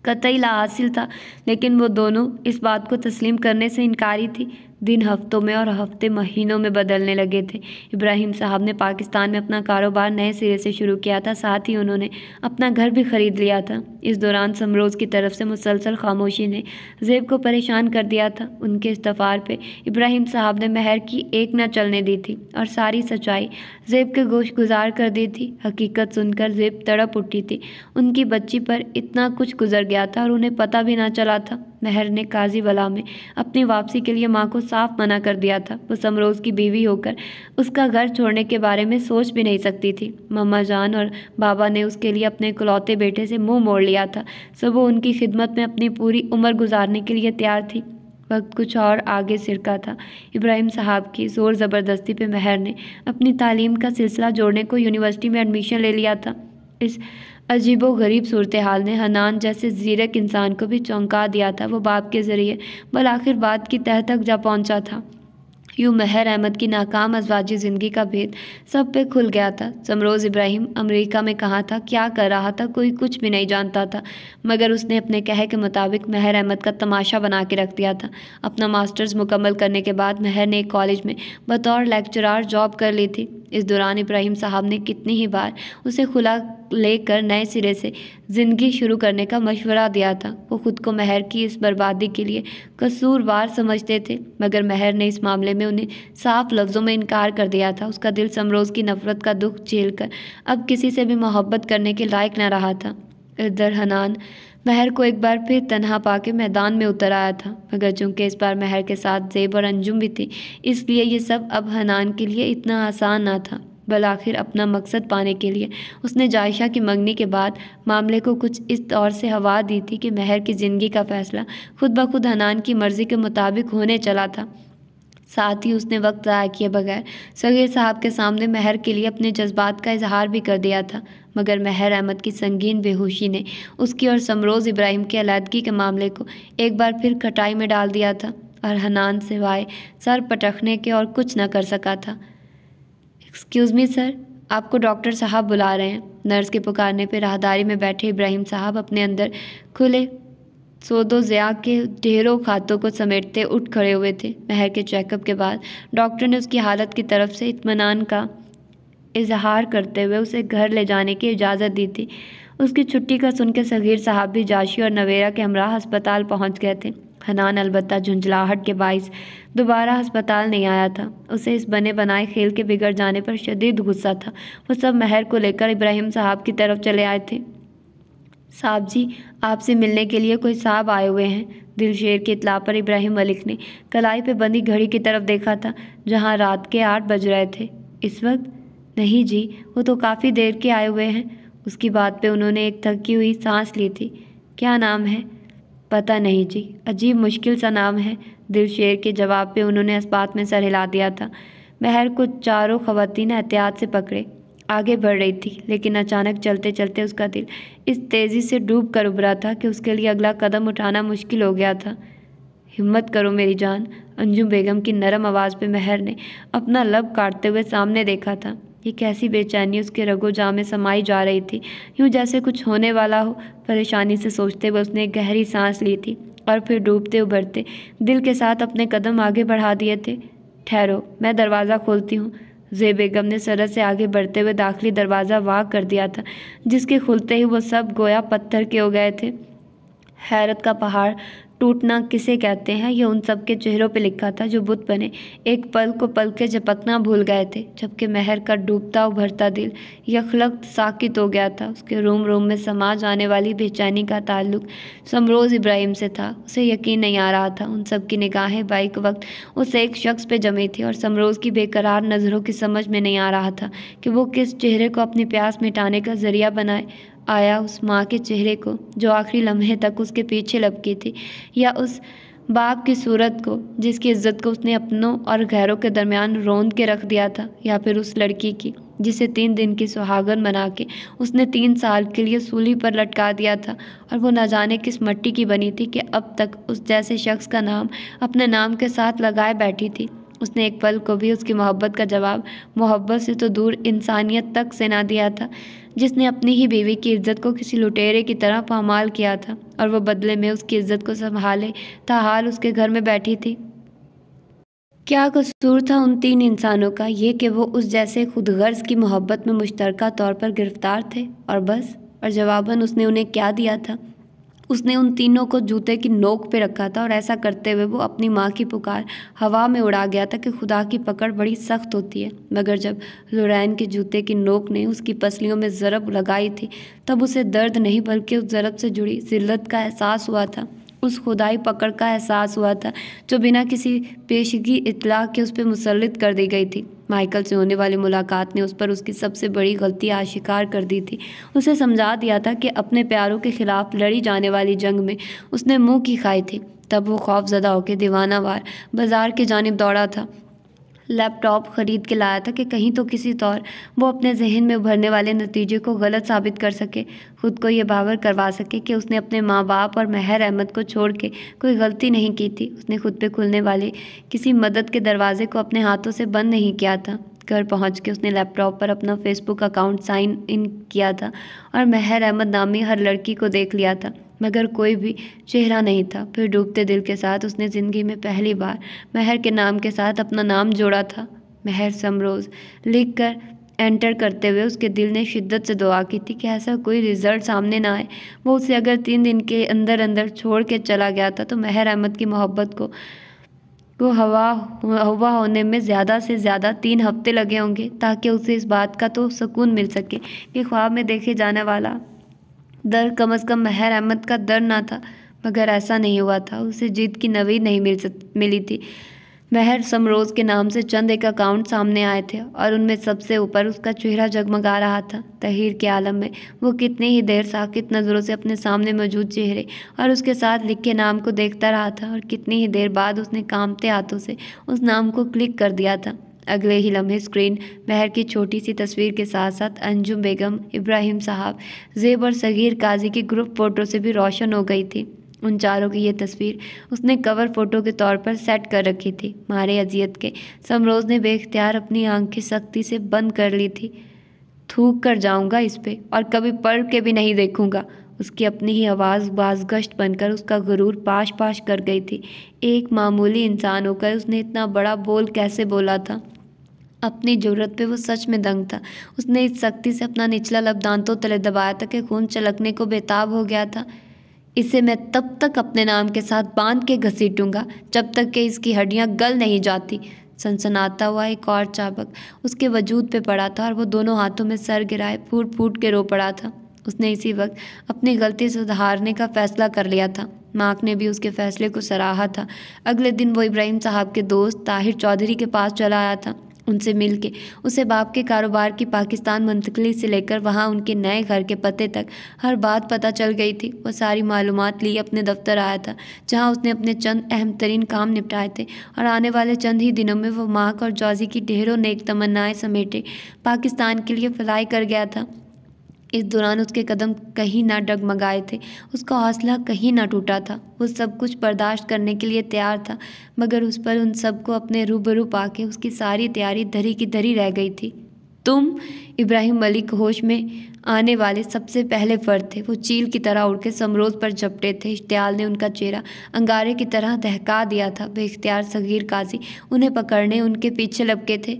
कतई ला हासिल था, लेकिन वो दोनों इस बात को तस्लीम करने से इनकारी थी। दिन हफ्तों में और हफ़्ते महीनों में बदलने लगे थे। इब्राहिम साहब ने पाकिस्तान में अपना कारोबार नए सिरे से शुरू किया था, साथ ही उन्होंने अपना घर भी ख़रीद लिया था। इस दौरान समरोज़ की तरफ़ से मुसलसल खामोशी ने जेब को परेशान कर दिया था। उनके इस्तफ़ार पे इब्राहिम साहब ने महर की एक न चलने दी थी और सारी सच्चाई जेब के गोश गुजार कर दी थी। हकीकत सुनकर जेब तड़प उठी थी। उनकी बच्ची पर इतना कुछ गुजर गया था और उन्हें पता भी ना चला था। महर ने काजी वला में अपनी वापसी के लिए माँ को साफ़ मना कर दिया था। वो समरोज़ की बीवी होकर उसका घर छोड़ने के बारे में सोच भी नहीं सकती थी। मम्मा जान और बाबा ने उसके लिए अपने इकलौते बेटे से मुँह मोड़ लिया था। सब वो उनकी खिदमत में अपनी पूरी उम्र गुजारने के लिए तैयार थी। वक्त कुछ और आगे सिरका था। इब्राहिम साहब की ज़ोर ज़बरदस्ती पे महर ने अपनी तालीम का सिलसिला जोड़ने को यूनिवर्सिटी में एडमिशन ले लिया था। इस अजीबो गरीब सूरत हाल ने हनान जैसे ज़ीरक इंसान को भी चौंका दिया था। वो बाप के ज़रिए बल आखिर बात की तह तक जा पहुँचा था। यूँ महर अहमद की नाकाम अजवाजी ज़िंदगी का भेद सब पे खुल गया था। समरोज़ इब्राहिम अमेरिका में कहाँ था, क्या कर रहा था? कोई कुछ भी नहीं जानता था। मगर उसने अपने कहे के मुताबिक महर अहमद का तमाशा बना के रख दिया था। अपना मास्टर्स मुकम्मल करने के बाद महर ने एक कॉलेज में बतौर लेक्चरार जॉब कर ली थी। इस दौरान इब्राहिम साहब ने कितनी ही बार उसे खुला लेकर नए सिरे से ज़िंदगी शुरू करने का मशवरा दिया था। वो खुद को महर की इस बर्बादी के लिए कसूरवार समझते थे, मगर महर ने इस मामले में उन्हें साफ़ लफ्ज़ों में इनकार कर दिया था। उसका दिल समरोज़ की नफ़रत का दुख झेल कर अब किसी से भी मोहब्बत करने के लायक न रहा था। इधर हनान, महर को एक बार फिर तनहा पाके मैदान में उतर आया था, मगर चूँकि इस बार महर के साथ जेब और अंजुम भी थी, इसलिए ये सब अब हनान के लिए इतना आसान ना था। बल आखिर अपना मकसद पाने के लिए। उसने जायशा की मंगनी के बाद मामले को कुछ इस तौर से हवा दी थी कि महर की ज़िंदगी का फ़ैसला खुद ब खुद हनान की मर्ज़ी के मुताबिक होने चला था। साथ ही उसने वक्त ज़ाया किए बगैर सगीर साहब के सामने महर के लिए अपने जज्बात का इजहार भी कर दिया था, मगर महर अहमद की संगीन बेहोशी ने उसकी और समरोज़ इब्राहिम की अलीदगी के मामले को एक बार फिर खटाई में डाल दिया था और हनान सिवाय सर पटखने के और कुछ न कर सका था। एक्सक्यूज़ मी सर आपको डॉक्टर साहब बुला रहे हैं। नर्स के पुकारने पर राहदारी में बैठे इब्राहिम साहब अपने अंदर खुले। सोदो ज़िया के ढेरों खातों को समेटते उठ खड़े हुए थे। महर के चेकअप के बाद डॉक्टर ने उसकी हालत की तरफ़ से इतमान का इजहार करते हुए उसे घर ले जाने की इजाज़त दी थी। उसकी छुट्टी का सुनकर सगीर साहब भी जाशी और नवेरा के हमरा अस्पताल पहुँच गए थे। हनान अलबत्ता झुंझलाहट के बाइस दोबारा अस्पताल नहीं आया था। उसे इस बने बनाए खेल के बिगड़ जाने पर शदीद गुस्सा था। वो सब महर को लेकर इब्राहिम साहब की तरफ़ चले आए थे। साहब जी, आपसे मिलने के लिए कोई साहब आए हुए हैं? दिलशेर की इतला पर इब्राहिम मलिक ने कलाई पे बंदी घड़ी की तरफ़ देखा था, जहाँ रात के आठ बज रहे थे। इस वक्त? नहीं जी, वो तो काफ़ी देर के आए हुए हैं। उसकी बात पे उन्होंने एक थकी हुई सांस ली थी। क्या नाम है? पता नहीं जी। अजीब मुश्किल सा नाम है। दिलशेर के जवाब पे उन्होंने इस बात में सर हिला दिया था। महर को चारों खवतिन एहतियात से पकड़े। आगे बढ़ रही थी, लेकिन अचानक चलते चलते उसका दिल इस तेज़ी से डूब कर उभरा था कि उसके लिए अगला कदम उठाना मुश्किल हो गया था। हिम्मत करो मेरी जान अंजुम बेगम की नरम आवाज़ पे महर ने अपना लब काटते हुए सामने देखा था। ये कैसी बेचैनी उसके रगो जा में समाई जा रही थी। यूँ जैसे कुछ होने वाला हो, परेशानी से सोचते हुए उसने गहरी सांस ली थी और फिर डूबते उभरते दिल के साथ अपने कदम आगे बढ़ा दिए थे। ठहरो, मैं दरवाज़ा खोलती हूँ। जे बेगम ने सरद से आगे बढ़ते हुए दाखिली दरवाज़ा वाक कर दिया था, जिसके खुलते ही वो सब गोया पत्थर के हो गए थे। हैरत का पहाड़ टूटना किसे कहते हैं? यह उन सब के चेहरों पे लिखा था जो बुत बने। एक पल को पल के झपकना भूल गए थे, जबकि महर का डूबता उभरता दिल यखलक साकित हो गया था। उसके रूम रूम में समा जाने वाली बेचैनी का ताल्लुक समरोज़ इब्राहिम से था। उसे यकीन नहीं आ रहा था। उन सब की निगाहें बाइक वक्त उस एक शख्स पे जमी थी और समरोज़ की बेकरार नज़रों की समझ में नहीं आ रहा था कि वो किस चेहरे को अपनी प्यास मिटाने का ज़रिया बनाए। आया उस माँ के चेहरे को, जो आखिरी लम्हे तक उसके पीछे लपकी थी, या उस बाप की सूरत को, जिसकी इज़्ज़त को उसने अपनों और घरों के दरमियान रोंद के रख दिया था, या फिर उस लड़की की, जिसे तीन दिन की सुहागन बना के उसने तीन साल के लिए सूली पर लटका दिया था, और वो न जाने किस मट्टी की बनी थी कि अब तक उस जैसे शख्स का नाम, अपने नाम के साथ लगाए बैठी थी। उसने एक पल को भी उसकी मोहब्बत का जवाब, मोहब्बत से तो दूर इंसानियत तक से ना दिया था, जिसने अपनी ही बीवी की इज़्ज़त को किसी लुटेरे की तरह पामाल किया था और वह बदले में उसकी इज़्ज़त को संभाले था हाल उसके घर में बैठी थी। क्या कसूर था उन तीन इंसानों का? ये कि वो उस जैसे खुद गर्ज की मोहब्बत में मुश्तरका तौर पर गिरफ़्तार थे और बस, और जवाबन उसने उन्हें क्या दिया था? उसने उन तीनों को जूते की नोक पे रखा था और ऐसा करते हुए वो अपनी माँ की पुकार हवा में उड़ा गया था कि खुदा की पकड़ बड़ी सख्त होती है। मगर जब लुरैन के जूते की नोक ने उसकी पसलियों में ज़रब लगाई थी, तब उसे दर्द नहीं, बल्कि उस ज़रब से जुड़ी जिल्लत का एहसास हुआ था। उस खुदाई पकड़ का एहसास हुआ था, जो बिना किसी पेशगी इतला के उस पर मुसलत कर दी गई थी। माइकल से होने वाली मुलाकात ने उस पर उसकी सबसे बड़ी गलती आशिकार कर दी थी। उसे समझा दिया था कि अपने प्यारों के खिलाफ लड़ी जाने वाली जंग में उसने मुँह की खाई थी। तब वो खौफजदा होकर दीवानावार बाज़ार की जानब दौड़ा था। लैपटॉप ख़रीद के लाया था कि कहीं तो किसी तौर वो अपने जहन में उभरने वाले नतीजे को गलत साबित कर सके, खुद को ये बावर करवा सके कि उसने अपने माँ बाप और महर अहमद को छोड़ के कोई गलती नहीं की थी। उसने खुद पे खुलने वाले किसी मदद के दरवाजे को अपने हाथों से बंद नहीं किया था। घर पहुँच के उसने लैपटॉप पर अपना फेसबुक अकाउंट साइन इन किया था और महर अहमद नामी हर लड़की को देख लिया था। मगर कोई भी चेहरा नहीं था। फिर डूबते दिल के साथ उसने ज़िंदगी में पहली बार महर के नाम के साथ अपना नाम जोड़ा था। महर समरोज़ लिख कर एंटर करते हुए उसके दिल ने शिद्दत से दुआ की थी कि ऐसा कोई रिज़ल्ट सामने ना आए। वो उसे अगर तीन दिन के अंदर अंदर छोड़ के चला गया था तो महर अहमद की मोहब्बत को को हवा हवा होने में ज़्यादा से ज़्यादा तीन हफ़्ते लगे होंगे ताकि उसे इस बात का तो सुकून मिल सके कि ख्वाब में देखे जाने वाला दर कम अज़ कम महर अहमद का दर ना था, मगर ऐसा नहीं हुआ था। उसे जीत की नवीद नहीं मिल सक, मिली थी। महर समरोज़ के नाम से चंद एक अकाउंट सामने आए थे और उनमें सबसे ऊपर उसका चेहरा जगमगा रहा था। तहीर के आलम में वो कितनी ही देर साकित नज़रों से अपने सामने मौजूद चेहरे और उसके साथ लिखे नाम को देखता रहा था और कितनी ही देर बाद उसने कामते हाथों से उस नाम को क्लिक कर दिया था। अगले ही लम्हे स्क्रीन महर की छोटी सी तस्वीर के साथ साथ अंजुम बेगम, इब्राहिम साहब, जेब और सगीर काजी की ग्रुप फ़ोटो से भी रोशन हो गई थी। उन चारों की ये तस्वीर उसने कवर फ़ोटो के तौर पर सेट कर रखी थी। मारे अजियत के समरोज़ ने बेख्तियार अपनी आँखें सख्ती से बंद कर ली थी। थूक कर जाऊँगा इस पर और कभी पढ़ के भी नहीं देखूँगा। उसकी अपनी ही आवाज़ बाजगश्त बनकर उसका गुरूर पाश पाश कर गई थी। एक मामूली इंसान होकर उसने इतना बड़ा बोल कैसे बोला था? अपनी ज़रूरत पे वो सच में दंग था। उसने इस शक्ति से अपना निचला लब दांतों तले दबाया था कि खून चलकने को बेताब हो गया था। इसे मैं तब तक अपने नाम के साथ बाँध के घसीटूँगा, जब तक कि इसकी हड्डियाँ गल नहीं जाती। सनसनाता हुआ एक और चाबक उसके वजूद पे पड़ा था और वो दोनों हाथों में सर गिराए फूट फूट के रो पड़ा था। उसने इसी वक्त अपनी गलती सुधारने का फैसला कर लिया था। मार्क ने भी उसके फैसले को सराहा था। अगले दिन वो इब्राहिम साहब के दोस्त ताहिर चौधरी के पास चला आया था। उनसे मिल के उसे बाप के कारोबार की पाकिस्तान मुंतकली से लेकर वहाँ उनके नए घर के पते तक हर बात पता चल गई थी। वो सारी मालूम ली अपने दफ्तर आया था, जहाँ उसने अपने चंद अहम तरीन काम निपटाए थे और आने वाले चंद ही दिनों में वो मार्क और जॉजी की ढेरों नेक तमन्नाएँ समेटे पाकिस्तान के लिए फलाई कर गया था। इस दौरान उसके कदम कहीं ना डगमगाए थे। उसका हौसला कहीं ना टूटा था। वो सब कुछ बर्दाश्त करने के लिए तैयार था, मगर उस पर उन सबको अपने रूबरू पाके उसकी सारी तैयारी धरी की धरी रह गई थी। तुम इब्राहिम मलिक होश में आने वाले सबसे पहले फर्द थे। वो चील की तरह उड़ के समरोज पर झपटे थे। इश्तियाल ने उनका चेहरा अंगारे की तरह दहका दिया था। बेख्तियार सगीर काजी, उन्हें पकड़ने उनके पीछे लपके थे।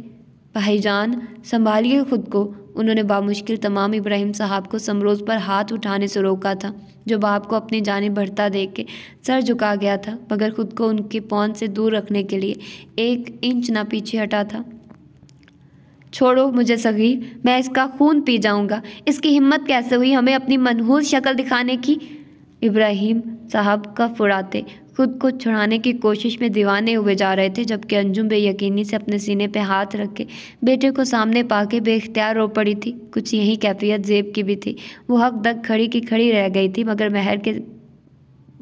भाईजान, संभालिए खुद को। उन्होंने बामुश्किल तमाम इब्राहिम साहब को समरोज़ पर हाथ उठाने से रोका था, जो बाप को अपनी जाने बढ़ता देख के सर झुका गया था, मगर खुद को उनके पौन से दूर रखने के लिए एक इंच ना पीछे हटा था। छोड़ो मुझे सगीर मैं इसका खून पी जाऊँगा। इसकी हिम्मत कैसे हुई हमें अपनी मनहूस शक्ल दिखाने की? इब्राहिम साहब का फुराते खुद को छुड़ाने की कोशिश में दीवाने हुए जा रहे थे, जबकि अंजुम बेयकीनी से अपने सीने पे हाथ रख के बेटे को सामने पाके बेख्तियार रो पड़ी थी। कुछ यही कैफियत जेब की भी थी। वो हक दक खड़ी की खड़ी रह गई थी, मगर महर के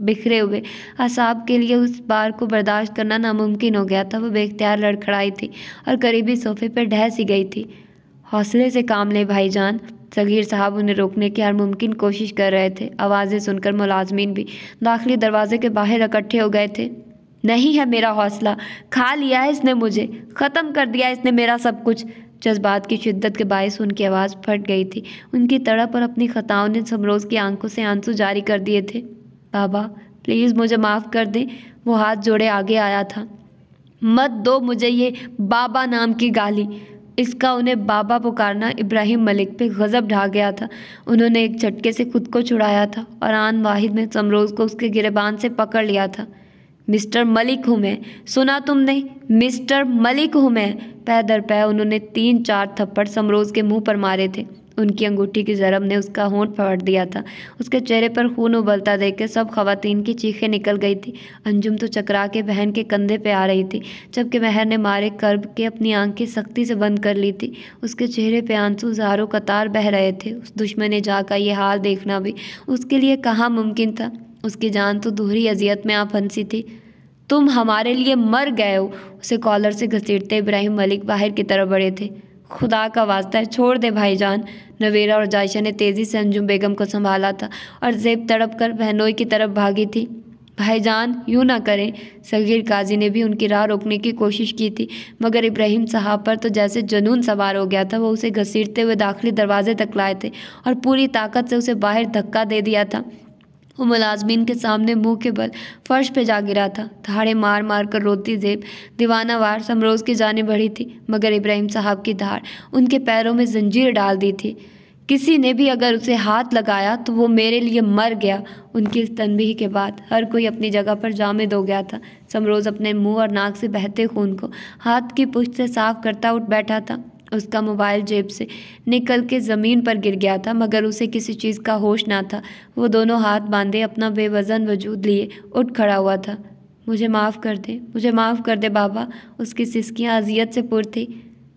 बिखरे हुए असाब के लिए उस बार को बर्दाश्त करना नामुमकिन हो गया था। वो बेख्तियार लड़खड़ाई थी और करीबी सोफे पर ढह सी गई थी। हौसले से काम ले, भाईजान। सगीर साहब उन्हें रोकने की हर मुमकिन कोशिश कर रहे थे। आवाज़ें सुनकर मुलाजमीन भी दाखिली दरवाजे के बाहर इकट्ठे हो गए थे। नहीं है मेरा हौसला, खा लिया है इसने मुझे, ख़त्म कर दिया इसने मेरा सब कुछ। जज्बात की शिद्दत के बायस उनकी आवाज़ फट गई थी। उनकी तड़प और अपनी ख़ताओं ने समरोज़ की आँखों से आँसू जारी कर दिए थे। बाबा, प्लीज़ मुझे माफ़ कर दें, वो हाथ जोड़े आगे आया था। मत दो मुझे ये बाबा नाम की गाली। इसका उन्हें बाबा पुकारना इब्राहिम मलिक पे गज़ब ढा गया था। उन्होंने एक झटके से खुद को छुड़ाया था और आन वाहिद में समरोज़ को उसके गिरबान से पकड़ लिया था। मिस्टर मलिक हूँ मैं, सुना तुमने? मिस्टर मलिक हूँ मैं। पै दर पै उन्होंने तीन चार थप्पड़ समरोज़ के मुँह पर मारे थे। उनकी अंगूठी की ज़रब ने उसका होंठ फाड़ दिया था। उसके चेहरे पर खून उबलता देख के सब खातन की चीखें निकल गई थी। अंजुम तो चकरा के बहन के कंधे पे आ रही थी, जबकि महर ने मारे कर्ब के अपनी आँखें सख्ती से बंद कर ली थी। उसके चेहरे पे आँसू जारों कतार बह रहे थे। उस दुश्मन ने जाकर यह हाल देखना भी उसके लिए कहाँ मुमकिन था। उसकी जान तो दोहरी अजियत में आ फंसी थी। तुम हमारे लिए मर गए हो, उसे कॉलर से घसीटते इब्राहिम मलिक बाहर की तरफ़ बढ़े थे। खुदा का वास्ता है। छोड़ दे भाईजान। नवेरा और जायशा ने तेज़ी से अंजुम बेगम को संभाला था और जेब तड़प कर बहनोई की तरफ़ भागी थी। भाईजान, यूँ ना करें। सगीर काजी ने भी उनकी राह रोकने की कोशिश की थी, मगर इब्राहिम साहब पर तो जैसे जुनून सवार हो गया था, वो उसे घसीटते हुए दाखिली दरवाजे तक लाए थे और पूरी ताकत से उसे बाहर धक्का दे दिया था। वो मुलाजमीन के सामने मुँह के बल फर्श पे जा गिरा था। धाड़े मार मार कर रोती जेब दीवाना वार समरोज़ की जाने बढ़ी थी, मगर इब्राहिम साहब की धार उनके पैरों में जंजीर डाल दी थी। किसी ने भी अगर उसे हाथ लगाया तो वो मेरे लिए मर गया। उनकी इस तनबीह के बाद हर कोई अपनी जगह पर जामिद हो गया था। समरोज़ अपने मुँह और नाक से बहते खून को हाथ की पुष्ट से साफ़ करता उठ बैठा था। उसका मोबाइल जेब से निकल के ज़मीन पर गिर गया था, मगर उसे किसी चीज़ का होश ना था। वो दोनों हाथ बांधे, अपना बेवज़न वजूद लिए, उठ खड़ा हुआ था। मुझे माफ़ कर दे, मुझे माफ़ कर दे बाबा, उसकी सिस्कियाँ अजियत से पुर थी।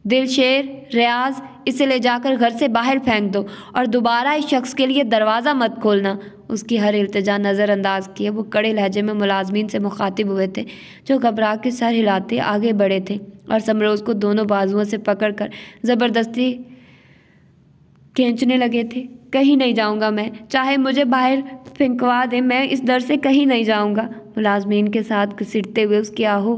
दिल शेर रियाज इसे ले जाकर घर से बाहर फेंक दो और दोबारा इस शख्स के लिए दरवाज़ा मत खोलना। उसकी हर इल्तजा नज़रअंदाज किए वो कड़े लहजे में मुलाजमीन से मुखातिब हुए थे, जो घबरा के सर हिलाते आगे बढ़े थे और समरोज़ को दोनों बाजुओं से पकड़ कर ज़बरदस्ती खींचने लगे थे। कहीं नहीं जाऊँगा मैं। चाहे मुझे बाहर फेंकवा दें, मैं इस दर से कहीं नहीं जाऊँगा। मुलाजमीन के साथ घसीटते हुए उसकी आहो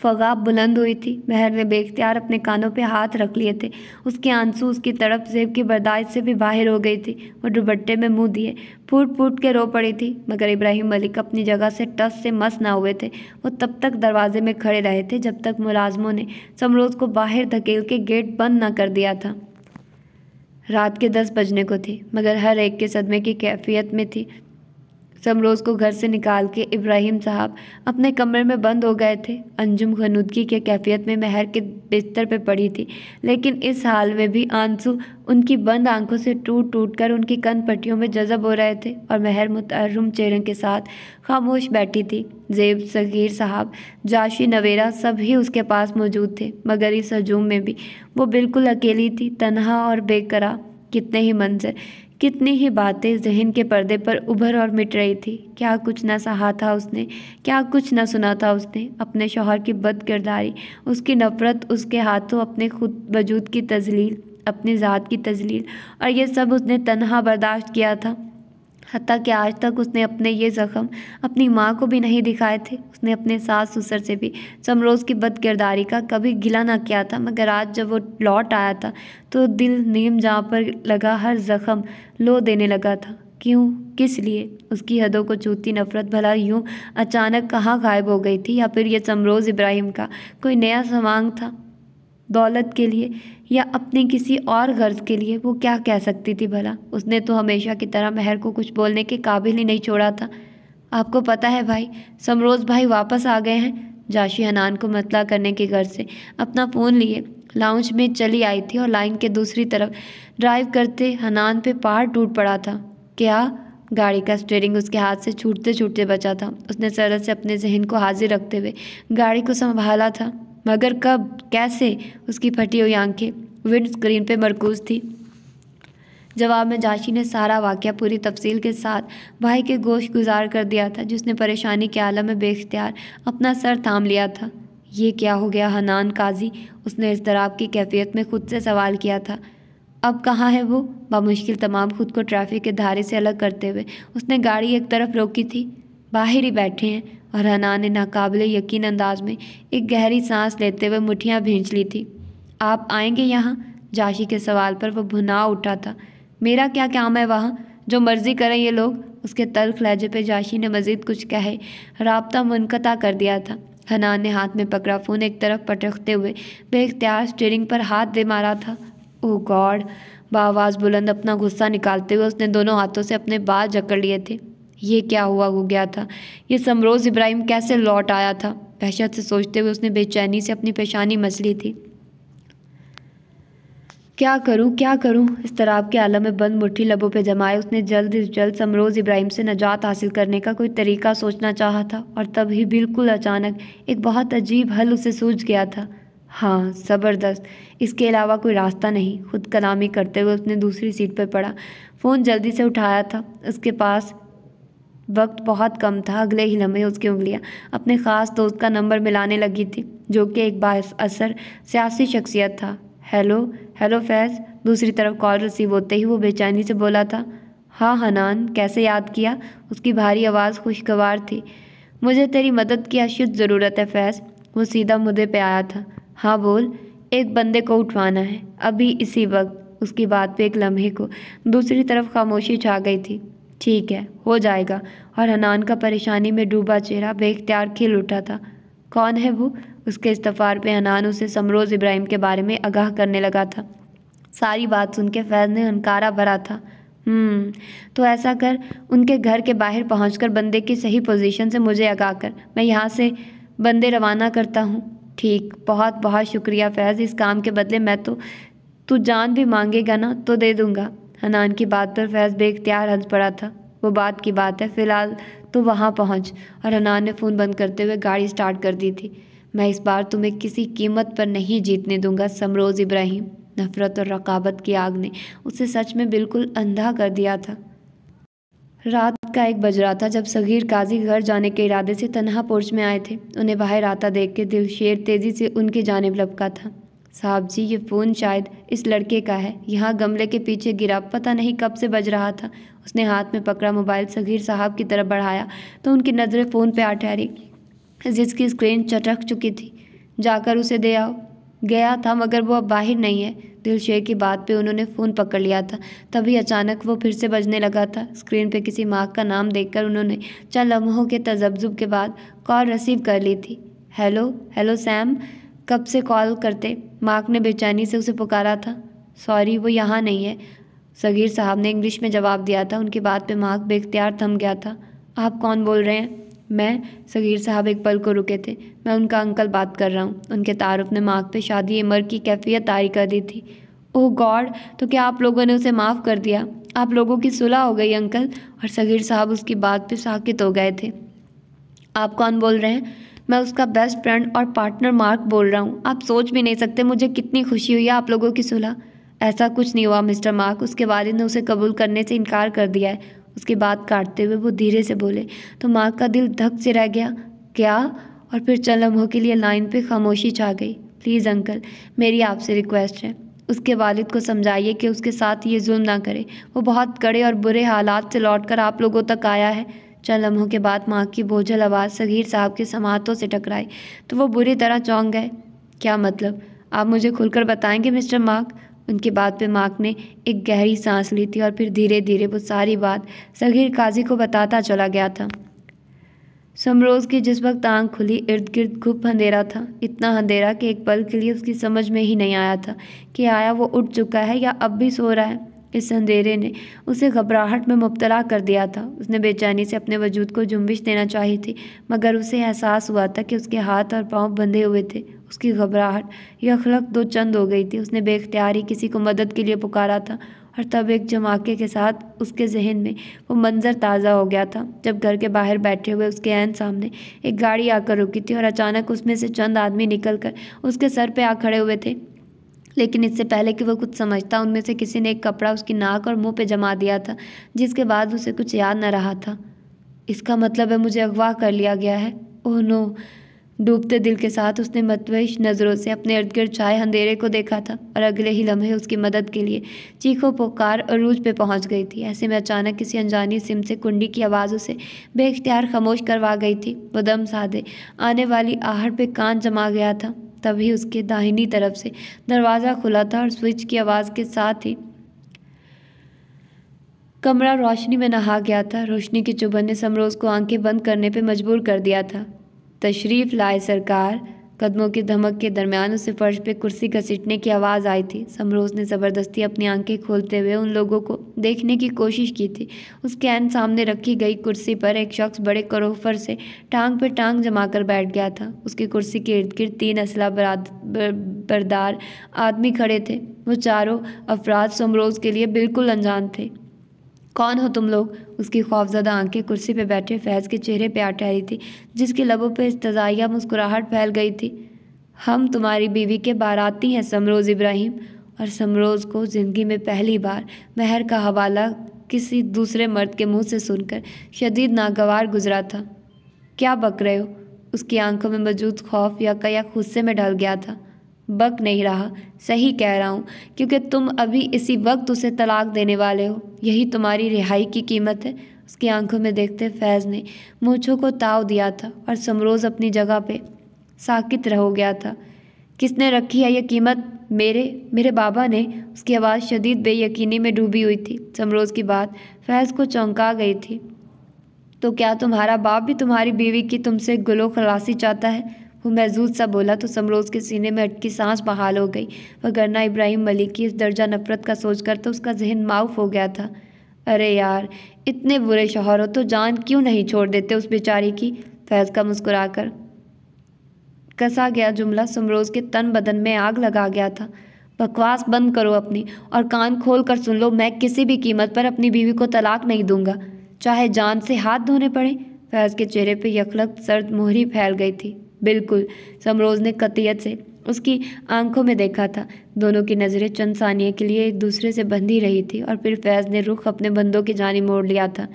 फगाब बुलंद हुई थी। महर ने बेख्तियार अपने कानों पे हाथ रख लिए थे। उसके आँसू उसकी तड़प जेब की बर्दाश्त से भी बाहर हो गई थी। वो दुबट्टे में मुँह दिए। फूट फूट के रो पड़ी थी, मगर इब्राहिम मलिक अपनी जगह से टस से मस ना हुए थे। वो तब तक दरवाजे में खड़े रहे थे, जब तक मुलाजमों ने समरोज़ को बाहर धकेल के गेट बंद ना कर दिया था। रात के दस बजने को थी, मगर हर एक के सदमे की कैफियत में थी। समरोज़ को घर से निकाल के इब्राहिम साहब अपने कमरे में बंद हो गए थे। अंजुम खनुदगी के कैफियत में महर के बिस्तर पर पड़ी थी, लेकिन इस हाल में भी आँसू उनकी बंद आँखों से टूट टूट कर उनकी कन पट्टियों में जज़ब हो रहे थे और महर मुतहरम चेहरे के साथ खामोश बैठी थी। जेब सगीर साहब, जाशी नवेरा सभी उसके पास मौजूद थे, मगर इस हजूम में भी वो बिल्कुल अकेली थी, तनहा और बेकरा कितने ही मंजर। कितनी ही बातें जहन के पर्दे पर उभर और मिट रही थी। क्या कुछ ना सहा था उसने, क्या कुछ ना सुना था उसने। अपने शोहर की बद किरदारी उसकी नफ़रत, उसके हाथों अपने खुद वजूद की तजलील, अपनी ज़ात की तजलील, और यह सब उसने तनहा बर्दाश्त किया था। हती कि आज तक उसने अपने ये ज़ख़म अपनी माँ को भी नहीं दिखाए थे। उसने अपने सास ससुर से भी समरोज़ की बद किरदारी का कभी गिला ना किया था। मगर आज जब वो लौट आया था तो दिल नीम जहाँ पर लगा हर ज़ख़म लो देने लगा था। क्यों? किस लिए? उसकी हदों को चूती नफ़रत, भला यूँ अचानक कहाँ गायब हो गई थी? या फिर यह समरोज़ इब्राहिम का कोई नया समांग था? दौलत के लिए या अपने किसी और गर्ज के लिए, वो क्या कह सकती थी भला? उसने तो हमेशा की तरह महर को कुछ बोलने के काबिल ही नहीं छोड़ा था। आपको पता है भाई, समरोज़ भाई वापस आ गए हैं। जाशी हनान को मतला करने के घर से अपना फ़ोन लिए। लाउंज में चली आई थी और लाइन के दूसरी तरफ़ ड्राइव करते हनान पे पहाड़ टूट पड़ा था। क्या? गाड़ी का स्टेयरिंग उसके हाथ से छूटते छूटते बचा था। उसने सरल से अपने जहन को हाजिर रखते हुए गाड़ी को संभाला था। मगर कब, कैसे, उसकी फटी हुई आँखें, विंड स्क्रीन पर मरकूज थी। जवाब में जाशी ने सारा वाक़ पूरी तफसील के साथ भाई के गोश गुजार कर दिया था, जिसने परेशानी के आलम में बेख्तियार अपना सर थाम लिया था। ये क्या हो गया, हनान काजी? उसने इस दराब की कैफियत में खुद से सवाल किया था। अब कहाँ है वो? बामुश्किल तमाम खुद को ट्रैफ़िक के धारे से अलग करते हुए उसने गाड़ी एक तरफ़ रोकी थी। बाहर ही बैठे हैं। और हना ने नाकाबिल यकीन अंदाज में एक गहरी सांस लेते हुए मुठियाँ भींच ली थी। आप आएँगे यहाँ? जाशी के सवाल पर वह भुना उठा था। मेरा क्या काम है वहाँ? जो मर्ज़ी करें ये लोग। उसके तल्ख लहजे पे जाशी ने मज़ीद कुछ कहे। रबता मुनकता कर दिया था। हनान ने हाथ में पकड़ा फ़ोन एक तरफ़ पटकते हुए। बेख्तियार स्टीयरिंग पर हाथ दे मारा था। ओह गॉड! बावाज़ बुलंद अपना गुस्सा निकालते हुए उसने दोनों हाथों से अपने बाल जकड़ लिए थे। ये क्या हुआ हो गया था? ये समरोज़ इब्राहिम कैसे लौट आया था? वहशत से सोचते हुए उसने बेचैनी से अपनी पेशानी मसली थी। क्या करूँ क्या करूँ? इस तरह के आलम में बंद मुट्ठी लबों पे जमाए उसने जल्द से जल्द समरोज़ इब्राहिम से नजात हासिल करने का कोई तरीका सोचना चाहा था और तभी बिल्कुल अचानक एक बहुत अजीब हल उसे सूझ गया था। हाँ ज़बरदस्त। इसके अलावा कोई रास्ता नहीं। खुद कलामी करते हुए उसने दूसरी सीट पर पड़ा। फ़ोन जल्दी से उठाया था। उसके पास वक्त बहुत कम था, अगले ही लम्हे उसकी उंगलियाँ। अपने ख़ास दोस्त का नंबर मिलाने लगी थी, जो कि एक असर सियासी शख्सियत था। Hello hello Faiz. दूसरी तरफ़ कॉल रिसीव होते ही वो बेचैनी से बोला था। हाँ हनान, कैसे याद किया? उसकी भारी आवाज़ खुशगवार थी। मुझे तेरी मदद की अशुद्ध ज़रूरत है फैज़। वो सीधा मुद्दे पे आया था। हाँ बोल, एक बंदे को उठवाना है, अभी इसी वक्त। उसकी बात पे एक लम्हे को दूसरी तरफ़ खामोशी छा गई थी। ठीक है हो जाएगा। और हनान का परेशानी में डूबा चेहरा बेख्तियार खिल उठा था। कौन है वो? उसके इस्तफ़ार पे हनान उसे समरोज़ इब्राहिम के बारे में आगाह करने लगा था। सारी बात सुन के फैज़ ने हनकारा भरा था। हम्म, तो ऐसा कर उनके घर के बाहर पहुंचकर बंदे की सही पोजीशन से मुझे आगाह कर। मैं यहाँ से बंदे रवाना करता हूँ। ठीक बहुत बहुत शुक्रिया फैज़ इस काम के बदले मैं तो तू जान भी मांगेगा ना तो दे दूँगा। हनान की बात पर फैज़ बेख्तियार हंस पड़ा था। वो बात की बात है, फ़िलहाल तो वहाँ पहुँच। और हनान ने फ़ोन बंद करते हुए गाड़ी स्टार्ट कर दी थी। मैं इस बार तुम्हें किसी कीमत पर नहीं जीतने दूँगा, समरोज़ इब्राहिम। नफ़रत और रकाबत की आग ने उसे सच में बिल्कुल अंधा कर दिया था। रात का एक बज रहा था जब सगीर काजी घर जाने के इरादे से तनहा पोर्च में आए थे। उन्हें बाहर आता देख के दिल शेर तेज़ी से उनकी जानब लपका था। साहब जी, ये फ़ोन शायद इस लड़के का है। यहाँ गमले के पीछे गिरा, पता नहीं कब से बज रहा था। उसने हाथ में पकड़ा मोबाइल, सगीर साहब की तरफ़ बढ़ाया तो उनकी नज़रें फ़ोन पे आ ठहरी, जिसकी स्क्रीन चटक चुकी थी। जाकर उसे दे आओ। गया था, मगर वो अब बाहर नहीं है। दिलशेर की बात पे उन्होंने फ़ोन पकड़ लिया था। तभी अचानक वो फिर से बजने लगा था। स्क्रीन पे किसी माँ का नाम देखकर उन्होंने चंद लम्हों के तजब्जुब के बाद कॉल रिसीव कर ली थी। Hello hello Sam. कब से कॉल करते? मार्क ने बेचैनी से उसे पुकारा था। सॉरी, वो यहाँ नहीं है। सगीर साहब ने इंग्लिश में जवाब दिया था। उनकी बात पे मार्क बेख्तियार थम गया था। आप कौन बोल रहे हैं? मैं? सगीर साहब एक पल को रुके थे। मैं उनका अंकल बात कर रहा हूँ। उनके तारुफ ने मार्क पे शादी मर की कैफियत तारी कर दी थी। ओह गॉड तो क्या आप लोगों ने उसे माफ़ कर दिया? आप लोगों की सुलह हो गई, अंकल। और सगीर साहब उसकी बात पे साकित हो गए थे। आप कौन बोल रहे हैं? मैं उसका बेस्ट फ्रेंड और पार्टनर मार्क बोल रहा हूँ। आप सोच भी नहीं सकते मुझे कितनी खुशी हुई है आप लोगों की सुलह। ऐसा कुछ नहीं हुआ, मिस्टर मार्क उसके वालिद ने उसे कबूल करने से इनकार कर दिया है। उसकी बात काटते हुए वो धीरे से बोले तो मार्क का दिल धक से रह गया। क्या? और फिर चंद लम्हों के लिए लाइन पे खामोशी छा गई। प्लीज़ अंकल मेरी आपसे रिक्वेस्ट है। उसके वालिद को समझाइए कि उसके साथ ये जुल्म ना करे। वो बहुत कड़े और बुरे हालात से लौट कर आप लोगों तक आया है। चंद लम्हों के बाद माँ की बोझल आवाज़ सगीर साहब के समातों से टकराई। तो वो बुरी तरह चौंक गए। क्या मतलब? आप मुझे खुलकर बताएँगे, मिस्टर मार्क? उनकी बात पे मार्क ने एक गहरी सांस ली थी और फिर धीरे धीरे वो सारी बात सगीर काजी को बताता चला गया था। समरोज़ की जिस वक्त आँख खुली इर्द गिर्द खूब अंधेरा था। इतना अंधेरा कि एक पल के लिए उसकी समझ में ही नहीं आया था कि आया वो उठ चुका है या अब भी सो रहा है। इस अंधेरे ने उसे घबराहट में मुबतला कर दिया था। उसने बेचैनी से अपने वजूद को जुम्बिश देना चाही थी, मगर उसे एहसास हुआ था कि उसके हाथ और पाँव बंधे हुए थे। उसकी घबराहट यखलक दो चंद हो गई थी। उसने बेख्तियार किसी को मदद के लिए पुकारा था और तब एक जमाके के साथ उसके जहन में वो मंज़र ताज़ा हो गया था। जब घर के बाहर बैठे हुए उसके एन सामने एक गाड़ी आकर रुकी थी और अचानक उसमें से चंद आदमी निकल कर उसके सर पे आ खड़े हुए थे। लेकिन इससे पहले कि वो कुछ समझता, उनमें से किसी ने एक कपड़ा उसकी नाक और मुँह पे जमा दिया था, जिसके बाद उसे कुछ याद न रहा था। इसका मतलब है मुझे अगवा कर लिया गया है। ओह नो, डूबते दिल के साथ उसने मतवेश नज़रों से अपने इर्द गिर्द छाए अंधेरे को देखा था और अगले ही लम्हे उसकी मदद के लिए चीखों पुकार अरूज पे पहुँच गई थी। ऐसे में अचानक किसी अनजानी सिम से कुंडी की आवाज़ उसे बेख्तियार खामोश करवा गई थी। वो दम साधे आने वाली आहट पे कान जमा गया था। तभी उसके दाहिनी तरफ़ से दरवाज़ा खुला था और स्विच की आवाज़ के साथ ही कमरा रोशनी में नहा गया था। रोशनी के चुभन ने समरोज़ को आँखें बंद करने पर मजबूर कर दिया था। तशरीफ़ लाए सरकार कदमों की धमक के दरमियान उसे फर्श पे कुर्सी घसीटने की आवाज़ आई थी। समरोज़ ने ज़बरदस्ती अपनी आँखें खोलते हुए उन लोगों को देखने की कोशिश की थी। उसके एन सामने रखी गई कुर्सी पर एक शख्स बड़े करोफर से टांग पर टांग जमा कर बैठ गया था। उसकी कुर्सी के इर्द गिर्द तीन असला बरदार आदमी खड़े थे। वो चारों अफराद समरोज़ के लिए बिल्कुल अनजान थे। कौन हो तुम लोग? उसकी खौफजदा आँखें कुर्सी पे बैठे फैज़ के चेहरे पे आ ठहरी थी, जिसके लबों पे इस्तजाइया मुस्कुराहट फैल गई थी। हम तुम्हारी बीवी के बाराती हैं, समरोज़ इब्राहिम। और समरोज़ को ज़िंदगी में पहली बार महर का हवाला किसी दूसरे मर्द के मुँह से सुनकर शदीद नागवार गुजरा था। क्या बक रहे हो? उसकी आँखों में मौजूद खौफ या कया गुस्से में ढल गया था। बक नहीं रहा। सही कह रहा हूँ, क्योंकि तुम अभी इसी वक्त उसे तलाक देने वाले हो। यही तुम्हारी रिहाई की कीमत है। उसकी आँखों में देखते फैज़ ने मूछों को ताव दिया था और समरोज़ अपनी जगह पे साकित रह गया था। किसने रखी है यह कीमत? मेरे मेरे बाबा ने। उसकी आवाज़ शदीद बेयकीनी में डूबी हुई थी। समरोज़ की बात फैज़ को चौंका गई थी। तो क्या तुम्हारा बाप भी तुम्हारी बीवी की तुमसे गुलो खलासी चाहता है? वो महजूद सा बोला तो समरोज़ के सीने में अटकी सांस बहाल हो गई। वगरना इब्राहिम मलिक की इस दर्जा नफ़रत का सोचकर तो उसका जहन माउफ हो गया था। अरे यार, इतने बुरे शोहर हो तो जान क्यों नहीं छोड़ देते उस बेचारी की? फैज़ का मुस्कुराकर। कसा गया जुमला, समरोज़ के तन बदन में आग लगा गया था। बकवास बंद करो अपनी और कान खोल कर सुन लो, मैं किसी भी कीमत पर अपनी बीवी को तलाक नहीं दूँगा। चाहे जान से हाथ धोने पड़े, फैज़ के चेहरे पर यखलक सर्द मोहरी फैल गई थी। बिल्कुल, समरोज़ ने कतियत से उसकी आँखों में देखा था। दोनों की नज़रें चंद सानिए के लिए एक दूसरे से बंधी रही थी और फिर फैज़ ने रुख अपने बंदों की जानी मोड़ लिया था।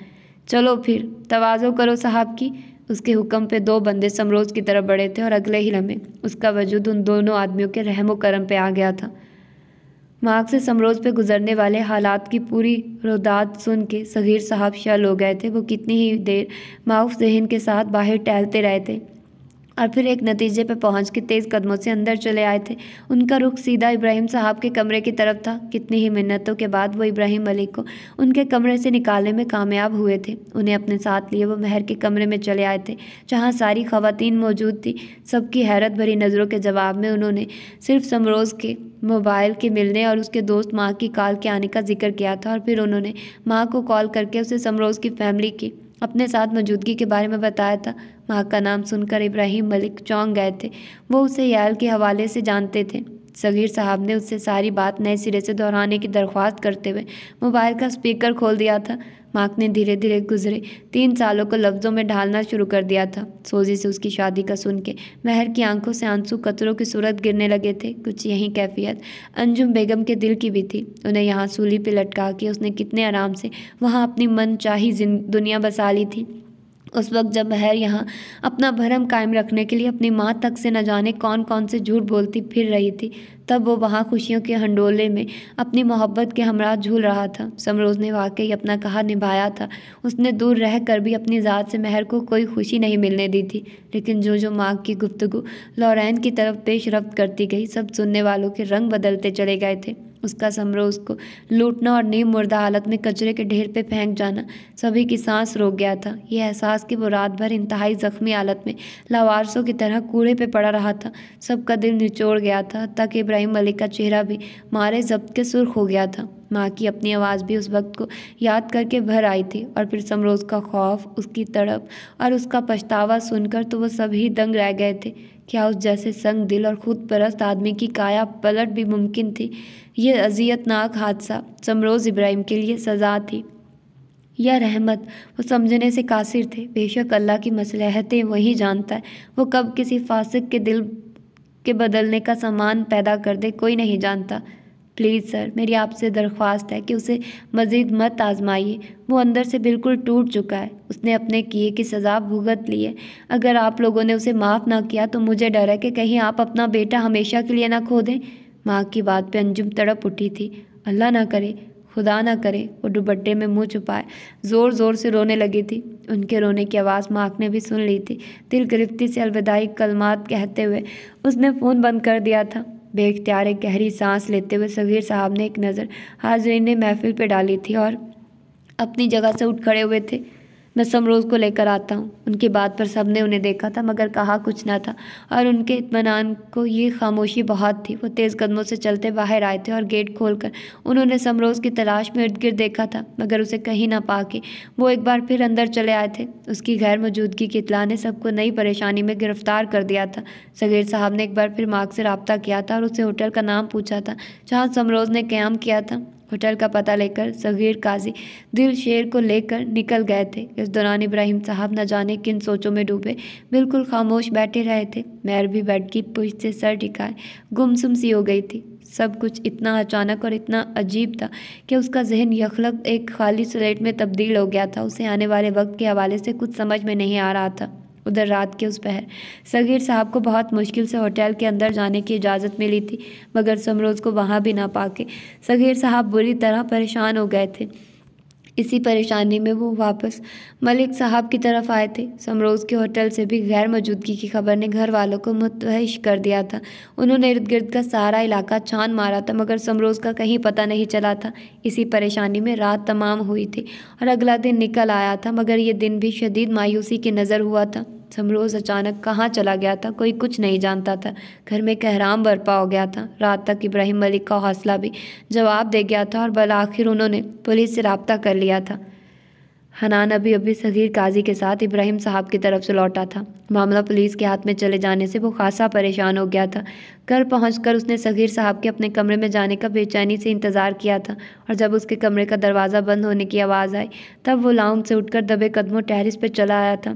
चलो फिर, तवाज़ो करो साहब की। उसके हुक्म पे दो बंदे समरोज़ की तरफ़ बढ़े थे और अगले ही लम्हे उसका वजूद उन दोनों आदमियों के रहमो करम पे आ गया था। मार्ग से समरोज़ पे गुजरने वाले हालात की पूरी रोदात सुन के सगीर साहब शल हो गए थे। वो कितनी ही देर माउफ जहन के साथ बाहर टहलते रहे थे। और फिर एक नतीजे पर पहुँच के तेज़ कदमों से अंदर चले आए थे। उनका रुख सीधा इब्राहिम साहब के कमरे की तरफ़ था। कितनी ही मिन्नतों के बाद वो इब्राहिम मलिक को उनके कमरे से निकालने में कामयाब हुए थे। उन्हें अपने साथ लिए वो महर के कमरे में चले आए थे, जहाँ सारी खवतिन मौजूद थी। सबकी हैरत भरी नज़रों के जवाब में उन्होंने सिर्फ़ समरोज़ के मोबाइल के मिलने और उसके दोस्त माँ की कॉल के आने का ज़िक्र किया था और फिर उन्होंने माँ को कॉल करके उसे समरोज़ की फैमिली की अपने साथ मौजूदगी के बारे में बताया था। माँ का नाम सुनकर इब्राहिम मलिक चौंक गए थे। वो उसे याल के हवाले से जानते थे। सगीर साहब ने उससे सारी बात नए सिरे से दोहराने की दरख्वास्त करते हुए मोबाइल का स्पीकर खोल दिया था। मार्क ने धीरे धीरे गुजरे। तीन सालों को लफ्ज़ों में ढालना शुरू कर दिया था। सोजी से उसकी शादी का सुन के महर की आँखों से आँसू कतरों की सूरत गिरने लगे थे। कुछ यही कैफियत अंजुम बेगम के दिल की भी थी। उन्हें यहाँ सूली पे लटका के उसने कितने आराम से वहाँ अपनी मन चाही दुनिया बसा ली थी। उस वक्त जब महर यहाँ अपना भरम कायम रखने के लिए अपनी माँ तक से न जाने कौन कौन से झूठ बोलती फिर रही थी, तब वो वहाँ खुशियों के हंडोले में अपनी मोहब्बत के हमरा झूल रहा था। समरोज़ ने वाकई अपना कहा निभाया था। उसने दूर रह कर भी अपनी ज़ात से महर को कोई खुशी नहीं मिलने दी थी, लेकिन जो जो माँ की गुफ्तगु लॉरेन की तरफ़ पेश रफ्त करती गई, सब सुनने वालों के रंग बदलते चले गए थे। उसका समरोज़ को लूटना और नीम मुर्दा हालत में कचरे के ढेर पे फेंक जाना सभी की सांस रोक गया था। यह एहसास कि वो रात भर इंतहाई ज़ख्मी हालत में लावारसों की तरह कूड़े पे पड़ा रहा था, सबका दिल निचोड़ गया था, तक इब्राहिम मलिक का चेहरा भी मारे जब्त के सुर्ख हो गया था। माँ की अपनी आवाज़ भी उस वक्त को याद करके भर आई थी और फिर समरोज़ का खौफ, उसकी तड़प और उसका पछतावा सुनकर तो वो सभी दंग रह गए थे। क्या उस जैसे संग दिल और खुद परस्त आदमी की काया पलट भी मुमकिन थी? यह अजियतनाक हादसा समरोज़ इब्राहिम के लिए सज़ा थी। यह रहमत, वो समझने से कासिर थे। बेशक अल्लाह की मसलहतें वही जानता है। वो कब किसी फासिक के दिल के बदलने का सामान पैदा कर दे, कोई नहीं जानता। प्लीज़ सर, मेरी आपसे दरख्वास्त है कि उसे मज़ीद मत आजमाइए। वो अंदर से बिल्कुल टूट चुका है। उसने अपने किए की सज़ा भुगत ली है। अगर आप लोगों ने उसे माफ़ ना किया तो मुझे डर है कि कहीं आप अपना बेटा हमेशा के लिए ना खो दें। माँ की बात पे अंजुम तड़प उठी थी। अल्लाह ना करे, खुदा ना करे, वो दुबट्टे में मुँह छुपाए, ज़ोर ज़ोर से रोने लगी थी। उनके रोने की आवाज़ माँ ने भी सुन ली थी। दिल गिरफ्ती से अलविदाई कलमात कहते हुए उसने फ़ोन बंद कर दिया था। बेख्तियार एक गहरी सांस लेते हुए सगीर साहब ने एक नज़र हाजरीन ने महफिल पर डाली थी और अपनी जगह से उठ खड़े हुए थे। मैं समरोज़ को लेकर आता हूँ। उनकी बात पर सबने उन्हें देखा था, मगर कहा कुछ ना था। और उनके इतमान को ये खामोशी बहुत थी। वो तेज़ कदमों से चलते बाहर आए थे और गेट खोलकर उन्होंने समरोज़ की तलाश में इर्द गिर्द देखा था, मगर उसे कहीं ना पा के वो एक बार फिर अंदर चले आए थे। उसकी गैर मौजूदगी की इतला ने सबको नई परेशानी में गिरफ़्तार कर दिया था। सगीर साहब ने एक बार फिर मार्ग से रबता किया था और उसे होटल का नाम पूछा था, जहाँ समरोज़ ने क्याम किया था। होटल का पता लेकर सगीर काजी दिल शेर को लेकर निकल गए थे। इस दौरान इब्राहिम साहब न जाने किन सोचों में डूबे। बिल्कुल खामोश बैठे रहे थे। मैर भी बेड की पुष्ट से सर टिकाए। गुमसुम सी हो गई थी। सब कुछ इतना अचानक और इतना अजीब था कि उसका जहन यखलक एक खाली स्लेट में तब्दील हो गया था। उसे आने वाले वक्त के हवाले से कुछ समझ में नहीं आ रहा था। उधर रात के उस पहर। सगीर साहब को बहुत मुश्किल से होटल के अंदर जाने की इजाज़त मिली थी, मगर समरोज़ को वहाँ भी ना पाके। सगीर साहब बुरी तरह परेशान हो गए थे। इसी परेशानी में वो वापस मलिक साहब की तरफ़ आए थे। समरोज़ के होटल से भी गैर मौजूदगी की खबर ने घर वालों को मुतहश कर दिया था। उन्होंने इर्द गिर्द का सारा इलाका छान मारा था, मगर समरोज़ का कहीं पता नहीं चला था। इसी परेशानी में रात तमाम हुई थी और अगला दिन निकल आया था, मगर ये दिन भी शदीद मायूसी की नज़र हुआ था। समरोज़ अचानक कहाँ चला गया था, कोई कुछ नहीं जानता था। घर में कहराम बरपा हो गया था। रात तक इब्राहिम मलिक का हौसला भी जवाब दे गया था और बल आखिर उन्होंने पुलिस से रबता कर लिया था। हनान अभी अभी सगीर काजी के साथ इब्राहिम साहब की तरफ़ से लौटा था। मामला पुलिस के हाथ में चले जाने से वो खासा परेशान हो गया था। घर पहुंचकर उसने सगीर साहब के अपने कमरे में जाने का बेचैनी से इंतज़ार किया था और जब उसके कमरे का दरवाज़ा बंद होने की आवाज़ आई, तब वो लाउंज से उठकर दबे कदमों टेरिस पर चला आया था।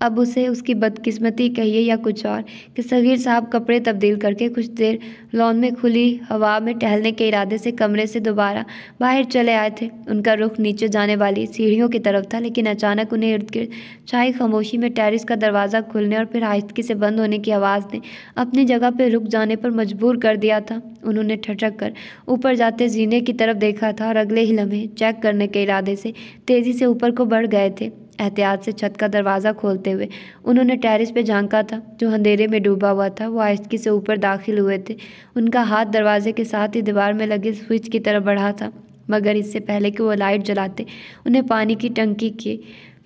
अब उसे उसकी बदकिस्मती कहिए या कुछ और, कि सगीर साहब कपड़े तब्दील करके कुछ देर लॉन में खुली हवा में टहलने के इरादे से कमरे से दोबारा बाहर चले आए थे। उनका रुख नीचे जाने वाली सीढ़ियों की तरफ़ था, लेकिन अचानक उन्हें इर्द गिर्द छाई खामोशी में टेरिस का दरवाज़ा खुलने और फिर आहिस्तगी से बंद होने की आवाज़ ने अपनी जगह पर रुक जाने पर मजबूर कर दिया था। उन्होंने ठटक कर ऊपर जाते जीने की तरफ़ देखा था और अगले ही लम्हे चेक करने के इरादे से तेज़ी से ऊपर को बढ़ गए थे। एहतियात से छत का दरवाज़ा खोलते हुए। उन्होंने टेरिस पे झांका था, जो अंधेरे में डूबा हुआ था। वो आहिस्की से ऊपर दाखिल हुए थे। उनका हाथ दरवाजे के साथ ही दीवार में लगे स्विच की तरफ़ बढ़ा था, मगर इससे पहले कि वो लाइट जलाते, उन्हें पानी की टंकी की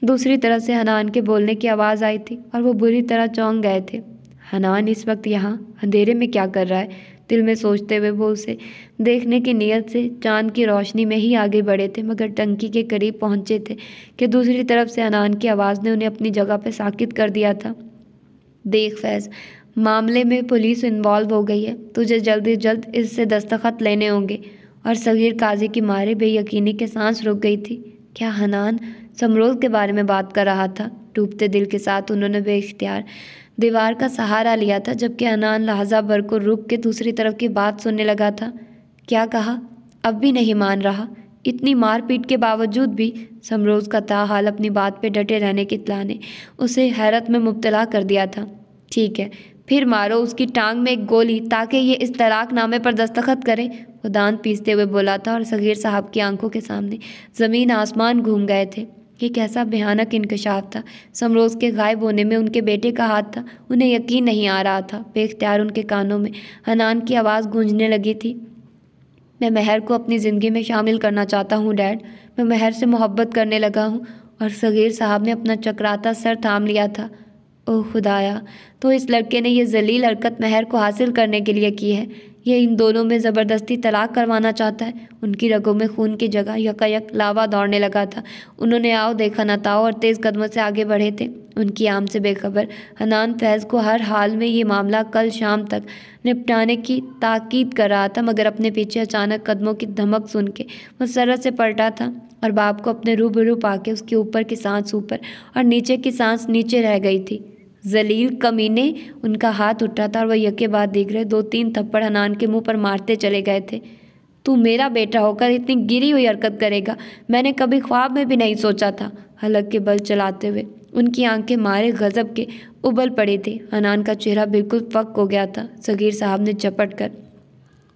दूसरी तरफ़ से हनान के बोलने की आवाज़ आई थी, और वो बुरी तरह चौंक गए थे। हनान, इस वक्त यहाँ? अंधेरे में क्या कर रहा है? दिल में सोचते हुए वो उसे देखने की नीयत से चाँद की रोशनी में ही आगे बढ़े थे, मगर टंकी के करीब पहुँचे थे कि दूसरी तरफ़ से अनान की आवाज़ ने उन्हें अपनी जगह पर साकित कर दिया था। देख फैज़, मामले में पुलिस इन्वॉल्व हो गई है। तुझे जल्द जल्द इससे दस्तखत लेने होंगे। और सगीर काजी की मारे बेयकीनी के सांस रुक गई थी। क्या हनान समरोज़ के बारे में बात कर रहा था? डूबते दिल के साथ उन्होंने बेख्तियार दीवार का सहारा लिया था, जबकि अनान लहजा भर को रुक के दूसरी तरफ़ की बात सुनने लगा था। क्या कहा? अब भी नहीं मान रहा। इतनी मारपीट के बावजूद भी समरोज़ का ताहाल अपनी बात पे डटे रहने की इतला ने उसे हैरत में मुबतला कर दिया था। ठीक है, फिर मारो उसकी टांग में एक गोली ताकि ये इस तलाकनामे पर दस्तखत करे वो दांत पीसते हुए बोला था और सगीर साहब की आँखों के सामने ज़मीन आसमान घूम गए थे। ये कैसा भयानक इंकशाफ था। समरोज़ के गायब होने में उनके बेटे का हाथ था, उन्हें यकीन नहीं आ रहा था। बेख्तियार उनके कानों में, हनान की आवाज़ गूंजने लगी थी। मैं महर को अपनी ज़िंदगी में शामिल करना चाहता हूँ, डैड। मैं महर से मोहब्बत करने लगा हूँ और सगीर साहब ने अपना चकराता सर थाम लिया था। ओह, खुदाया तो इस लड़के ने यह जलील हरकत महर को हासिल करने के लिए की है। ये इन दोनों में ज़बरदस्ती तलाक करवाना चाहता है। उनकी रगों में खून की जगह यकायक लावा दौड़ने लगा था। उन्होंने, आओ देखा न ताओ और तेज़ कदमों से आगे बढ़े थे। उनकी आम से बेखबर हनान फैज़ को हर हाल में ये मामला कल शाम तक निपटाने की ताकीद कर रहा था, मगर अपने पीछे अचानक कदमों की धमक सुन के वो सरत से पलटा था और बाप को अपने रूबरू पाके उसके ऊपर की सांस ऊपर और नीचे की सांस नीचे रह गई थी। जलील कमीने, उनका हाथ उठा था और वह यके बाद देख रहे, दो तीन थप्पड़ हनान के मुँह पर मारते चले गए थे। तू मेरा बेटा होकर इतनी गिरी हुई हरकत करेगा। मैंने कभी ख्वाब में भी नहीं सोचा था। हलक के बल चलाते हुए उनकी आँखें मारे गज़ब के उबल पड़े थे। हनान का चेहरा बिल्कुल फक हो गया था। सगीर साहब ने चपट कर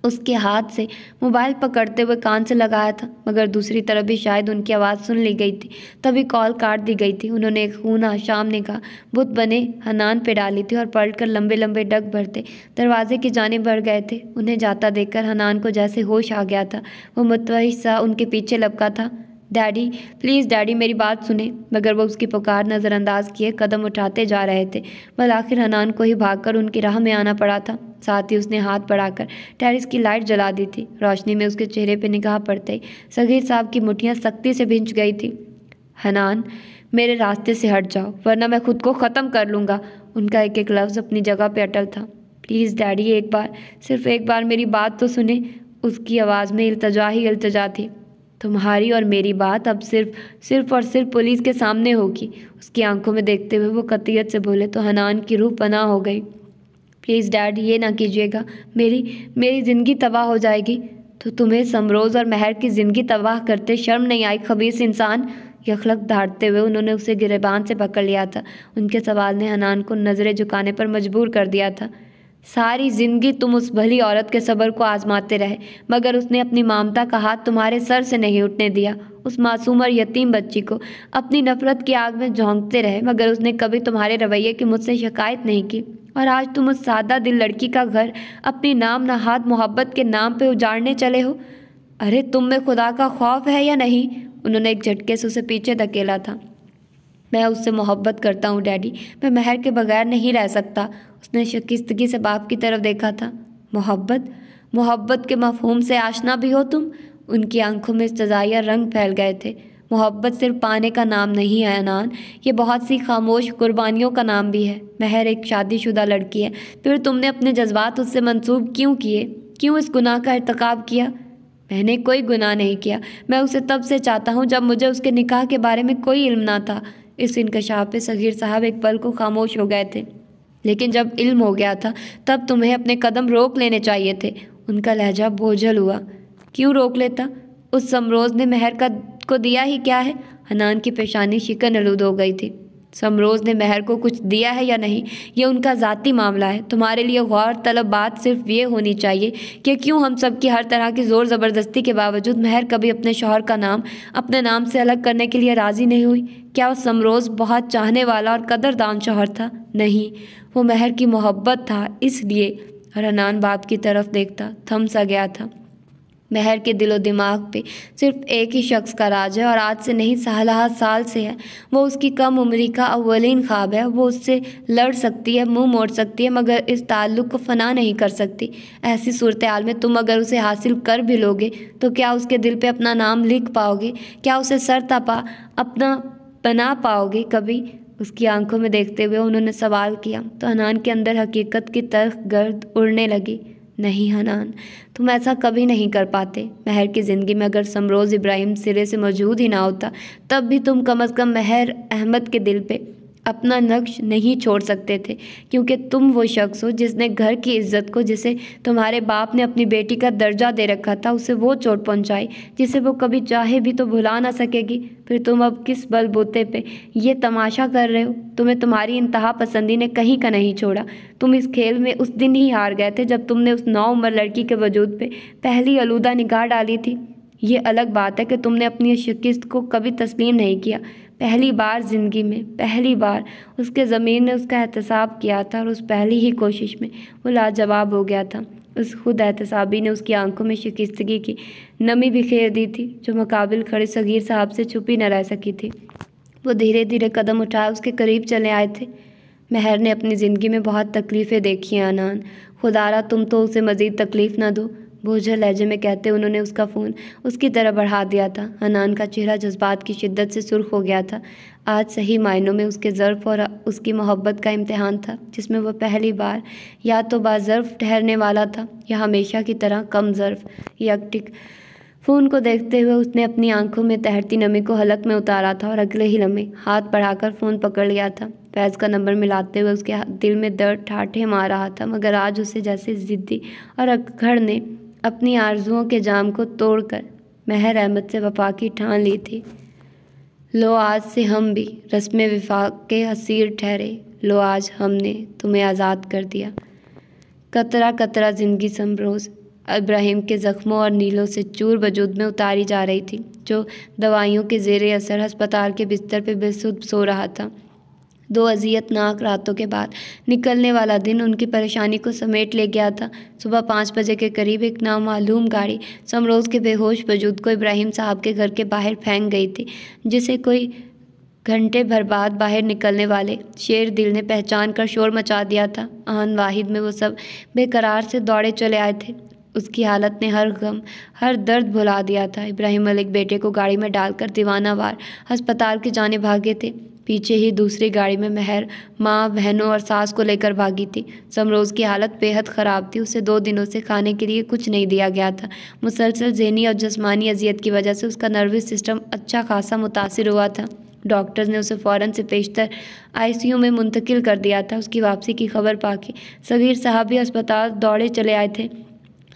उसके हाथ से मोबाइल पकड़ते हुए कान से लगाया था, मगर दूसरी तरफ़ भी शायद उनकी आवाज़ सुन ली गई थी। तभी कॉल काट दी गई थी। उन्होंने खूना शाम ने कहा बुत बने, हनान पे डाली थी और पलट कर लंबे लंबे डग भरते, दरवाजे की जाने बढ़ गए थे। उन्हें जाता देखकर हनान को जैसे होश आ गया था। वो मुतवही सा उनके पीछे लपका था। डैडी, प्लीज़ डैडी मेरी बात सुने। मगर वो उसकी पुकार नज़रअंदाज किए कदम उठाते जा रहे थे। बल आखिर हनान को ही भागकर उनकी राह में आना पड़ा था। साथ ही उसने हाथ बढ़ाकर टेरिस की लाइट जला दी थी। रोशनी में उसके चेहरे पर निगाह पड़ते ही सगीर साहब की मुठियाँ सख्ती से भिंच गई थी। हनान, मेरे रास्ते से हट जाओ, वरना मैं खुद को ख़त्म कर लूँगा। उनका एक एक लफ्ज़ अपनी जगह पर अटल था। प्लीज़ डैडी, एक बार, सिर्फ़ एक बार मेरी बात तो सुने। उसकी आवाज़ में इल्तजा ही इल्तजा थी। तुम्हारी और मेरी बात अब सिर्फ़ सिर्फ़ और सिर्फ़ पुलिस के सामने होगी। उसकी आँखों में देखते हुए वो कतियत से बोले तो हनान की रूह पना हो गई। प्लीज़ डैड, ये ना कीजिएगा। मेरी मेरी ज़िंदगी तबाह हो जाएगी। तो तुम्हें समरोज़ और महर की ज़िंदगी तबाह करते शर्म नहीं आई, खबीस इंसान? यखलक धाड़ते हुए उन्होंने उसे गिरेबान से पकड़ लिया था। उनके सवाल ने हनान को नज़रें झुकाने पर मजबूर कर दिया था। सारी ज़िंदगी तुम उस भली औरत के सब्र को आजमाते रहे, मगर उसने अपनी ममता का हाथ तुम्हारे सर से नहीं उठने दिया। उस मासूम और यतीम बच्ची को अपनी नफरत की आग में झोंकते रहे, मगर उसने कभी तुम्हारे रवैये की मुझसे शिकायत नहीं की। और आज तुम उस सादा दिल लड़की का घर अपनी नाम नहाद मोहब्बत के नाम पे उजाड़ने चले हो? अरे, तुम में खुदा का खौफ है या नहीं? उन्होंने एक झटके से उसे पीछे धकेला था। मैं उससे मोहब्बत करता हूँ, डैडी। मैं महर के बगैर नहीं रह सकता। उसने शकिस्तगी से बाप की तरफ़ देखा था। मोहब्बत? मोहब्बत के मफहूम से आशना भी हो तुम? उनकी आँखों में सजाया रंग फैल गए थे। मोहब्बत सिर्फ़ पाने का नाम नहीं है अनान, ये बहुत सी खामोश कुर्बानियों का नाम भी है। महर एक शादीशुदा लड़की है। फिर तुमने अपने जज्बात उससे मंसूब क्यों किए? क्यों इस गुनाह का इरतकब किया? मैंने कोई गुनाह नहीं किया। मैं उसे तब से चाहता हूँ जब मुझे उसके निकाह के बारे में कोई इल्म ना था। इस इनकशाफ पे सगीर साहब एक पल को खामोश हो गए थे। लेकिन जब इल्म हो गया था, तब तुम्हें अपने कदम रोक लेने चाहिए थे। उनका लहजा बोझल हुआ। क्यों रोक लेता? उस समरोज़ ने मेहर का, को दिया ही क्या है? हनान की पेशानी शिकन आलूद हो गई थी। समरोज़ ने महर को कुछ दिया है या नहीं, ये उनका ज़ाती मामला है। तुम्हारे लिए गौर तलब बात सिर्फ़ ये होनी चाहिए कि क्यों हम सब की हर तरह की ज़ोर ज़बरदस्ती के बावजूद महर कभी अपने शोहर का नाम, अपने नाम से अलग करने के लिए राज़ी नहीं हुई। क्या वो समरोज़ बहुत चाहने वाला और कदरदान शोहर था? नहीं, वो महर की मोहब्बत था, इसलिए हरनान बाप की तरफ़ देखता, थम सा गया था। महर के दिलो दिमाग पे। सिर्फ़ एक ही शख्स का राज है और आज से नहीं, सालहा साल से है। वो उसकी कम उम्री का अवलिन ख्वाब है। वो उससे लड़ सकती है, मुँह मोड़ सकती है, मगर इस ताल्लुक़ को फना नहीं कर सकती। ऐसी सूरत हाल में तुम अगर उसे हासिल कर भी लोगे तो क्या उसके दिल पे अपना नाम लिख पाओगे? क्या उसे सर तपा, अपना बना पाओगे? कभी उसकी आँखों में देखते हुए उन्होंने सवाल किया तो अनान के अंदर हकीकत की तरफ़ गर्द उड़ने लगी। नहीं हनान। तुम ऐसा कभी नहीं कर पाते। महर की ज़िंदगी में अगर समरोज़ इब्राहिम सिरे से मौजूद ही ना होता, तब भी तुम कम अज़ कम महर अहमद के दिल पे अपना नक्श नहीं छोड़ सकते थे, क्योंकि तुम वो शख्स हो जिसने घर की इज़्ज़त को, जिसे तुम्हारे बाप ने अपनी बेटी का दर्जा दे रखा था, उसे वो चोट पहुंचाई, जिसे वो कभी चाहे भी तो भुला ना सकेगी। फिर तुम अब किस बलबूते पे ये तमाशा कर रहे हो? तुम्हें तुम्हारी इंतहा पसंदी ने कहीं का नहीं छोड़ा। तुम इस खेल में उस दिन ही हार गए थे, जब तुमने उस नौ उम्र लड़की के वजूद पे पहली आलूदा निगाह डाली थी। ये अलग बात है कि तुमने अपनी शिकस्त को कभी तस्लीम नहीं किया। पहली बार ज़िंदगी में, पहली बार उसके ज़मीन ने उसका एहतसाब किया था और उस पहली ही कोशिश में वो लाजवाब हो गया था। उस खुद एहतसाबी ने उसकी आँखों में शिकस्तगी की नमी बिखेर दी थी, जो मुकाबिल खड़े सगीर साहब से छुपी न रह सकी थी। वो धीरे धीरे कदम उठाए, उसके करीब चले आए थे। महर ने अपनी ज़िंदगी में बहुत तकलीफ़ें देखी अनान। खुदारा, तुम तो उसे मज़ीद तकलीफ़ ना दो। बोझल लहजे में कहते उन्होंने उसका फ़ोन उसकी तरह बढ़ा दिया था। हनान का चेहरा जज्बात की शिद्दत से सुर्ख हो गया था। आज सही मायनों में उसके ज़र्फ़ और उसकी मोहब्बत का इम्तहान था, जिसमें वह पहली बार या तो बाज़र्फ़ ठहरने वाला था या हमेशा की तरह कम ज़र्फ़ यकटिक फ़ोन को देखते हुए उसने अपनी आँखों में तहरती नमी को हलक में उतारा था और अगले ही लम्हे हाथ बढ़ाकर फ़ोन पकड़ लिया था। फैज़ का नंबर मिलाते हुए उसके दिल में दर्द, ठाठे मार रहा था, मगर आज उसे जैसे ज़िद्दी और अखड़ ने अपनी आरजुओं के जाम को तोड़कर महर अहमद से वफा की ठान ली थी। लो आज से हम भी रस्म विफाक के हसीर ठहरे, लो आज हमने तुम्हें आज़ाद कर दिया। कतरा कतरा ज़िंदगी समरोज़ इब्राहिम के ज़ख्मों और नीलों से चूर वजूद में उतारी जा रही थी, जो दवाइयों के जेर असर अस्पताल के बिस्तर पर बेसुध सो रहा था। दो अजियतनाक रातों के बाद निकलने वाला दिन उनकी परेशानी को समेट ले गया था। सुबह पाँच बजे के करीब एक नामालूम गाड़ी समरोज़ के बेहोश वजूद को इब्राहिम साहब के घर के बाहर फेंक गई थी, जिसे कोई घंटे भर बाद बाहर निकलने वाले शेर दिल ने पहचान कर शोर मचा दिया था। आन वाहिद में वो सब बेकरार से दौड़े चले आए थे। उसकी हालत ने हर गम, हर दर्द भुला दिया था। इब्राहिम मलिक बेटे को गाड़ी में डालकर दीवानावार अस्पताल के जाने भागे थे। पीछे ही दूसरी गाड़ी में महर, माँ, बहनों और सास को लेकर भागी थी। समरोज़ की हालत बेहद ख़राब थी। उसे दो दिनों से खाने के लिए कुछ नहीं दिया गया था। मुसलसल जहनी और जस्मानी अजियत की वजह से उसका नर्वस सिस्टम अच्छा खासा मुतासर हुआ था। डॉक्टर्स ने उसे फ़ौरन से पेशतर आईसीयू में मुंतकिल कर दिया था। उसकी वापसी की खबर पाके सगीर साहब भी अस्पताल दौड़े चले आए थे।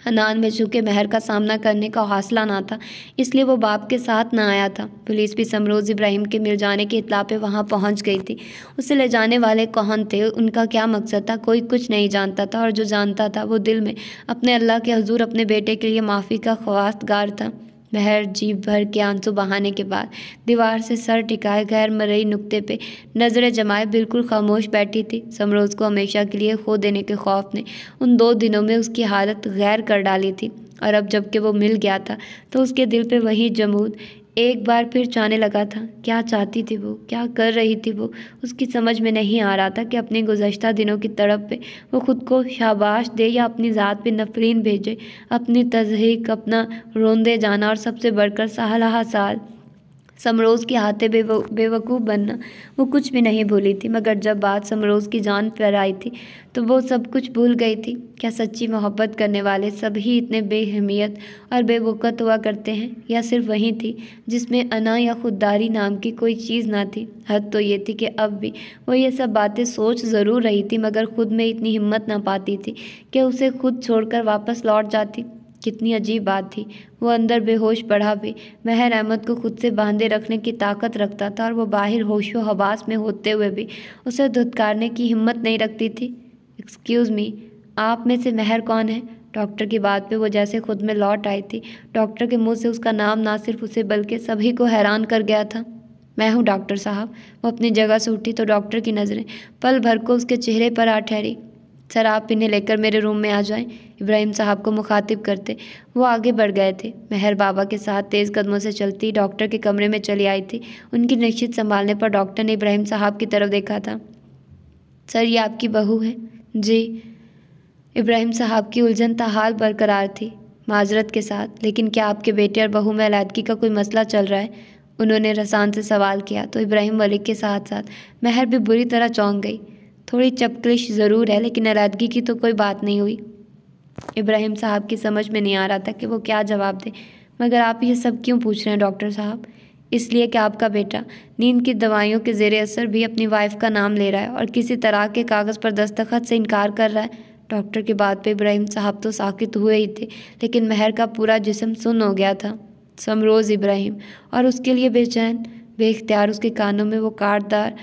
हनान में चूँकि महर का सामना करने का हौसला ना था, इसलिए वो बाप के साथ ना आया था। पुलिस भी समरोज़ इब्राहिम के मिल जाने की इतला पे वहाँ पहुँच गई थी। उसे ले जाने वाले कौन थे? उनका क्या मकसद था? कोई कुछ नहीं जानता था और जो जानता था वो दिल में अपने अल्लाह के हजूर अपने बेटे के लिए माफ़ी का ख्वास्तगार था। महर जीप भर के आँसू बहाने के बाद दीवार से सर टिकाए गैर मरई नुक्ते पे नज़रें जमाए बिल्कुल खामोश बैठी थी। समरोज़ को हमेशा के लिए खो देने के खौफ ने उन दो दिनों में उसकी हालत गैर कर डाली थी और अब जबकि वो मिल गया था तो उसके दिल पे वही जमूद एक बार फिर चाहने लगा था। क्या चाहती थी वो? क्या कर रही थी वो? उसकी समझ में नहीं आ रहा था कि अपने गुजशत दिनों की तड़प पे वो ख़ुद को शाबाश दे या अपनी ज़ात पे नफरीन भेजे। अपनी तजहीक, अपना रोंदे जाना और सबसे बढ़कर साल साल। समरोज़ के हाथे बेव, बेवकूफ़ बनना। वो कुछ भी नहीं भूली थी, मगर जब बात समरोज़ की जान पर आई थी तो वो सब कुछ भूल गई थी। क्या सच्ची मोहब्बत करने वाले सभी इतने बेहमियत और बेवकत हुआ करते हैं? या सिर्फ़ वही थी, जिसमें अना या खुददारी नाम की कोई चीज़ ना थी? हद तो ये थी कि अब भी वो ये सब बातें सोच ज़रूर रही थी, मगर ख़ुद में इतनी हिम्मत ना पाती थी कि उसे खुद छोड़कर वापस लौट जाती। कितनी अजीब बात थी। वो अंदर बेहोश पड़ा भी। महर अहमद को खुद से बांधे रखने की ताकत रखता था और वो बाहर होशो हवास में होते हुए भी उसे धुतकारने की हिम्मत नहीं रखती थी। एक्सक्यूज़ मी आप में से महर कौन है? डॉक्टर की बात पे वो जैसे खुद में लौट आई थी। डॉक्टर के मुँह से उसका नाम ना सिर्फ़ उसे, बल्कि सभी को हैरान कर गया था। मैं हूँ डॉक्टर साहब। वो अपनी जगह से उठी तो डॉक्टर की नज़रें पल भर को उसके चेहरे पर आ ठहरी। सर, आप इन्हें लेकर मेरे रूम में आ जाएँ। इब्राहिम साहब को मुखातिब करते। वो आगे बढ़ गए थे। मेहर बाबा के साथ तेज़ कदमों से चलती डॉक्टर के कमरे में चली आई थी। उनकी निश्चित संभालने पर डॉक्टर ने इब्राहिम साहब की तरफ़ देखा था। सर, ये आपकी बहू है? जी। इब्राहिम साहब की उलझन ताहाल बरकरार थी, माजरत के साथ। लेकिन क्या आपके बेटे और बहू में अलीदगी का कोई मसला चल रहा है? उन्होंने रसान से सवाल किया तो इब्राहिम मलिक के साथ साथ महर भी बुरी तरह चौंक गई। थोड़ी चपकलिश ज़रूर है, लेकिन अलीदगी की तो कोई बात नहीं हुई। इब्राहिम साहब की समझ में नहीं आ रहा था कि वो क्या जवाब दे। मगर आप ये सब क्यों पूछ रहे हैं, डॉक्टर साहब? इसलिए कि आपका बेटा नींद की दवाइयों के ज़ेर असर भी अपनी वाइफ का नाम ले रहा है और किसी तरह के कागज़ पर दस्तखत से इनकार कर रहा है। डॉक्टर की बात पे इब्राहिम साहब तो साकित हुए ही थे, लेकिन महर का पूरा जिसम सुन हो गया था। समरोज़ इब्राहिम और उसके लिए बेचैन बेख्तियार उसके कानों में वो काटदार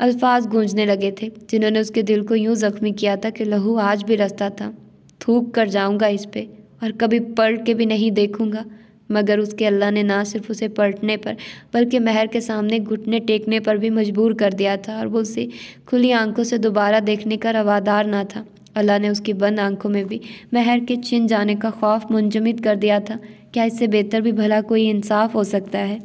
अल्फाज गूंजने लगे थे, जिन्होंने उसके दिल को यूँ ज़ख्मी किया था कि लहू आज भी रस्ता था। थूक कर जाऊँगा इस पे और कभी पलट के भी नहीं देखूँगा, मगर उसके अल्लाह ने ना सिर्फ़ उसे पलटने पर, बल्कि महर के सामने घुटने टेकने पर भी मजबूर कर दिया था और वो उसे खुली आँखों से दोबारा देखने का रवादार ना था। अल्लाह ने उसकी बंद आँखों में भी महर के छिन जाने का खौफ मुंजमद कर दिया था। क्या इससे बेहतर भी भला कोई इंसाफ हो सकता है?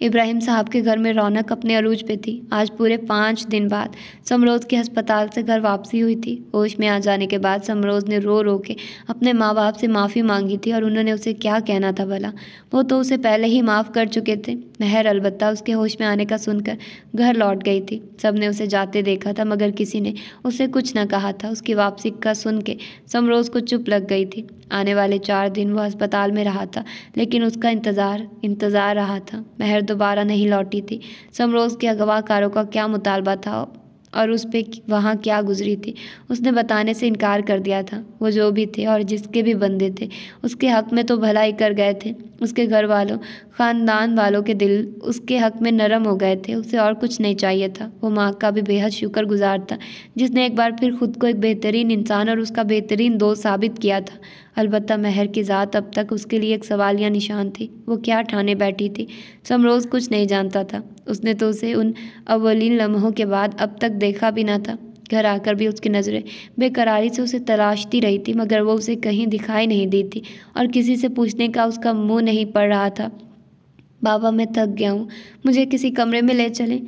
इब्राहिम साहब के घर में रौनक अपने अरूज पे थी। आज पूरे पाँच दिन बाद समरोज़ के अस्पताल से घर वापसी हुई थी। होश में आ जाने के बाद समरोज़ ने रो रो के अपने माँ बाप से माफ़ी मांगी थी और उन्होंने उसे क्या कहना था भला? वो तो उसे पहले ही माफ़ कर चुके थे। महर अलबत्ता उसके होश में आने का सुनकर घर लौट गई थी। सबने उसे जाते देखा था मगर किसी ने उसे कुछ न कहा था। उसकी वापसी का सुन के समरोज़ को चुप लग गई थी। आने वाले चार दिन वह अस्पताल में रहा था, लेकिन उसका इंतज़ार इंतज़ार रहा था। महर दोबारा नहीं लौटी थी। समरोज़ के अगवाकारों का क्या मुतालबा था? और उस पर वहाँ क्या गुजरी थी, उसने बताने से इनकार कर दिया था। वो जो भी थे और जिसके भी बंदे थे, उसके हक़ में तो भलाई कर गए थे। उसके घर वालों ख़ानदान वालों के दिल उसके हक़ में नरम हो गए थे। उसे और कुछ नहीं चाहिए था। वो माँ का भी बेहद शुक्रगुजार था, जिसने एक बार फिर खुद को एक बेहतरीन इंसान और उसका बेहतरीन दोस्त साबित किया था। अलबत्ता महर की ज़ात अब तक उसके लिए एक सवालिया निशान थी। वो क्या ठाने बैठी थी, समरोज़ कुछ नहीं जानता था। उसने तो उसे उन अवलिन लम्हों के बाद अब तक देखा भी ना था। घर आकर भी उसकी नज़रें बेकरारी से उसे तलाशती रही थी, मगर वो उसे कहीं दिखाई नहीं दी थी और किसी से पूछने का उसका मुँह नहीं पड़ रहा था। बाबा, मैं थक गया हूँ, मुझे किसी कमरे में ले चलें।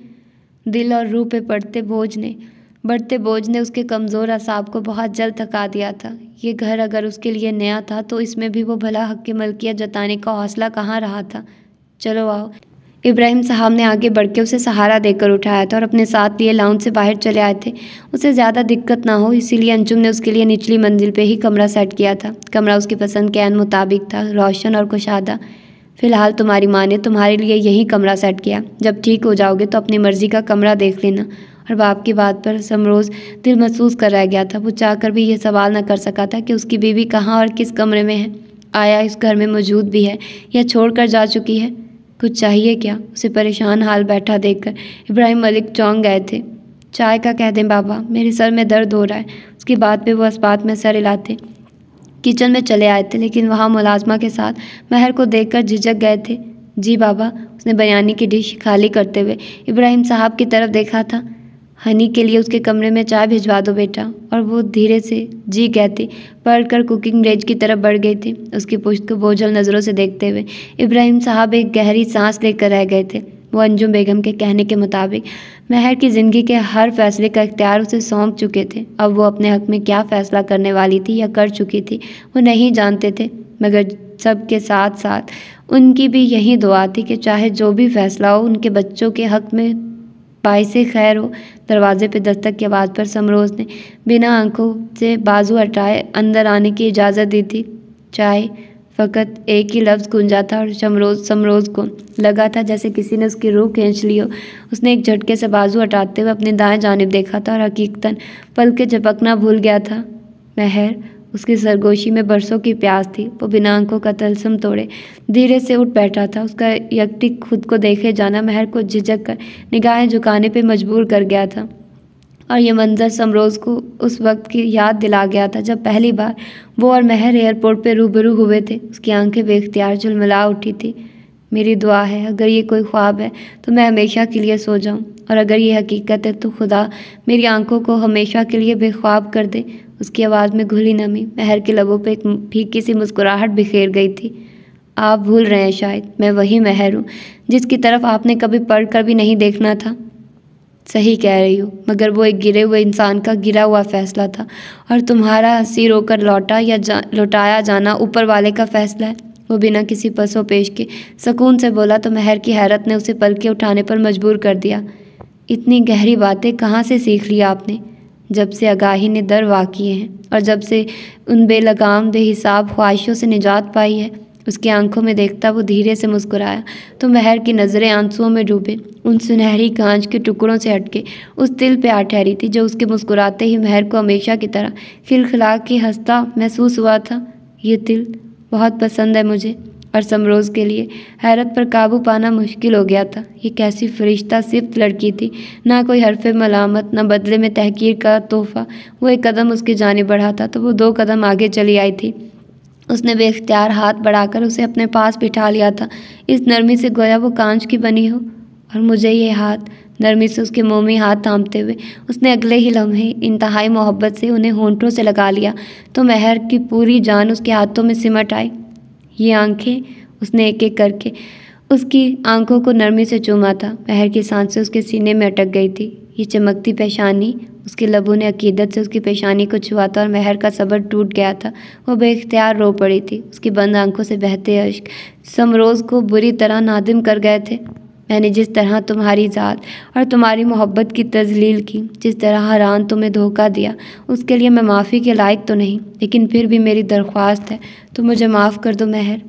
दिल और रूह पे पड़ते बोझ ने, बढ़ते बोझ ने उसके कमज़ोर असाब को बहुत जल्द थका दिया था। ये घर अगर उसके लिए नया था तो इसमें भी वो भला हक की मलकियत जताने का हौसला कहाँ रहा था। चलो आओ इब्राहिम साहब ने आगे बढ़ के उसे सहारा देकर उठाया था और अपने साथ लिए लाउंज से बाहर चले आए थे। उसे ज़्यादा दिक्कत ना हो, इसीलिए अंजुम ने उसके लिए निचली मंजिल पे ही कमरा सेट किया था। कमरा उसकी पसंद के अन मुताबिक था, रोशन और कुशादा। फ़िलहाल तुम्हारी माँ ने तुम्हारे लिए यही कमरा सेट किया। जब ठीक हो जाओगे तो अपनी मर्ज़ी का कमरा देख लेना। और बाप की बात पर समरोज़ दिल महसूस कर रह गया था। वो चाहकर भी ये सवाल न कर सका था कि उसकी बीवी कहाँ और किस कमरे में है। आया इस घर में मौजूद भी है या छोड़ कर जा चुकी है। कुछ चाहिए क्या? उसे परेशान हाल बैठा देखकर इब्राहिम मलिक चौंक गए थे। चाय का कह दें, बाबा, मेरे सर में दर्द हो रहा है। उसकी बात पे वो अस्पात में सर हिलाते। किचन में चले आए थे, लेकिन वहाँ मुलाजमा के साथ महर को देखकर झिझक गए थे। जी बाबा, उसने बयानी की डिश खाली करते हुए इब्राहिम साहब की तरफ़ देखा था। हनी के लिए उसके कमरे में चाय भिजवा दो बेटा। और वो धीरे से जी कहती, पढ़कर कुकिंग रेंज की तरफ़ बढ़ गई थी। उसकी पुश्त को बोझल नज़रों से देखते हुए इब्राहिम साहब एक गहरी सांस लेकर रह गए थे। वो अंजुम बेगम के कहने के मुताबिक महर की ज़िंदगी के हर फैसले का इख्तियार उसे सौंप चुके थे। अब वो अपने हक में क्या फ़ैसला करने वाली थी या कर चुकी थी, वो नहीं जानते थे। मगर सबके साथ साथ उनकी भी यही दुआ थी कि चाहे जो भी फैसला हो, उनके बच्चों के हक में पाए से खैर हो दरवाजे पर दस्तक की आवाज़ पर समरोज़ ने बिना आँखों से बाजू हटाए अंदर आने की इजाज़त दी थी। चाहे फ़कत एक ही लफ्ज़ गूंजा था और समरोज़ समरोज़ को लगा था जैसे किसी ने उसकी रूह खींच ली हो। उसने एक झटके से बाजू हटाते हुए अपने दाएँ जानब देखा था और हकीकतन पल के झपकना भूल गया था। महर उसकी सरगोशी में बरसों की प्यास थी। वो बिना आँखों का तलसम तोड़े धीरे से उठ बैठा था। उसका यक्ति खुद को देखे जाना महर को झिझक कर निगाहें झुकाने पे मजबूर कर गया था। और ये मंजर समरोज़ को उस वक्त की याद दिला गया था जब पहली बार वो और महर एयरपोर्ट पे रूबरू हुए थे। उसकी आँखें बेख्तियार झुलमिला उठी थी। मेरी दुआ है, अगर ये कोई ख्वाब है तो मैं हमेशा के लिए सो जाऊँ। और अगर ये हकीकत है तो खुदा मेरी आँखों को हमेशा के लिए बेख्वाब कर दे। उसकी आवाज़ में घुली नमी महर के लबों पर एक फीकी सी मुस्कुराहट बिखेर गई थी। आप भूल रहे हैं शायद मैं वही महर हूँ जिसकी तरफ़ आपने कभी पढ़ कर भी नहीं देखना था। सही कह रही हो मगर वो एक गिरे हुए इंसान का गिरा हुआ फैसला था और तुम्हारा हँसी रोकर लौटा या जा, लौटाया जाना ऊपर वाले का फैसला है। वो बिना किसी पसो पेश के सुकून से बोला तो महर की हैरत ने उसे पल के उठाने पर मजबूर कर दिया। इतनी गहरी बातें कहाँ से सीख लिया आपने? जब से आगाही ने दर वाकिए हैं और जब से उन बेलगाम, बेहिसाब ख्वाहिशों से निजात पाई है, उसकी आँखों में देखता वो धीरे से मुस्कुराया। तो महर की नज़रें आंसुओं में डूबे, उन सुनहरी कांच के टुकड़ों से हटके, उस दिल पे आ ठहरी थी जो उसके मुस्कुराते ही महर को हमेशा की तरह खिलखिला के हंसता महसूस हुआ था, ये दिल बहुत पसंद है मुझे। और समरोज़ के लिए हैरत पर काबू पाना मुश्किल हो गया था। ये कैसी फरिश्ता सिर्फ़ लड़की थी। ना कोई हरफ मलामत, ना बदले में तहकीर का तोहफ़ा। वो एक कदम उसकी जाने बढ़ा था तो वो दो कदम आगे चली आई थी। उसने बेख्तियार हाथ बढ़ाकर उसे अपने पास बिठा लिया था। इस नरमी से गोया वो कांच की बनी हो। और मुझे ये हाथ, नरमी से उसके मुँह में हाथ थामते हुए उसने अगले ही लम्हे, इंतहाई मोहब्बत से उन्हें होंठों से लगा लिया। तो महर की पूरी जान उसके हाथों में सिमट आई। ये आँखें उसने एक एक करके उसकी आँखों को नरमी से चूमा था। पहर की साँसें उसके सीने में अटक गई थी। ये चमकती पेशानी, उसके लबों ने अकीदत से उसकी पेशानी को छुआ था और महर का सबर टूट गया था। वो बेख्तियार रो पड़ी थी। उसकी बंद आँखों से बहते अश्क समरोज़ को बुरी तरह नादिम कर गए थे। मैंने जिस तरह तुम्हारी ज़ात और तुम्हारी मोहब्बत की तजलील की, जिस तरह हरान तुम्हें धोखा दिया, उसके लिए मैं माफ़ी के लायक तो नहीं, लेकिन फिर भी मेरी दरख्वास्त है तो मुझे माफ़ कर दो महर।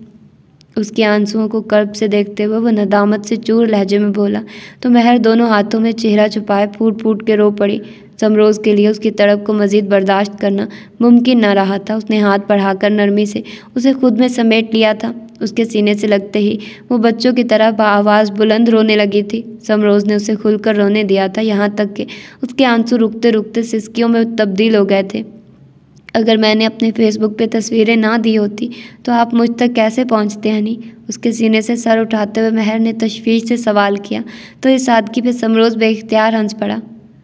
उसके आंसुओं को कर्ब से देखते हुए वह नदामत से चूर लहजे में बोला तो महर दोनों हाथों में चेहरा छुपाए फूट फूट के रो पड़ी। समरोज़ के लिए उसकी तड़प को मज़ीद बर्दाश्त करना मुमकिन न रहा था, उसने हाथ बढ़ाकर नरमी से उसे खुद में समेट लिया था। उसके सीने से लगते ही वो बच्चों की तरह आवाज़ बुलंद रोने लगी थी। समरोज़ ने उसे खुलकर रोने दिया था। यहाँ तक कि उसके आँसू रुकते रुकते सिस्कियों में तब्दील हो गए थे। अगर मैंने अपने फेसबुक पे तस्वीरें ना दी होती तो आप मुझ तक कैसे पहुँचते हनी? उसके सीने से सर उठाते हुए महर ने तशवीश से सवाल किया तो इस सादगी पे समरोज़ बेख्तियार हंस पड़ा।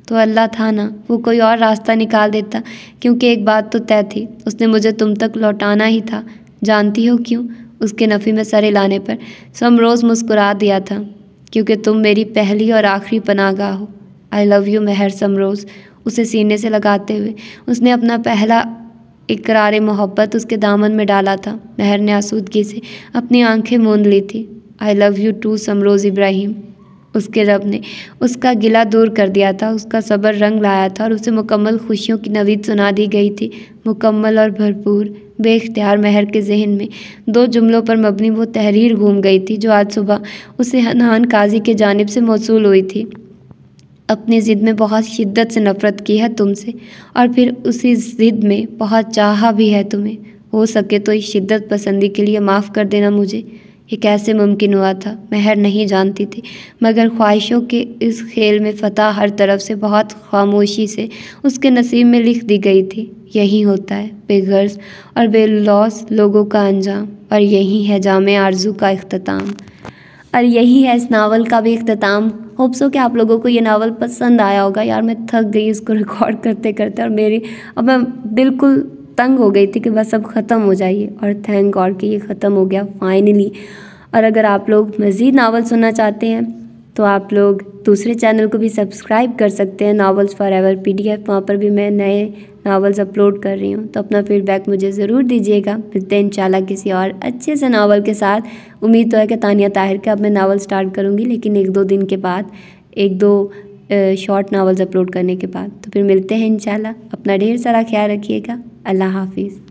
तो अल्लाह था ना, वो कोई और रास्ता निकाल देता, क्योंकि एक बात तो तय थी, उसने मुझे तुम तक लौटाना ही था। जानती हो क्यों? उसके नफ़ी में सर लाने पर। समरोज़ मुस्कुरा दिया था, क्योंकि तुम मेरी पहली और आखिरी पनागाह हो। आई लव यू महर समरोज़, उसे सीने से लगाते हुए। उसने अपना पहला इकरार मोहब्बत उसके दामन में डाला था। महर ने आसूदगी से अपनी आँखें मूंद ली थी। I love you too Samroz Ibrahim. उसके रब ने उसका गिला दूर कर दिया था, उसका सब्र रंग लाया था और उसे मुकम्मल खुशियों की नवीद सुना दी गई थी। मुकम्मल और भरपूर। बेख्तियार महर के जहन में। दो जुमलों पर मबनी वो तहरीर घूम गई थी, जो आज सुबह उसे हनहान काजी के जानब से मौसू हुई थी। अपनी ज़िद में बहुत शिद्दत से नफ़रत की है तुमसे, और फिर उसी ज़िद में बहुत चाहा भी है तुम्हें। हो सके तो इस शिद्दत पसंदी के लिए माफ़ कर देना मुझे। ये कैसे मुमकिन हुआ था? महर नहीं जानती थी, मगर ख्वाहिशों के इस खेल में फ़तह हर तरफ़ से बहुत खामोशी से उसके नसीब में लिख दी गई थी। यही होता है बेगर्ज और बेलौस लोगों का अंजाम, और यही है जाम आरज़ू का अख्ताम और यही है इस नावल का भी अख्ताम होप्सो कि आप लोगों को ये नावल पसंद आया होगा। यार, मैं थक गई इसको रिकॉर्ड करते करते और मेरी, अब मैं बिल्कुल तंग हो गई थी कि बस अब ख़त्म हो जाइए और थैंक गॉड कि ये ख़त्म हो गया फाइनली और अगर आप लोग मज़ीद नावल सुनना चाहते हैं तो आप लोग दूसरे चैनल को भी सब्सक्राइब कर सकते हैं novels forever P D F वहाँ पर भी मैं नए नावल्स अपलोड कर रही हूँ। तो अपना फीडबैक मुझे ज़रूर दीजिएगा। मिलते हैं इंशाल्लाह किसी और अच्छे से नावल के साथ। उम्मीद तो है कि तानिया ताहिर का अब मैं नावल स्टार्ट करूँगी, लेकिन एक दो दिन के बाद, एक दो शॉर्ट नावल्स अपलोड करने के बाद। तो फिर मिलते हैं इंशाल्लाह। अपना ढेर सारा ख्याल रखिएगा। अल्लाह हाफिज़।